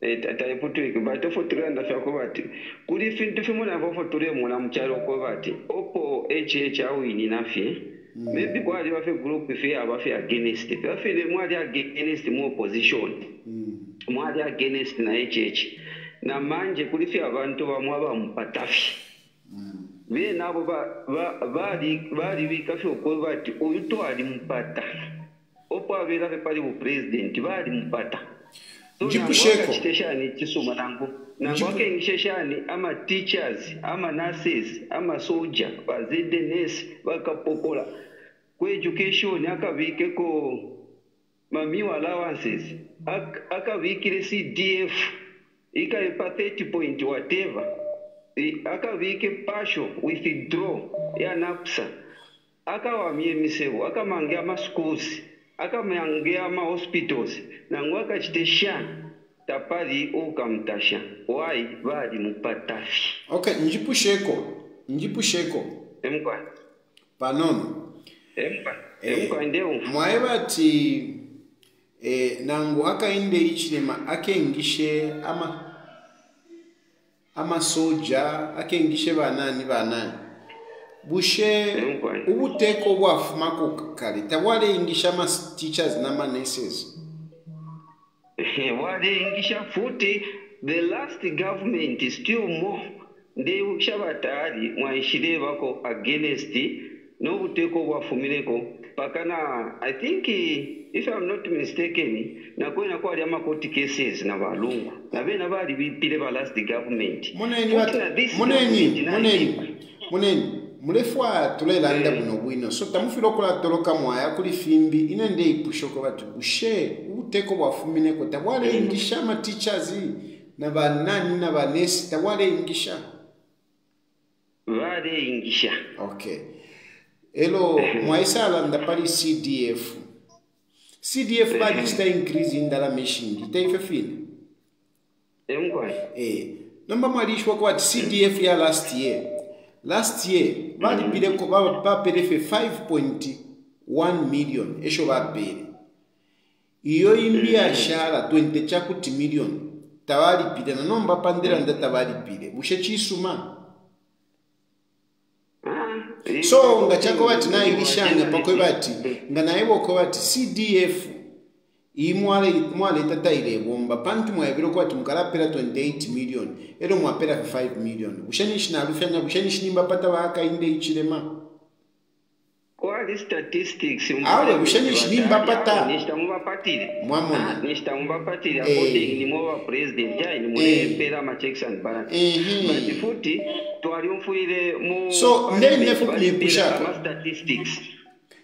-hmm. e, taiputwiki batofotolanda fyako vati kuli fintu fimuna vofotole muna na ko kovati. opo hh awini nafye eh? mm -hmm. maybe kwali vafe group fye abafe against vafile mwali against mu opposition mm -hmm. mwali against na hh na manje kuli fye abantu vamwe avamupatafye bene abo bari bikafye okwe bati oyu twali mupata opo aberabe pali bupresidenti bali mupata chiteshani chisoma nango nango akengisheshani ama-teachers ama-nurses ama-soja bazedns bakapokola kweeducation akavikeko mamiwa allowances akavikire cdf ikaipa 30 point whatever. akavike pasho withdraw ya akawamie misevu akamangia maschools akamangia mahospitals nangu akachite shana tapali ukamtasha wai vali mupatafi ok njipusheko njipusheko emkwa. Panono emkwa emkwa ndeu mwaye vati e, nangu akainde ichilema akengishe ama amasoja akengishe banani banani. Bushe ubuteko bwafumako kale tabwalengisha ama teachers nama nurses walengisha futi the last government still more. Ndebukisha batali mwaishire bako against n'obuteko bwafumireko pakana i think if i'm not mistaken nakwena kwali amacourt cases na valungu navena vali vipile va last government muneni mulefu wa tuloelanda buno bwino. So tamufile okola toloka mwaya kuli fimbi ine nde ipushoko vati bushe uteko bwafumineko tabwaleingisha mm. amateachers na banani na banesi tabwaleingisha valeingisha okay. Elo mwaisa alanda pali cdf cdf mali xi ta increase yini lala mission yi ta yi fefile eh, hinkwayo eh. e namba mali yi xiwaku va ti cdf ya last year. Last year va ti mm. bile va bele fe 5.1 million exo va bele iyo yimbia xala 20 xa ku ti million ta va lipile na nomba pandela mm. nda ta va lipile vuxa xi yi sumana so ngachako vati nailishanga pakwe vati nganaiwoko vati cdf imwaleta tailewomba pantu mwayaviloko vati mukalaapela 28 million. Elo mwapela 5 million. Vuxani xinalu fyanya vuxani xinimba pata vaakainde ichilema wale statistics? Awe mushanyishi nimbapata nichitamumbapatire mwamona. Ah, nichitamumbapatire eh. according nimwe vapresident jai nimunepera eh. machecks and balances but futi twalimfuire mu so ndeli ndefo kulimpushako amastatistics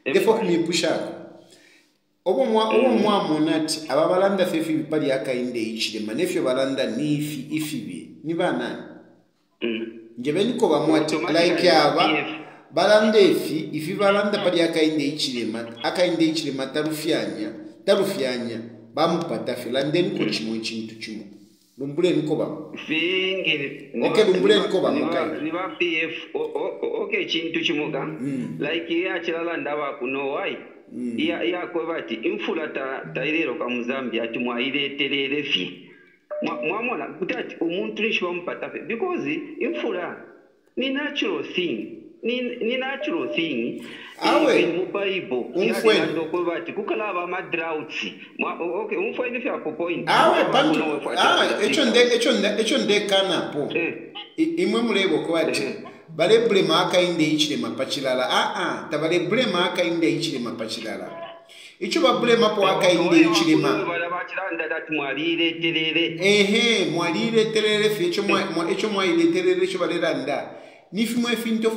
ndefo kulimpushako obo mwa obo mm. mwa monati ababalanda fefi bipali akainde ichilema nefyo balanda nifi ifibi nibanani mm. njebe niko bamwati like aba balanda efi ifi balanda pali akainde ichilema akainde ichilema talufyanya talufyanya bamukwata fe landeniko hmm. chimwe chintu chimwe lumbuleniko bamwe oke lumbuleniko bamweibapf oke chintu chimuka hmm. like iye achilala bakuno wai hmm. iyakoe bati imfula taireroka muzambia ati mwaireterere fye mwamona kuti ati umuntu nishi bamukwata fe because imfula ni natural thing ni natural thing. Awe mubaibo yakanto kwevati kukalava madrouts okay umfainifiapo point. Awe echo ndekanapo eh. imwe mulevo kwevati eh. valebulema akainda ichilema pachilala aa tavalebulema akainda ichilema pachilala icho babulemapo akainda ichilema ehe mwaliileterere fe echo mwaileterere echo valeranda nifimo efintu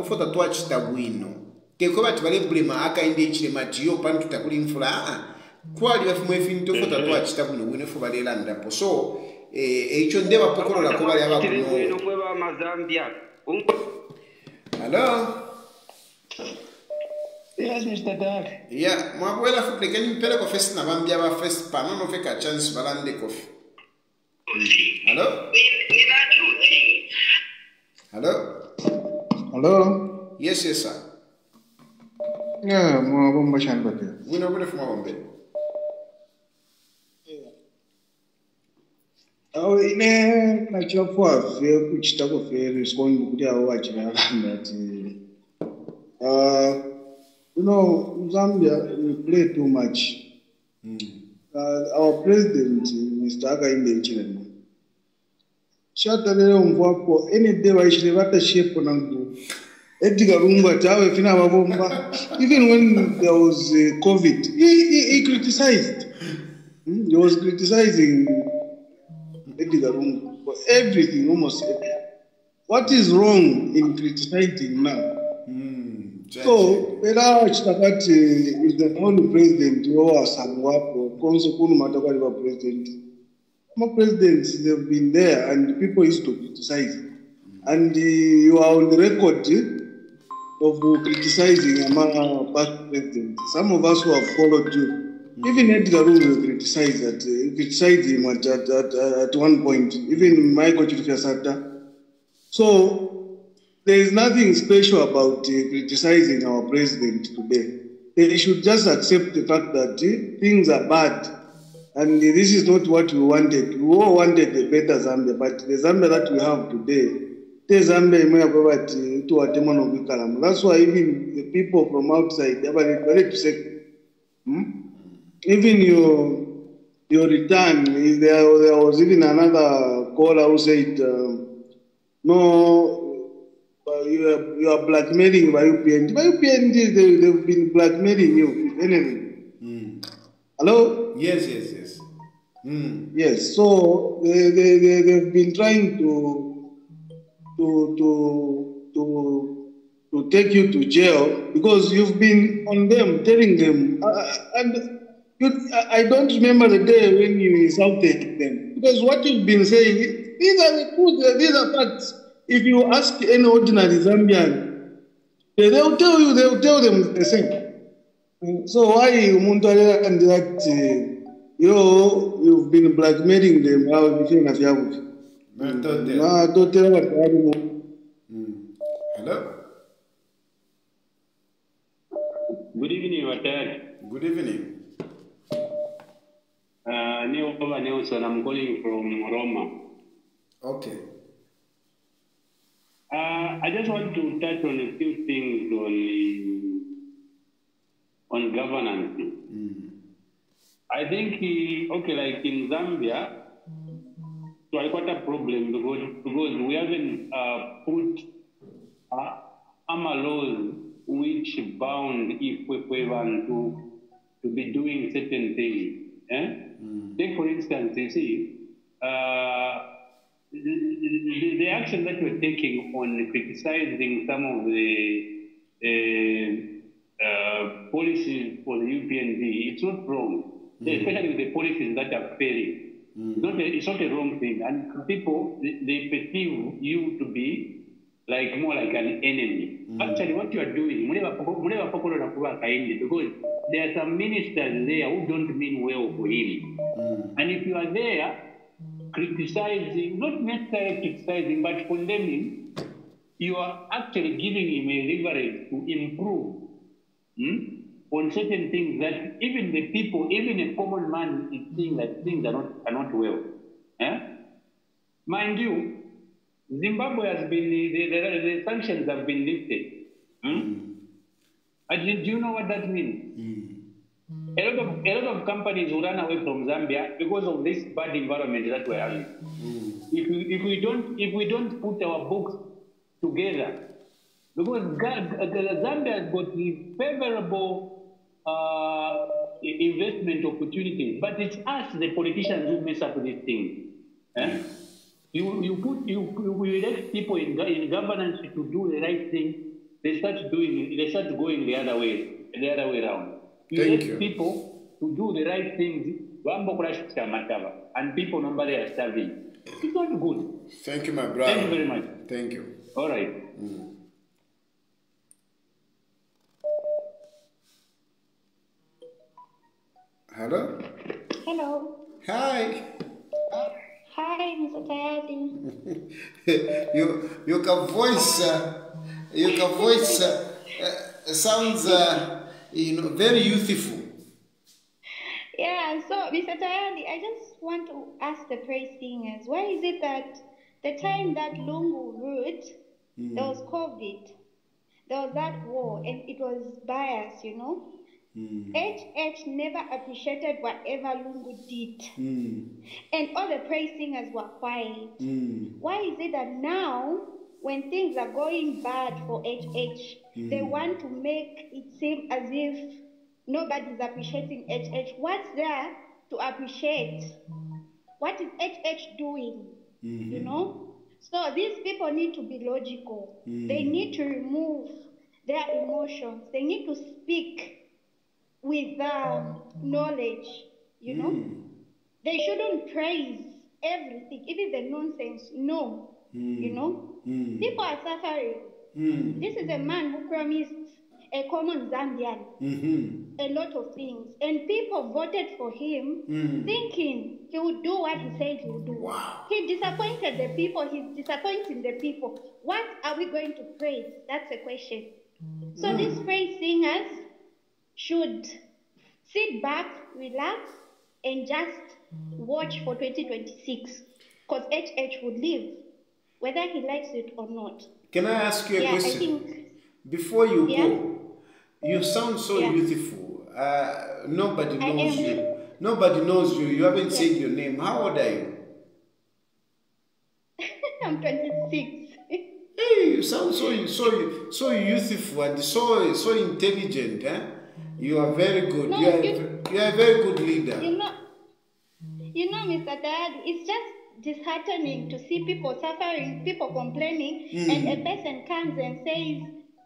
ofotwatwacita bwino teko bati bali bulema akaenda ekilema pantu takuli mfula a aa twali bafimo efintu ofota twacita bwino bwino fo balelandapo so ekyo ndeba pokololako bali abakunohalo Yes, Mr. Dark. Yeah, mwakwela fupi keni mpele kofe sina bambia ba first pano no feka chance balande kofe. Halo? Ina. Hello? Hello? Yes, yes, sir. Yeah, mwabomba shani bate. Wino kule fuma bombe. awo ine nachafwavhe kuchita kufe respond kuti avo vachiraramba ati uh, you know zambia we play too much uh, our president mr akainde chirema shatarere umvwapo ene vaishile vatashepo nangu edikarungwa tawe fina vavomba even when there was uh, covid he, he, he criticized. Hmm, he was criticizing Edgar Lungu for everything, almost everything. What is wrong in criticizing now? so era chitakati is the only president wowasangwapo konso kuno matakwali va president ama-presidents they've been there and people used to criticize and uh, you are on the record of criticizing ama past presidents some of us who have followed you even Edgar Lungu criticized that uh, criticized him at, at, at, at one point even Michael Chilufya Sata so there is nothing special about uh, criticizing our president today. They should just accept the fact that uh, things are bad. And this is not what we wanted. We all wanted a better Zambia, but the Zambia that we have today, the Zambia imwe That's why even the people from outside, very to say, hmm? even your your return, there, there was even another caller who said, um, no, uh, you are, you are blackmailing by UPND. By UPND, they, they've been blackmailing you, if anything. Hello? Yes, yes, yes. Yes, so they, they, they, they've been trying to, to, to, to, to take you to jail because you've been on them, telling them. Uh, and you, I don't remember the day when you insulted them because what you've been saying, these are the truth, these are facts. If you ask any ordinary Zambian, they, they'll tell you, they'll tell them the same. So why umuntu and that uh, you you've been blackmailing them how you na vyavuti na totera vatari mu Hello? Good evening, Watari. Good evening. Uh, Neil Papa Nelson, I'm calling from Roma. Okay. Uh, I just want to touch on a few things on on governance. I think, uh, okay, like in Zambia, so I got a problem because, because we haven't uh, put uh, AMA laws which bound Ifwekwevan to, to be doing certain things. Eh? Take, for instance, you see, uh, the, the, action that you're taking on criticizing some of the uh, uh, policies for the UPND, it's not wrong, Mm. especially with the policies that are failing. Mm. It's, not a, it's not a wrong thing. And people, they, they perceive you to be like more like an enemy. Mm. Actually, what you are doing, muneva poko- muneva pokolo na kuwa because there are some ministers there who don't mean well for him. And if you are there criticizing, not necessarily criticizing, but condemning, you are actually giving him a leverage to improve hmm, on certain things that even the people, even a common man is seeing that things are not, are not well. Eh? Mind you, Zimbabwe has been, the, the, the sanctions have been lifted. Hmm? And do you know what that means? A lot of a lot of companies will run away from Zambia because of this bad environment that we're having. If we, if we don't if we don't put our books together, because Zambia has got the favorable uh, investment opportunities, but it's us, the politicians, who mess up these things. Eh? You you put you you elect people in in governance to do the right thing. They start doing they start going the other way the other way around. You Thank elect you. people to do the right things. Wambo kurashikisha mataba, and people nobody are starving. It's not good. Thank you, my brother. Thank you very much. Thank you. All right. Hello? Hello. Hi. Hi, Mr. Tayali. you your voice, uh, your voice uh, uh, sounds, uh, you know, very youthful. Yeah, so Mr. Tayali, I just want to ask the praise singers, why is it that the time that Lungu ruled, there was COVID, there was that war, and it was bias, you know? HH never appreciated whatever Lungu did, and all the praise singers were quiet. Why is it that now, when things are going bad for HH, they Mm. want to make it seem as if nobody's appreciating HH? What's there to appreciate? What is HH doing? You know? So these people need to be logical. Mm. They need to remove their emotions. They need to speak with um, knowledge, you know? They shouldn't praise everything, even the nonsense. No, you know? People are suffering. This is a man who promised a common Zambian a lot of things, and people voted for him Mm. thinking he would do what he said he would do. He disappointed the people, he's disappointing the people. What are we going to praise? That's the question. So Mm. these praise singers should sit back, relax, and just watch for 2026 because HH would leave, whether he likes it or not. Can I ask you a yeah, question? I think Before you Yeah. go, you sound so Yeah. youthful. Uh, nobody knows am. you. Nobody knows you. You haven't said your name. How old are you? I'm 26. Hey, you sound so so so youthful and so so intelligent. Eh? You are very good. No, you are you- you are a very good leader. You know, you know, Mr. Dad, it's just disheartening to see people suffering, people complaining, Mm. and a person comes and says,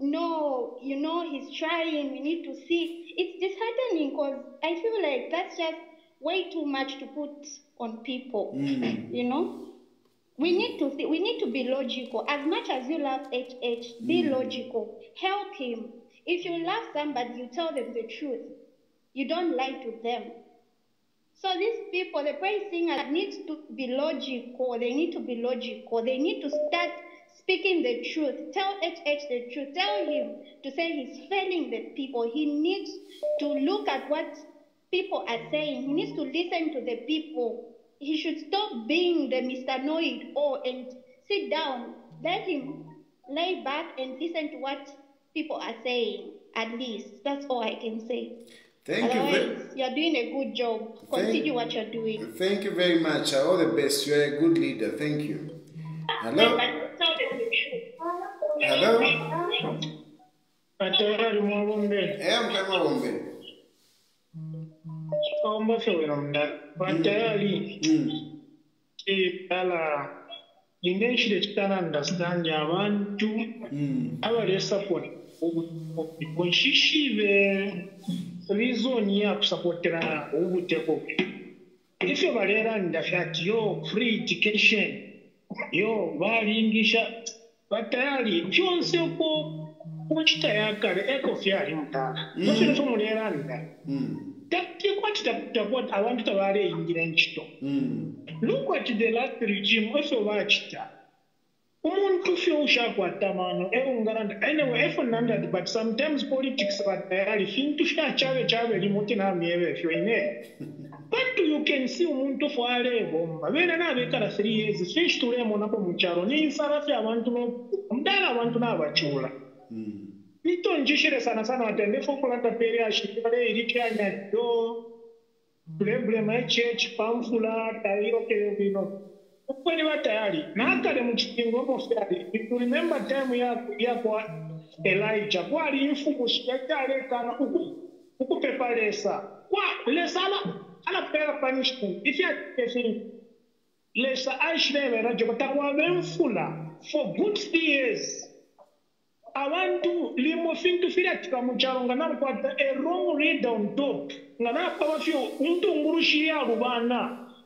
"No, you know, he's trying. We need to see." It's disheartening because I feel like that's just way too much to put on people. Mm. You know. We need to see, we need to be logical. As much as you love HH, be Mm. logical. Help him. If you love somebody, you tell them the truth. You don't lie to them. So these people, the praise singers to be logical. They need to be logical. They need to start speaking the truth. Tell HH the truth. Tell him to say he's failing the people. He needs to look at what people are saying. He needs to listen to the people. He should stop being the Mr. Know It All and sit down. Let him lay back and listen to what people are saying. At least that's all I can say. Thank you. Otherwise, Ve- you're doing a good job. Continue what you're doing. thank you very much. All the best. You are a good leader. Thank you. Hello. Hello. atayali mwabombe mkama bombe. Eh, ombafe wena mundala atayali kitala ine ekiro ekitala understand abantu mm. abali bonshishibe rizoni ya kusapotela obuteko bwe ifyo baleranda fyati yo free education. Yo balingisha batayali byonse ko kwachitayakale eko fyali mutala nosino mm. somuleranda mm. takwati abantu tabaleyingira nkito mm. look at the last regime efyo bakita umuntu fyouxakwatamaano eungalanda anyway efunandad but sometimes politics batayali fintu fyachave chave limuti namyevefyo ine. But you can see umuntu fo alevomba vena navekala three years fyexitulemo napo mucharo. Ninsala fya abantu mdala abantu navachula hmm. nitonjishile sana sana atendefo kulanda peri ashivale ilityanyalyo buleblema echurch pamfula tayiro kevino ukweli wa tayari. Na mm. hata lemuchitingomosyali itulimemba temu yakwa elija kwali mushikakale kana ukupepa lesa. Kwa lesa alapela punishment ifyakefili lesa aishilevera jokota mfula for good years. Abantu limo fintu filatika muchalo nga nalukwata a wrong read on top. Nga napava fyo untunguluxiya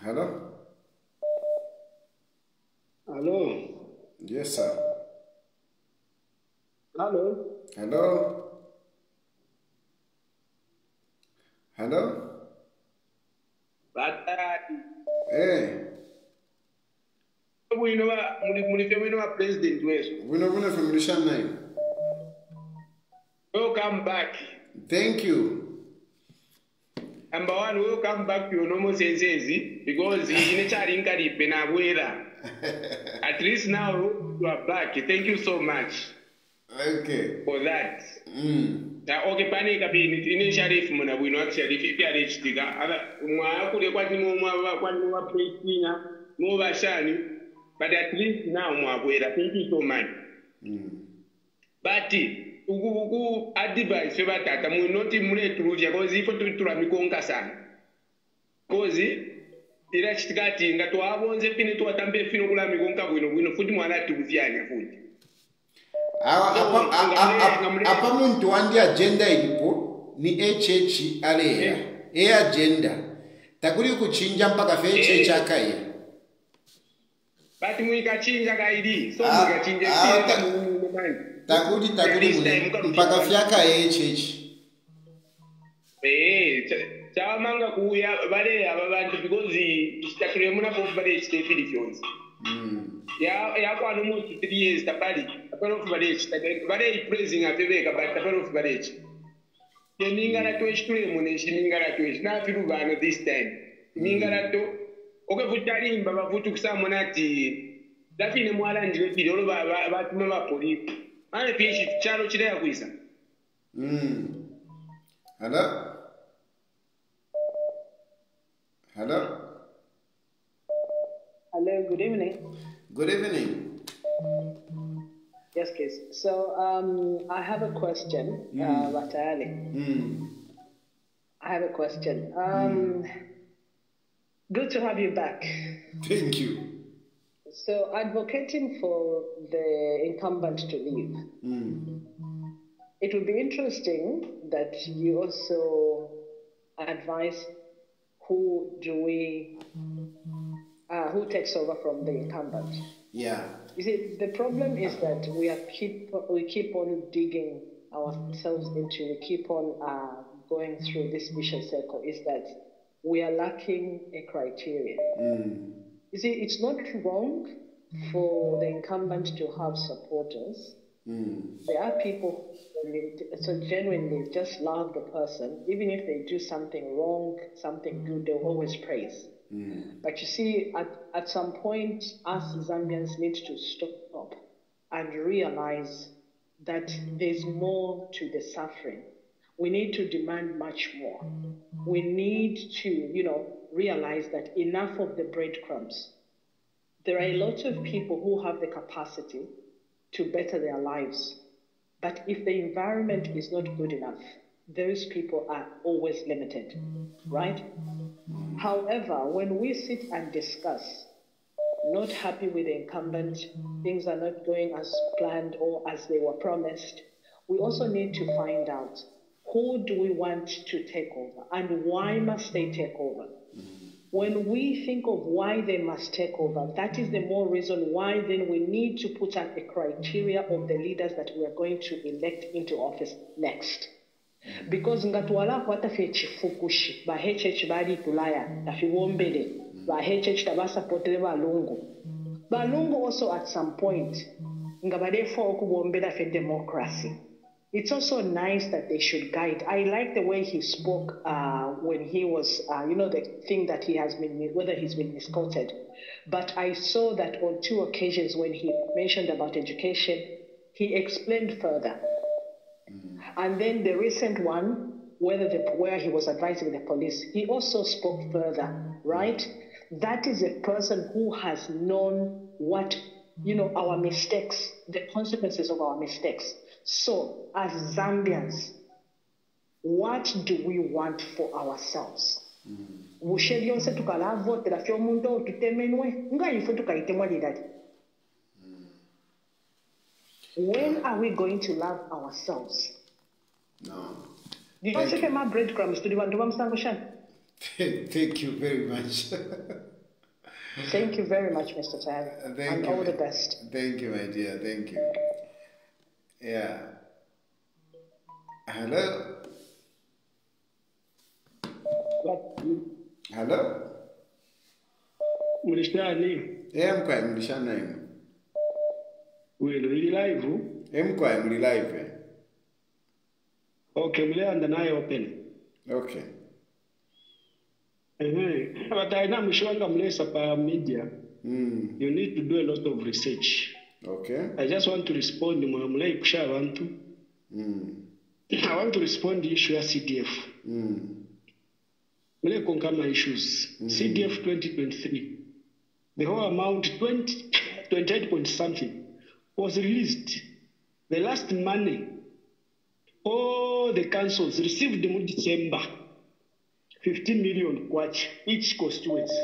Hello? Hello? Yes, sir. Hello? Hello? Hello? Batadi. Eh. Mulife winowa president wesu. Wino wino from Rishan 9. Welcome back. Thank you. number one we'll come back to your normal senses because inecharinkaripe nabwera at least now you are back thank you so much okay. for that mm. okay pane kabini ine sharifu muna bwino akisharifu ipyalechitika mwaakule kwatinowapresinya muvashani but at least now mwakwera thank you so much mm. but uku advise vatata munoti muretuluvya kozi ifo turi tulami konka sana. Kozi ila chitikatinga twavonze fine twatambe fino kulami konka bwino bwino futi mwana atikuvyanya futi. Apa muntu wandi agenda ilipo ni echechi aleya eh. e agenda. Takuli kuchinja mpaka fe echechi akaya bati muikachinja kaidi so ah, mukachinja ah, kuenda muno manje takuti takuti pakafyaka yechechi chavamanga kuuya vale ava vantu because chitakiro yemunapofu vale chitefili fyonzi hmm. yakwana umuntu three years tapali taparofu valechi vale ipraising apeveka but taparofu valechi yemingalato yechitulemo hmm. nechimingalato yechi nafilu vano this time. Hmm. Imingalato mm. Oke vutalimba bavutu kusamo nati dafine mwala ndile bili olo ba ba- batuma ba polisi ane pishi chalo chile yakwisa Mm. Hello? Hello? Hello, good evening. Good evening. Yes, please. So um, I have a question, uh, Batayali. Mm. I have a question. Um, Good to have you back. Thank you. So, advocating for the incumbent to leave, Mm. it would be interesting that you also advise who do we, uh, who takes over from the incumbent. Yeah. You see, the problem is that we are keep we keep on digging ourselves into, we keep on uh, going through this vicious circle. Is that we are lacking a criteria. Mm. You see, it's not wrong for the incumbent to have supporters. Mm. There are people so genuinely just love the person, even if they do something wrong, something good, they'll always praise. Mm. But you see, at, at some point, us Zambians need to stop and realize that there's more to the suffering. We need to demand much more. Mm-hmm. We need to, you know, realize that enough of the breadcrumbs. There are a lot of people who have the capacity to better their lives. But if the environment is not good enough, those people are always limited, mm-hmm. right? Mm-hmm. However, when we sit and discuss, not happy with the incumbent, things are not going as planned or as they were promised, we also need to find out who do we want to take over? And why mm-hmm. must they take over? Mm-hmm. When we think of why they must take over, that is the more reason why then we need to put out a criteria of the leaders that we are going to elect into office next. Mm-hmm. because nga twalaako atafe ekifukushi ba hh baali tulaya tafiwombere ba hh tabasapotere balungu. Balungu also at some point nga baleefa okubombera fe democracy it's also nice that they should guide. I like the way he spoke uh, when he was, uh, you know, the thing that he has been, whether he's been misquoted. But I saw that on two occasions when he mentioned about education, he explained further. And then the recent one, whether the, where he was advising the police, he also spoke further, right? That is a person who has known what, you know, our mistakes, the consequences of our mistakes. So, as Zambians, what do we want for ourselves? Mm-hmm. bushe lyonse tukalavotera fye omuntu oyo tutemenwe nga ife tukayitemwa lirali mm. when are we going to love ourselves No. ndiyonseke ma breadcrumbs tuli bantu bamusango shani Thank you very much. thank you very much mr Thank and you. all the best Thank you, my dear. Thank you. Yeah. Hello. Hello. mulishani emkwaye mulishana ino welo ili live emkwaye muli live eh? okay muleanda naye open okay ehe but aina mshwanga mlesa pa media mm. you need to do a lot of research okay. I just want to respond mulai kusha abantu. Mm. i want to respond to issue ya cdf Mm. mule konkama issues. Cdf 2023 the whole amount 20 28 point something was released. The last money all the councils received in december. 15 million kwacha each constituency.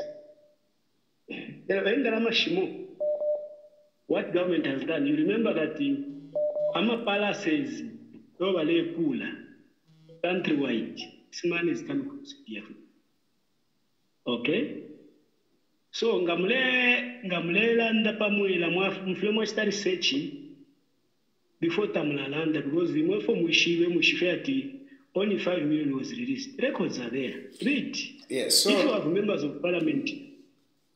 Engarama shimo what government has done you remember that uh, says, palaces obalekula countrywide this money is coming from cdf okay? So nga mule nga mulelanda pamwela mwa- mufule mwachita research before tamulalanda because imwefo mwishive mwishife ati only 5 million was released. Records are there. Read. Yes, so- if you have members of parliament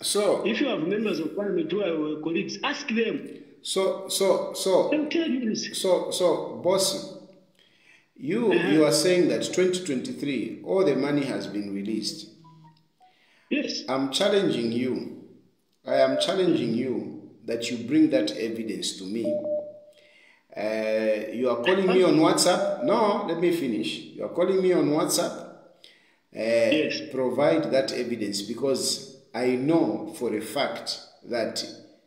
so if you have members of parliament who are colleagues ask them. so so so they'll tell you this. so so boss you you are saying that 2023 all the money has been released. Yes. I'm challenging you. I am challenging you that you bring that evidence to me. Uh, you are calling me on whatsapp? No let me finish. You are calling me on whatsapp? Uh, yes. provide that evidence because i know for a fact that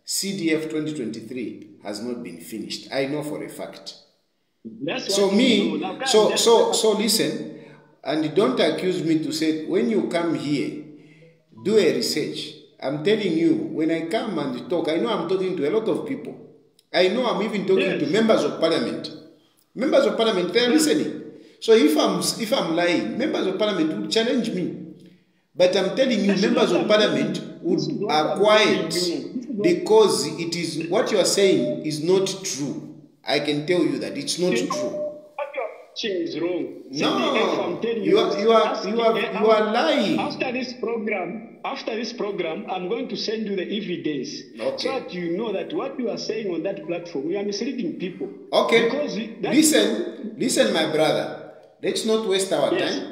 cdf 2023 has not been finished. I know for a fact. That's so me. Now, so so so listen and don't accuse me to say when you come here do a research. I'm telling you when i come and talk i know i'm talking to a lot of people. I know i'm even talking to members of parliament. Members of parliament they're listening. So if i'm if i'm lying members of parliament will challenge me but i'm telling you members of parliament would are quiet because it is what you are saying is not true i can tell you that it's not true is wrong. No, I'm telling you are- you are- you are- you are lying. After this program, after this program, I'm going to send you the evidence so that you know that what you are saying on that platform, you are misleading people. Okay. Because listen, listen, my brother. Let's not waste our time.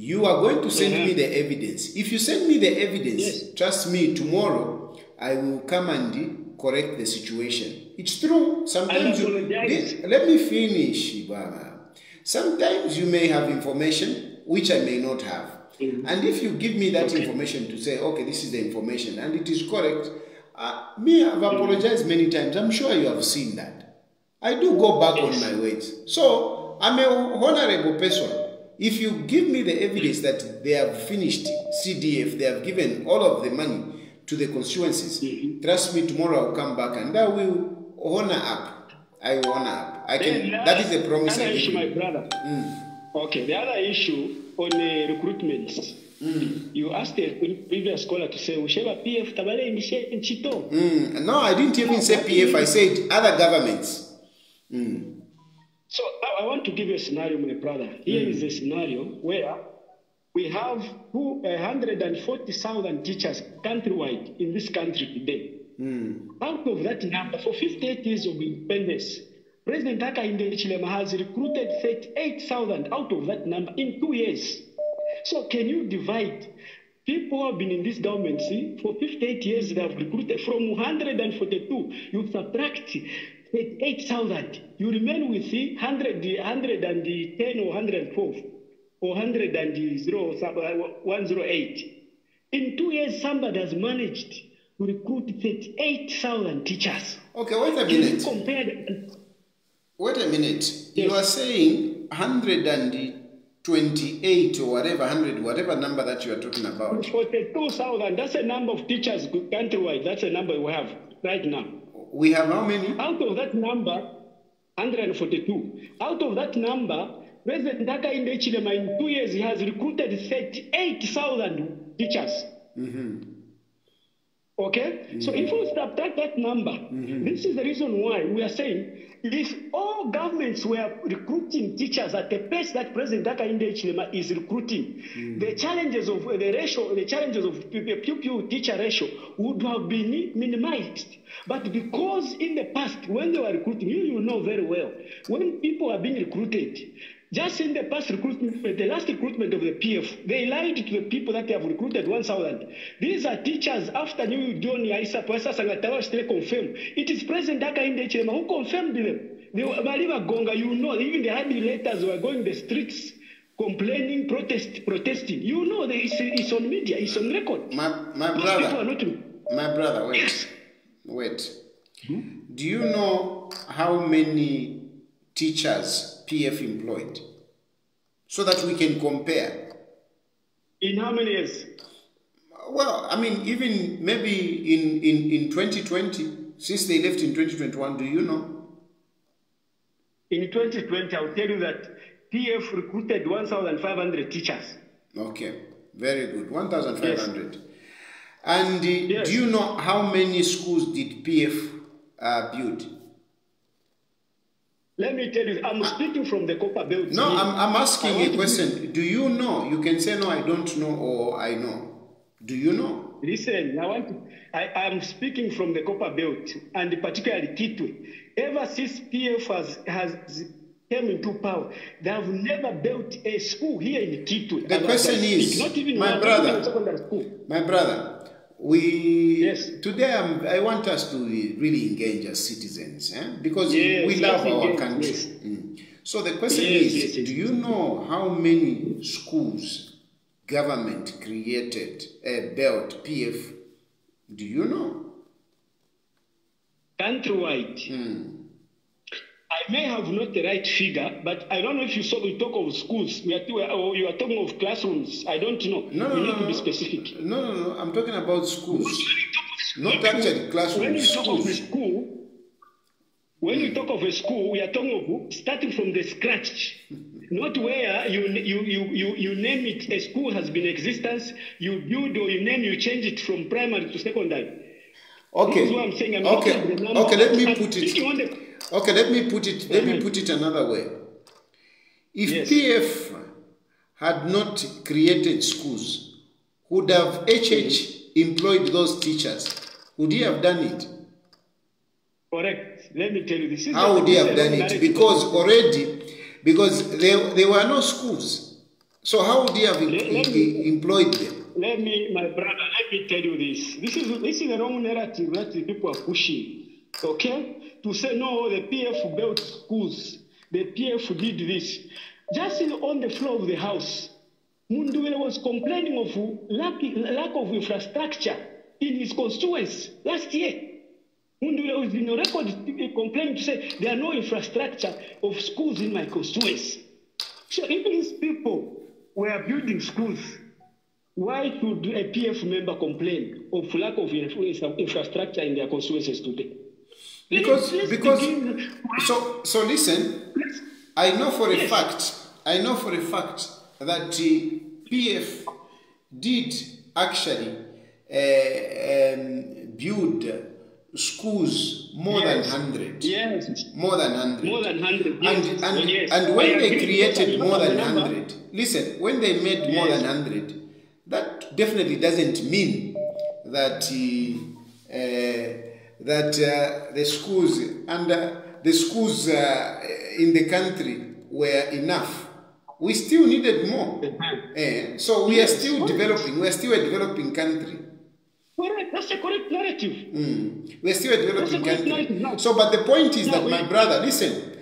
You are going to send me the evidence. If you send me the evidence, trust me, tomorrow I will come and correct the situation. It's true. Sometimes you. Let- let me finish, Ibama. Sometimes you may have information which I may not have. And if you give me that information to say, okay, this is the information, and it is correct, uh, me, I've apologized many times. I'm sure you have seen that. I do go back on my words. So I'm a honorable person. If you give me the evidence that they have finished CDF, they have given all of the money to the constituencies, trust me, tomorrow I'll come back and I will honor up. I will honor up. I can. Then That is a promise I Other give issue, my brother. Okay, the other issue on uh, recruitment. You asked a pre- previous caller to say, Usheba PF tabalengishe nchito. Mm, no, I didn't even say PF. I said other governments. So I, want to give you a scenario, my brother. Here is a mm. scenario where we have two- 140,000 teachers countrywide in this country today. Mm. Out of that number, for 58 years of independence, President Hakainde Hichilema has recruited 38,000 out of that number in two years. So can you divide? People who have been in this government, see, for 58 years, they have recruited from 142. You subtract 8,000. You remain with see, 100, 110 or 112 or 100 or some- uh, 108. In two years, somebody has managed to recruit 38,000 teachers. Okay, wait a minute. compare Wait a minute. You are saying 128 or whatever, 100, whatever number that you are talking about. 42,000, that's a number of teachers countrywide. That's a number we have right now. We have how many? Out of that number, 142. Out of that number, President Hakainde Hichilema in two years he has recruited 38,000 teachers. Mm-hmm. Okay? So mm-hmm. if we subtract that number, mm-hmm. this is the reason why we are saying if all governments were recruiting teachers at the pace that President Hakainde Hichilema is recruiting, mm-hmm. the challenges of the ratio, the challenges of pupil teacher ratio would have been minimized. But because in the past, when they were recruiting, you, you know very well, when people are being recruited, just in the past recruitment, the last recruitment of the PF, they lied to the people that they have recruited 1,000. These are teachers after New John Yaisa Pwesa Sangatawa still confirmed. It is President Hakainde Hichilema who confirmed them. They were Mariva Gonga, you know, even the had letters were going the streets complaining, protest, protesting. You know, that it's, it's on media, it's on record. My, my Those brother, people are not my brother, wait, wait. Hmm? Do you know how many teachers PF employed? So that we can compare. In how many years? Well, I mean, even maybe in, in, in 2020, since they left in 2021, do you know? In 2020, I'll tell you that PF recruited 1,500 teachers. Okay, very good. 1,500. Yes. And uh, do you know how many schools did PF uh, build? Let me tell you, I'm ah. speaking from the Copper Belt. No, I'm, I'm asking a question. Do you know? You can say, no, I don't know, or I know. Do you know? Listen, I want to, I am speaking from the Copper Belt and particularly Kitwe. Ever since PF has, has came into power, they have never built a school here in Kitwe. The question as I speak, is, not even my brother. My brother, we today I'm, I want us to really engage as citizens eh? because Yes, we love our country. yes. Mm. So the question Yes, is, yes, yes. do you know how many schools government created uh, built PF? Do you know? Countrywide. I may have not the right figure, but I don't know if you saw we talk of schools. We are, or you are talking of classrooms. I don't know. No, no, we no, need to be specific. No, no, no. I'm talking about schools. Not actually When classrooms. you talk of a school, when you talk of a school, we are talking of starting from the scratch. Not where you, you, you, you, you name it, a school has been existence, you build or you name, you change it from primary to secondary. Okay. This is what I'm saying. I'm okay. looking at the number. Okay. Let me put it. Okay. Let me put it. Let me put it another way. If PF had not created schools, would have HH employed those teachers? Would he have done it? Correct. Let me tell you this. is How would he have done it? Because already, because there, there were no schools. So how would he have em- em- employed them? Let me, my brother, let me tell you this. This is this is the wrong narrative that the people are pushing. Okay? To say no, the PF built schools, the PF did this. Just in, on the floor of the house, Mundubile was complaining of lack, lack of infrastructure in his constituents last year. Mundubile was in a record complaining to say there are no infrastructure of schools in my constituents. So if these people were building schools, why should a PF member complain of lack of infrastructure in their constituencies today? Because Let's because begin- so so listen, I know for a fact, I know for a fact that uh, PF did actually uh, um, build schools more Yes. than hundred. Yes. More than hundred. More than 100, And yes. and, Yes. and when they created more than hundred, listen, when they made more than hundred, that definitely doesn't mean that uh, that uh, the schools and uh, the schools uh, in the country were enough. We still needed more. Eh, so we are still developing. We are still a developing country. Correct. That's a correct narrative. Mm. We're still a developing a country. point. So, but the point is No, that, we- my brother, listen,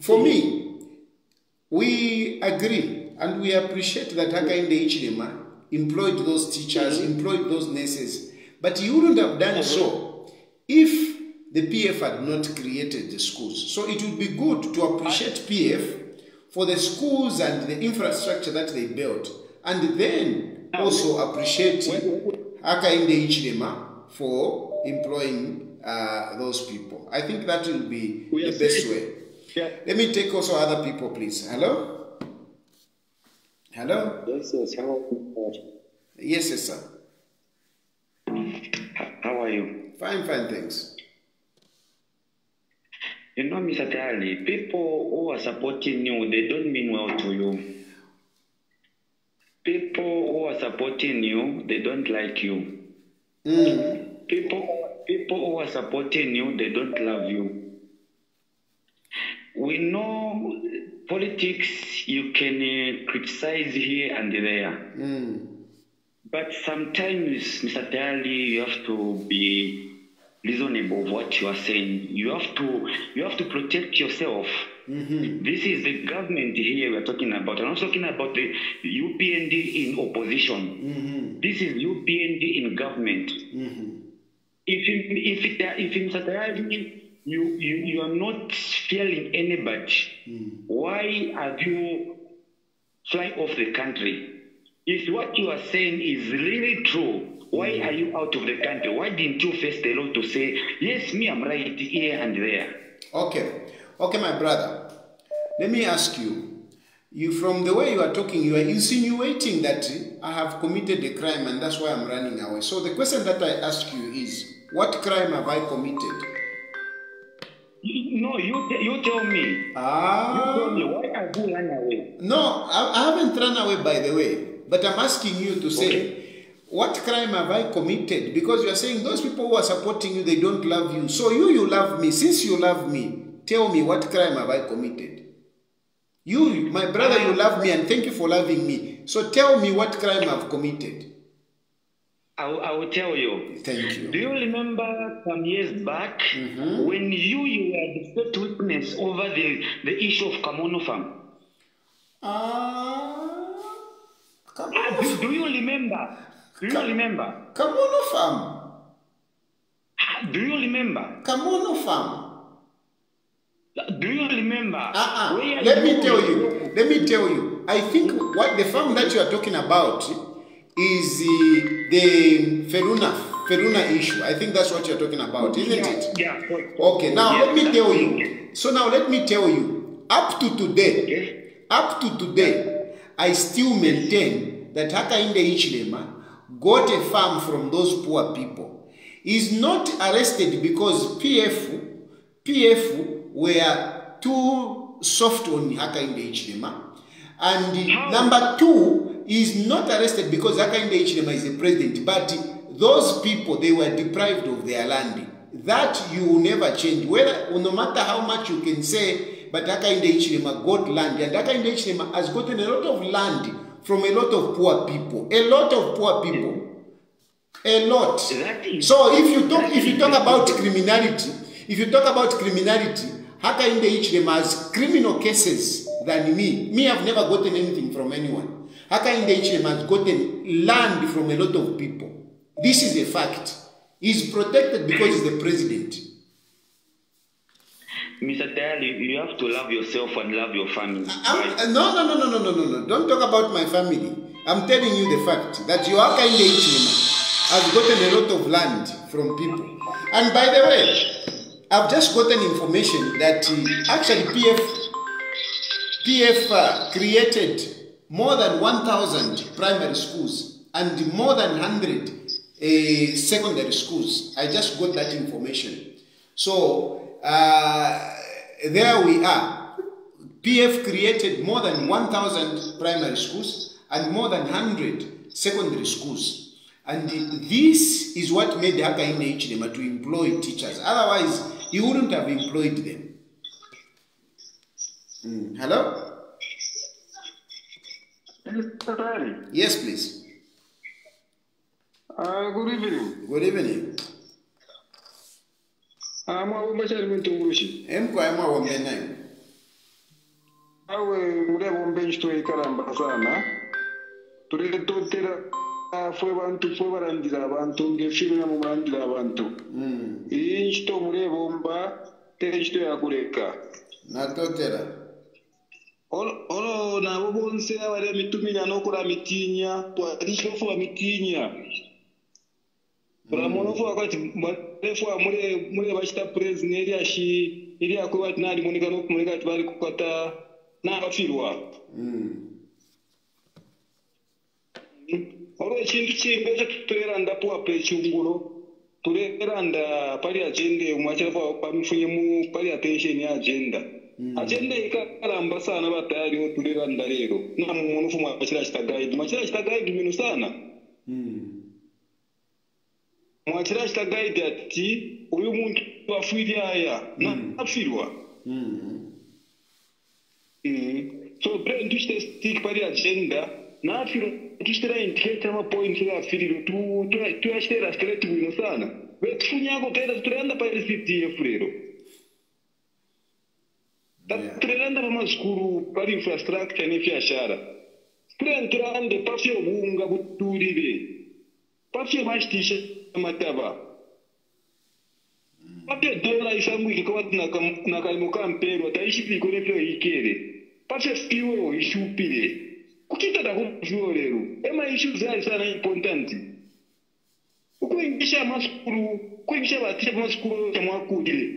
for me, we agree and we appreciate that Hakainde Ichilema employed those teachers, employed those nurses, but he wouldn't have done so if the PF had not created the schools. So it would be good to appreciate PF for the schools and the infrastructure that they built, and then also appreciate Hakainde Hichilema for employing uh, those people. I think that will be the best way. Let me take also other people, please. Hello? Hello? Yes, yes. How, Yes, yes, sir. how are you? Fine, fine, thanks. You know, Mr. Tali, people who are supporting you, they don't mean well to you. People who are supporting you, they don't like you. People, people who are supporting you, they don't love you. We know politics, you can uh, criticize here and there. But sometimes, Mr. Tali, you have to be reasonable of oh, what you are saying. You have to you have to protect yourself. Mm-hmm. This is the government here we are talking about. I'm not talking about the UPND in opposition. Mm-hmm. This is UPND in government. Mm-hmm. If you, if it, if in Saturday you, you you are not fearing anybody, why have you fly off the country? If what you are saying is really true, why are you out of the country? Why didn't you face the law to say, yes, me, I'm right here and there? Okay, okay, my brother. Let me ask you. You, from the way you are talking, you are insinuating that I have committed a crime and that's why I'm running away. So the question that I ask you is, what crime have I committed? No, you you tell me. Ah. You tell me why have you run away? No, I, I haven't run away, by the way. But I'm asking you to say, what crime have I committed? Because you are saying those people who are supporting you, they don't love you. So you, you love me. Since you love me, tell me what crime have I committed? You, my brother, you love me, and thank you for loving me. So tell me what crime I've committed. I, will- I will tell you. Thank you. Do you remember some years back when you you were the first witness over the, the issue of Kamono Farm? Ah, do, do you remember? Do you remember? Kamono Farm. Do you remember? Kamono Farm. Do you remember? Uh-uh. Let me tell you. Let me tell you. I think what the farm that you are talking about is the, the Feruna Feruna issue. I think that's what you're talking about, isn't it? Yeah. Okay. Now Yeah, let me tell you. So now let me tell you. Up to today, up to today, I still maintain that Hakainde Hichilema got a farm from those poor people. He's not arrested because PF PF were too soft on Hakainde Ichilema. And number two, is not arrested because Hakainde Ichilema is the president, but those people, they were deprived of their land. That you will never change. Whether, no matter how much you can say, but Hakainde Ichilema got land, and Hakainde Ichilema has gotten a lot of land from a lot of poor people. A lot of poor people. A lot. So if you talk if you talk about criminality, if you talk about criminality, Hakainde Ichilema has criminal cases than me. Me, I've never gotten anything from anyone. Hakainde Ichilema has gotten land from a lot of people. This is a fact. He's protected because he's the president. Mr. Dale, you have to love yourself and love your family. No, no, no, no, no, no, no, Don't talk about my family. I'm telling you the fact that Hakainde Hichilema has gotten a lot of land from people. And by the way, I've just gotten information that uh, actually PF, PF uh, created more than 1,000 primary schools and more than 100 uh, secondary schools. I just got that information. So uh, there we are. PF created more than 1,000 primary schools and more than 100 secondary schools. And this is what made Hakainde Hichilema to employ teachers. Otherwise, he wouldn't have employed them. Mm. Hello? Yes, please. Uh, good evening. Good evening. amwavo machari mwintunguruxi hinkwayo mavombene awe ule vombeni xitoyikalamba sana. Tule totela fwe bantu fwe balandila abantu ngefilo namo mulandila vantu hmm. iyi nxito mulevomba tele nxito yakuleka. Natotela olo nabo bonse avalia mitumilana okula mitinya twalihlofu va mitinya. ramunofu hmm. vakati marefu amure mure vachita purezi neri ashi iri yako vati nari munika nokumunika ati vari kukwata naafirwa. Hmm. Olwo ekintu kimbi ekyo tulera ndapuwapa ekyungulo tulera nda pali agenda emu akyava bamufunyemu pali attention ya agenda. Hmm. Agenda ikalamba sana batayaliwo tulera nda lero namumuntu mwakirakita guide makirakita guide minu sana. Mm. mwachira chitagaita ti uyu muntu afwire aya. A mm. mm-hmm. mm-hmm. so pere para pari agenda. Napfirwa tichitera indicata mapointi afiriro tuyachitera straight wino sana. Vetifunyako taita titoreyanda parectf rero titoreyanda pamazikuru pari infrastructure nefyashara titoreyanda titorande pafyehunga kuturire pafyemachiticha matava patedhora ishamwiki kavatinaka nakalimoka mpero taishipiko nepiro ikere. Pachefiwo ishupire kuchitada kumuzviorero ema ishu zari sana importanti. Ukuingisha masikuru kuingisha vatisha pamasukuru chamwakudile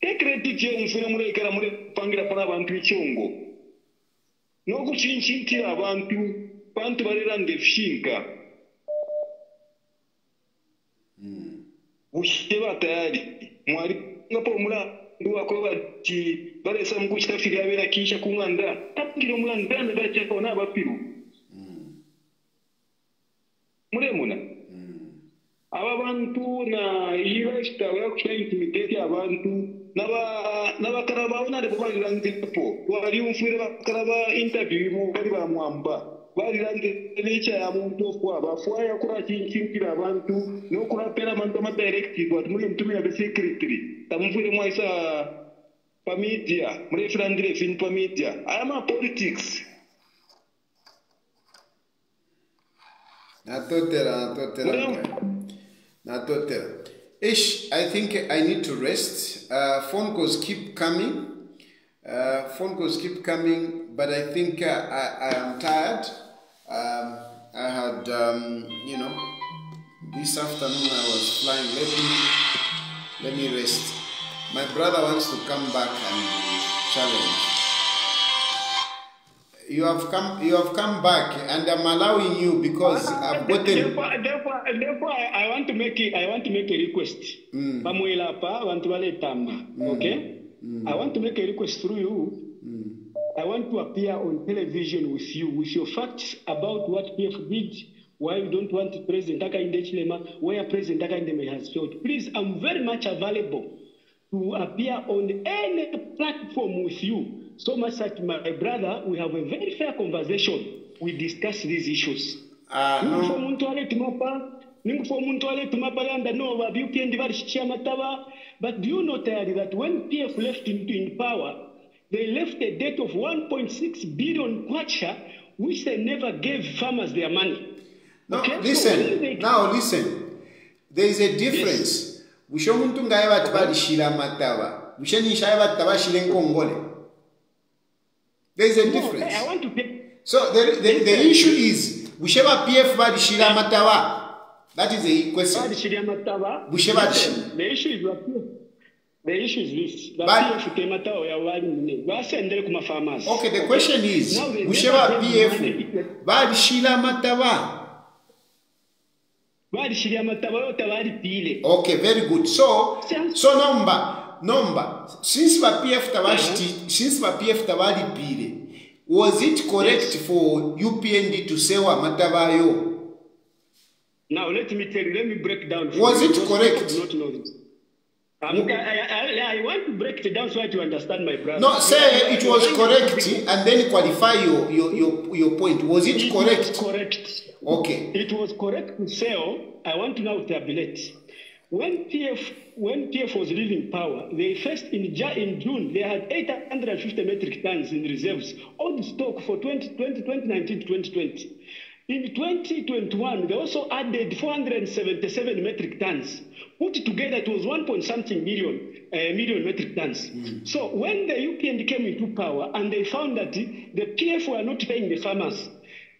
ekrediti yemusina murekera murepangira pana vantu ichongo. Nokuchinchintira vantu vantu varerande fishinka bushye tayari. Mwalimu mulandu wako bati balesa mukukitafiri abeera kiisha kuŋŋanda tapukira omulandu bana bakyakona abapiru. Hmm. Muremuna hmm. aba bantu na iyi lifestyle yakusha intimidate abantu n'abakaraba bo nalebo baliranzipo twali umfuire bakaraba interview bali bamwamba balirangire necha ya muntu ofwaba fwaya kura chinchinkira abantu nokurapera abantu amadirective ati muli mtumira be secretary tamufwire mwaisa pa murefirandire fin fini pa media aya mapolitics Natotera, natotera. Natotera. Ish, I think I need to rest. Uh, phone calls keep coming. Uh, phone calls keep coming, but I think uh, I, I am tired. Um, I had, um, you know, this afternoon I was flying. Let me, let me rest. My brother wants to come back and challenge. You have come, you have come back, and I'm allowing you because ah, I've gotten. Therefore, therefore, therefore, I want to make I want to make a request. Mm. Bantu bale mm. okay? Mm. I want to make a request through you. I want to appear on television with you with your facts about what PF did. Why you don't want President Hakainde Chilema, where President Hakainde has failed. Please, I'm very much available to appear on any platform with you. So much that my brother, we have a very fair conversation. We discuss these issues. Uh, no. omuntu aletumapa ningufa omuntu aletumapa landa no babyupyendi balishikya mataba but do you know that when pf left into in power they left a debt of 1.6 billion kwacha which they never gave farmers their money No, listen. Now listen. There is a difference. Busho muntu ngaye bati balishira mataba. Bushe nishaye bati tabashire nkongole. There is a difference. No, I want to pay. So the, the, the issue is ba PF balishira mataba. That is the question. balishira mataba Bushe balishira. the issue is what The issue is this. But, basendere ku farmers. Okay, the question is, musheba PF barishira amataba? Barishira amataba yote baripile. Okay, very good. So, so number, number. since ba PF tabashiti, uh -huh. since ba PF tabaripile, was it correct yes. for UPND to sell amataba yo? Now let me tell you, let me break down. Was it correct? Not know this. I, I, I want to break it down so that you understand my brother. No, say it was correct and then qualify your, your, your, your point. Was it, It correct? was correct. Okay. It was correct to sell. Oh, I want to now tabulate. When PF when PF was leaving power, they first in, Ja- in June they had 850 metric tons in reserves on stock for 2020, 2019 to 2020. In 2021, they also added 477 metric tons. Put together, it was 1 point something million, uh, million metric tons. So when the UPND came into power and they found that the PF were not paying the farmers,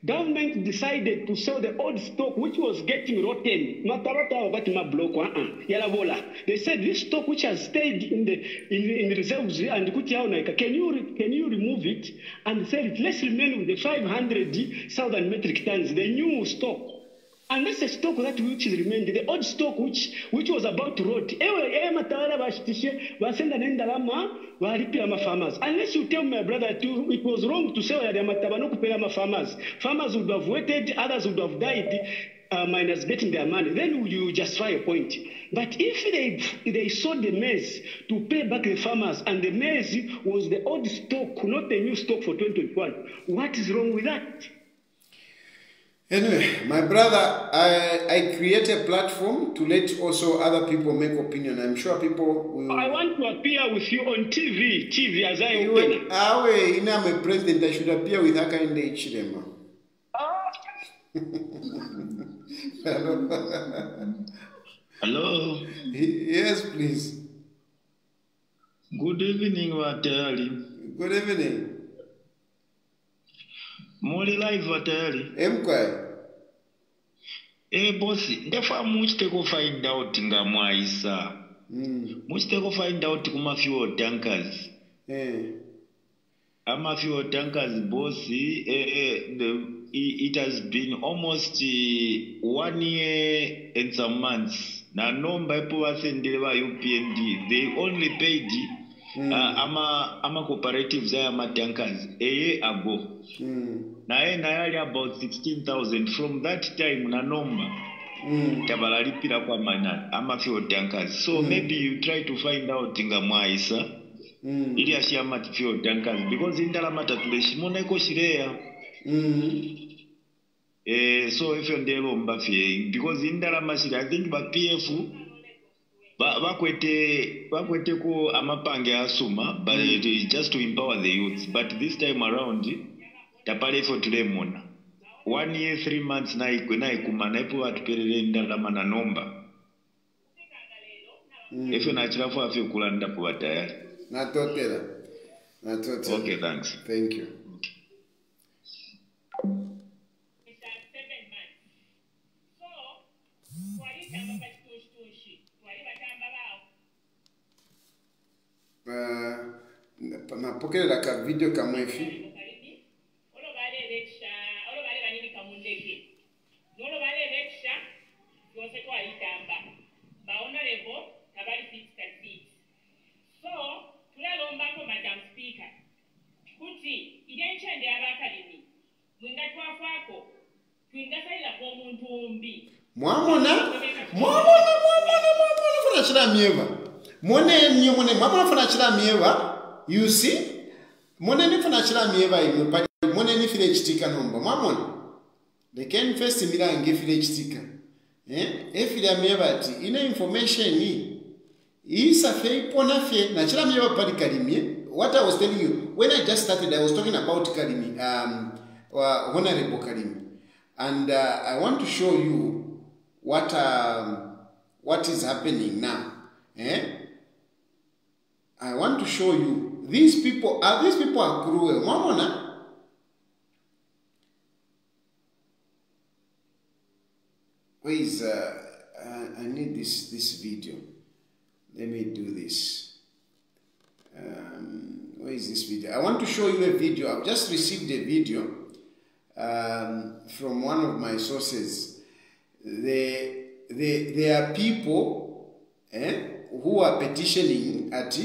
government decided to sell the old stock which was getting rotten. Uh-uh, ah, ah, yalabola. They said this stock which has stayed in the in, in reserves eh, and kutiaonaika, can you can you remove it and sell it? Let's remain with the 500,000 metric tons, the new stock. That's the stock that which is remained, the old stock which which was about to rot. Farmers. Unless you tell my brother you, it was wrong to sell ya mataba no kupela ma farmers. Farmers would have waited, others would have died. Uh, minus getting their money, then you justify a point. But if they they sold the maize to pay back the farmers, and the maize was the old stock, not the new stock for 2021, what is wrong with that? Anyway, my brother, I, I create a platform to let also other people make opinion. I'm sure people will. I want to appear with you on TV, TV as I open. awe, ina I'm a president, I should appear with Hakainde Hichilema. Ah. Hello. Hello. Yes, please. Good evening, Watali. Good evening. Muli live, Watali. Emkwaye. Eh, bosi, ndefa muchiteko find out nga mwaisa. Muchiteko find out kuma fuel tankers. Eh. Ama fuel tankers, bosi, eh, eh, the, it, has been almost uh, one year and some months. Na nomba ipo wasendele ba UPND, they only paid uh, ama, ama cooperatives aya ma tankers a year ago. Naye naye ali about 16000 from that time na nomba tabalalipira kwa mana amafuel tankers so maybe you try to find out nga mwaisa ili ashiya fuel tankers because indalama tatule shimoneko shileya eh, so efyo ndelomba fye because indalama shile i think ba pf ba- bakwete bakweteko amapange asuma but is just to empower the youths. But this time around tapale ifo tulemona one year three months naikwe naikumana ipo atuperere ndalama na nomba. Mm. ifyo nachilafo afyo kula ndapuwa tayari natotela natotela okay thanks. Thank you. Okay. Uh, napokelera kavideo kamwefi noloba lelecture twose twayigamba baonorable tabali fiscal fees so tulalombako madam speaker kuti ilyenkyende abakalimi mwenga twafaako twengasalirako omuntu ombi mwamona mwamona mwamona mwamona funa kiramyeva mone mye mone mwamona funa kiramyeva you see? Mone nifuna kiramyeva imwe mone nifire ekitiika nomba. Mwamona lekeni first milange ifile chitika eh? Efile amieva ati ine information isafe ipona fye na chilamieva pali kalimie what i was telling you when i just started i was talking about kalimi um uh, honorable kalimi. And uh, i want to show you what um, what is happening now. Eh? i want to show you these people are these people are cruel. Mwamona is uh, uh, i need this this video let me do this um, where is this video i want to show you a video i've just received a video um, from one of my sources there, there, there are people eh, who are petitioning at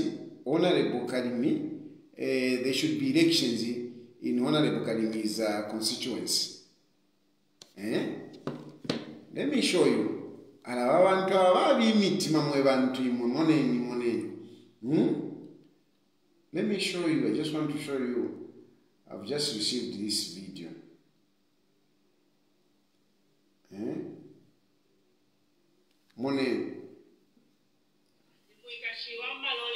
Honorable Kalimi. Uh, there should be elections in, Honorable Kalimi's uh, constituency. Eh? Let me show you. alaba abantu aba babimitima mwe bantu imwe moneni moneni hmm? let me show you i just want to show you. I've just received this video. Eh? moneni mwikashiwa malole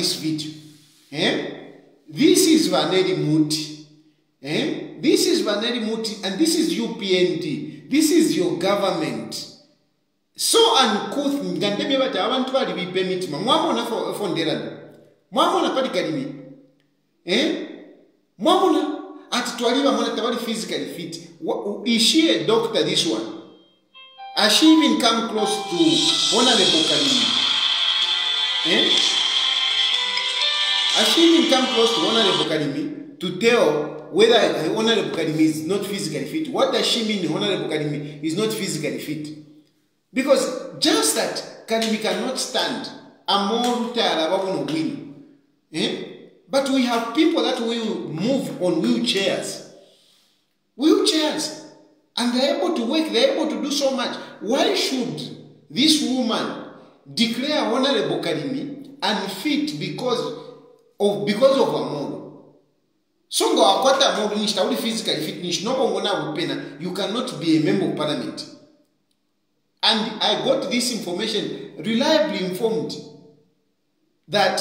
this video. Eh? This is Vaneri Muti. Eh? This is Vaneri Muti, and this is UPND. This is your government. So uncouth, ngandebe bati abantu bali bipe mitima. Mwamona fo- fonderana. Mwamona pali kalimi. Eh? Mwamona ati twaliba mwana tabali physically fit. Is she a doctor, this one? Has she even come close to Honorable Kalimi? Eh? She even come close to Honorable Kalimi to tell whether uh, Honorable Kalimi is not physically fit? What does she mean Honorable Kalimi is not physically fit? Because just that Kalimi cannot stand, Amor Tara win. Eh? But we have people that will move on wheelchairs. Wheelchairs. And they're able to work, they're able to do so much. Why should this woman declare Honorable Karimi unfit because of because of Amoro? So ngo akwata Amoro nishtauli physically fit nishnobongona upena you cannot be a member of parliament. And I got this information reliably informed that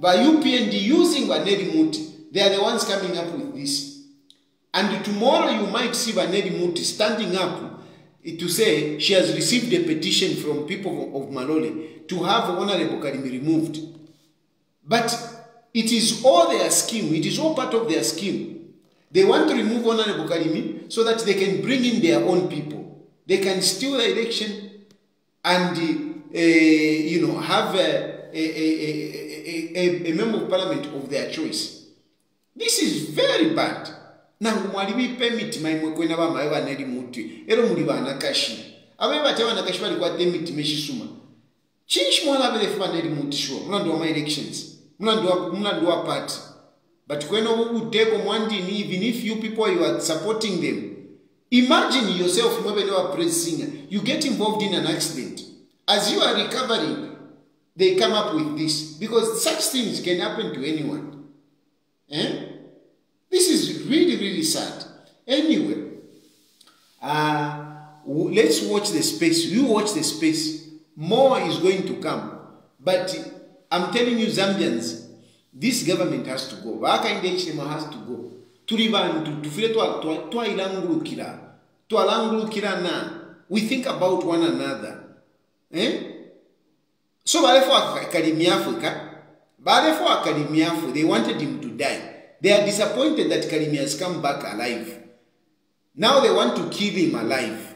by UPND using Vanedi Muti, they are the ones coming up with this. And tomorrow you might see Vanedi Muti standing up to say she has received a petition from people of Malole to have Honorable Karimi removed. But it is all their scheme, it is all part of their scheme. They want to remove Honorable Kalimi so that they can bring in their own people. They can steal the election and, uh, you know, have a, a, a, a, a member of parliament of their choice. This is very bad. nangu mwali bipe emitima imwe kwena bamayo ba Nelly Mutti ero muli banakashi abe bate banakashi bali kwate emitima eshisuma chinchi mwalaberefe ba Nelly Mutti sure mulandu wa my elections mulandu wa party but kwena ubuteko mwandini even if you people you are supporting them imagine yourself mwebene wa praise singer you get involved in an accident as you are recovering they come up with this because such things can happen to anyone eh? This is really, really sad. Anyway, uh, let's watch the space. You watch the space. More is going to come. But I'm telling you, Zambians, this government has to go. Bakainde Hichilema has to go. Tuli bantu tufile twa- twa- twayilangulukira twalangulukira na. We think about one another. Eh? so balefo kalimyafu ka balefo akalimyafu they wanted him to die. They are disappointed that kalimi has come back alive. Now they want to kill him alive.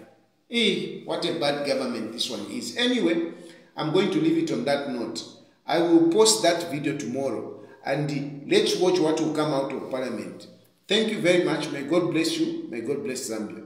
Eh, what a bad government this one is. Anyway i'm going to leave it on that note i will post that video tomorrow. And let's watch what will come out of parliament. Thank you very much. May god bless you. May god bless zambia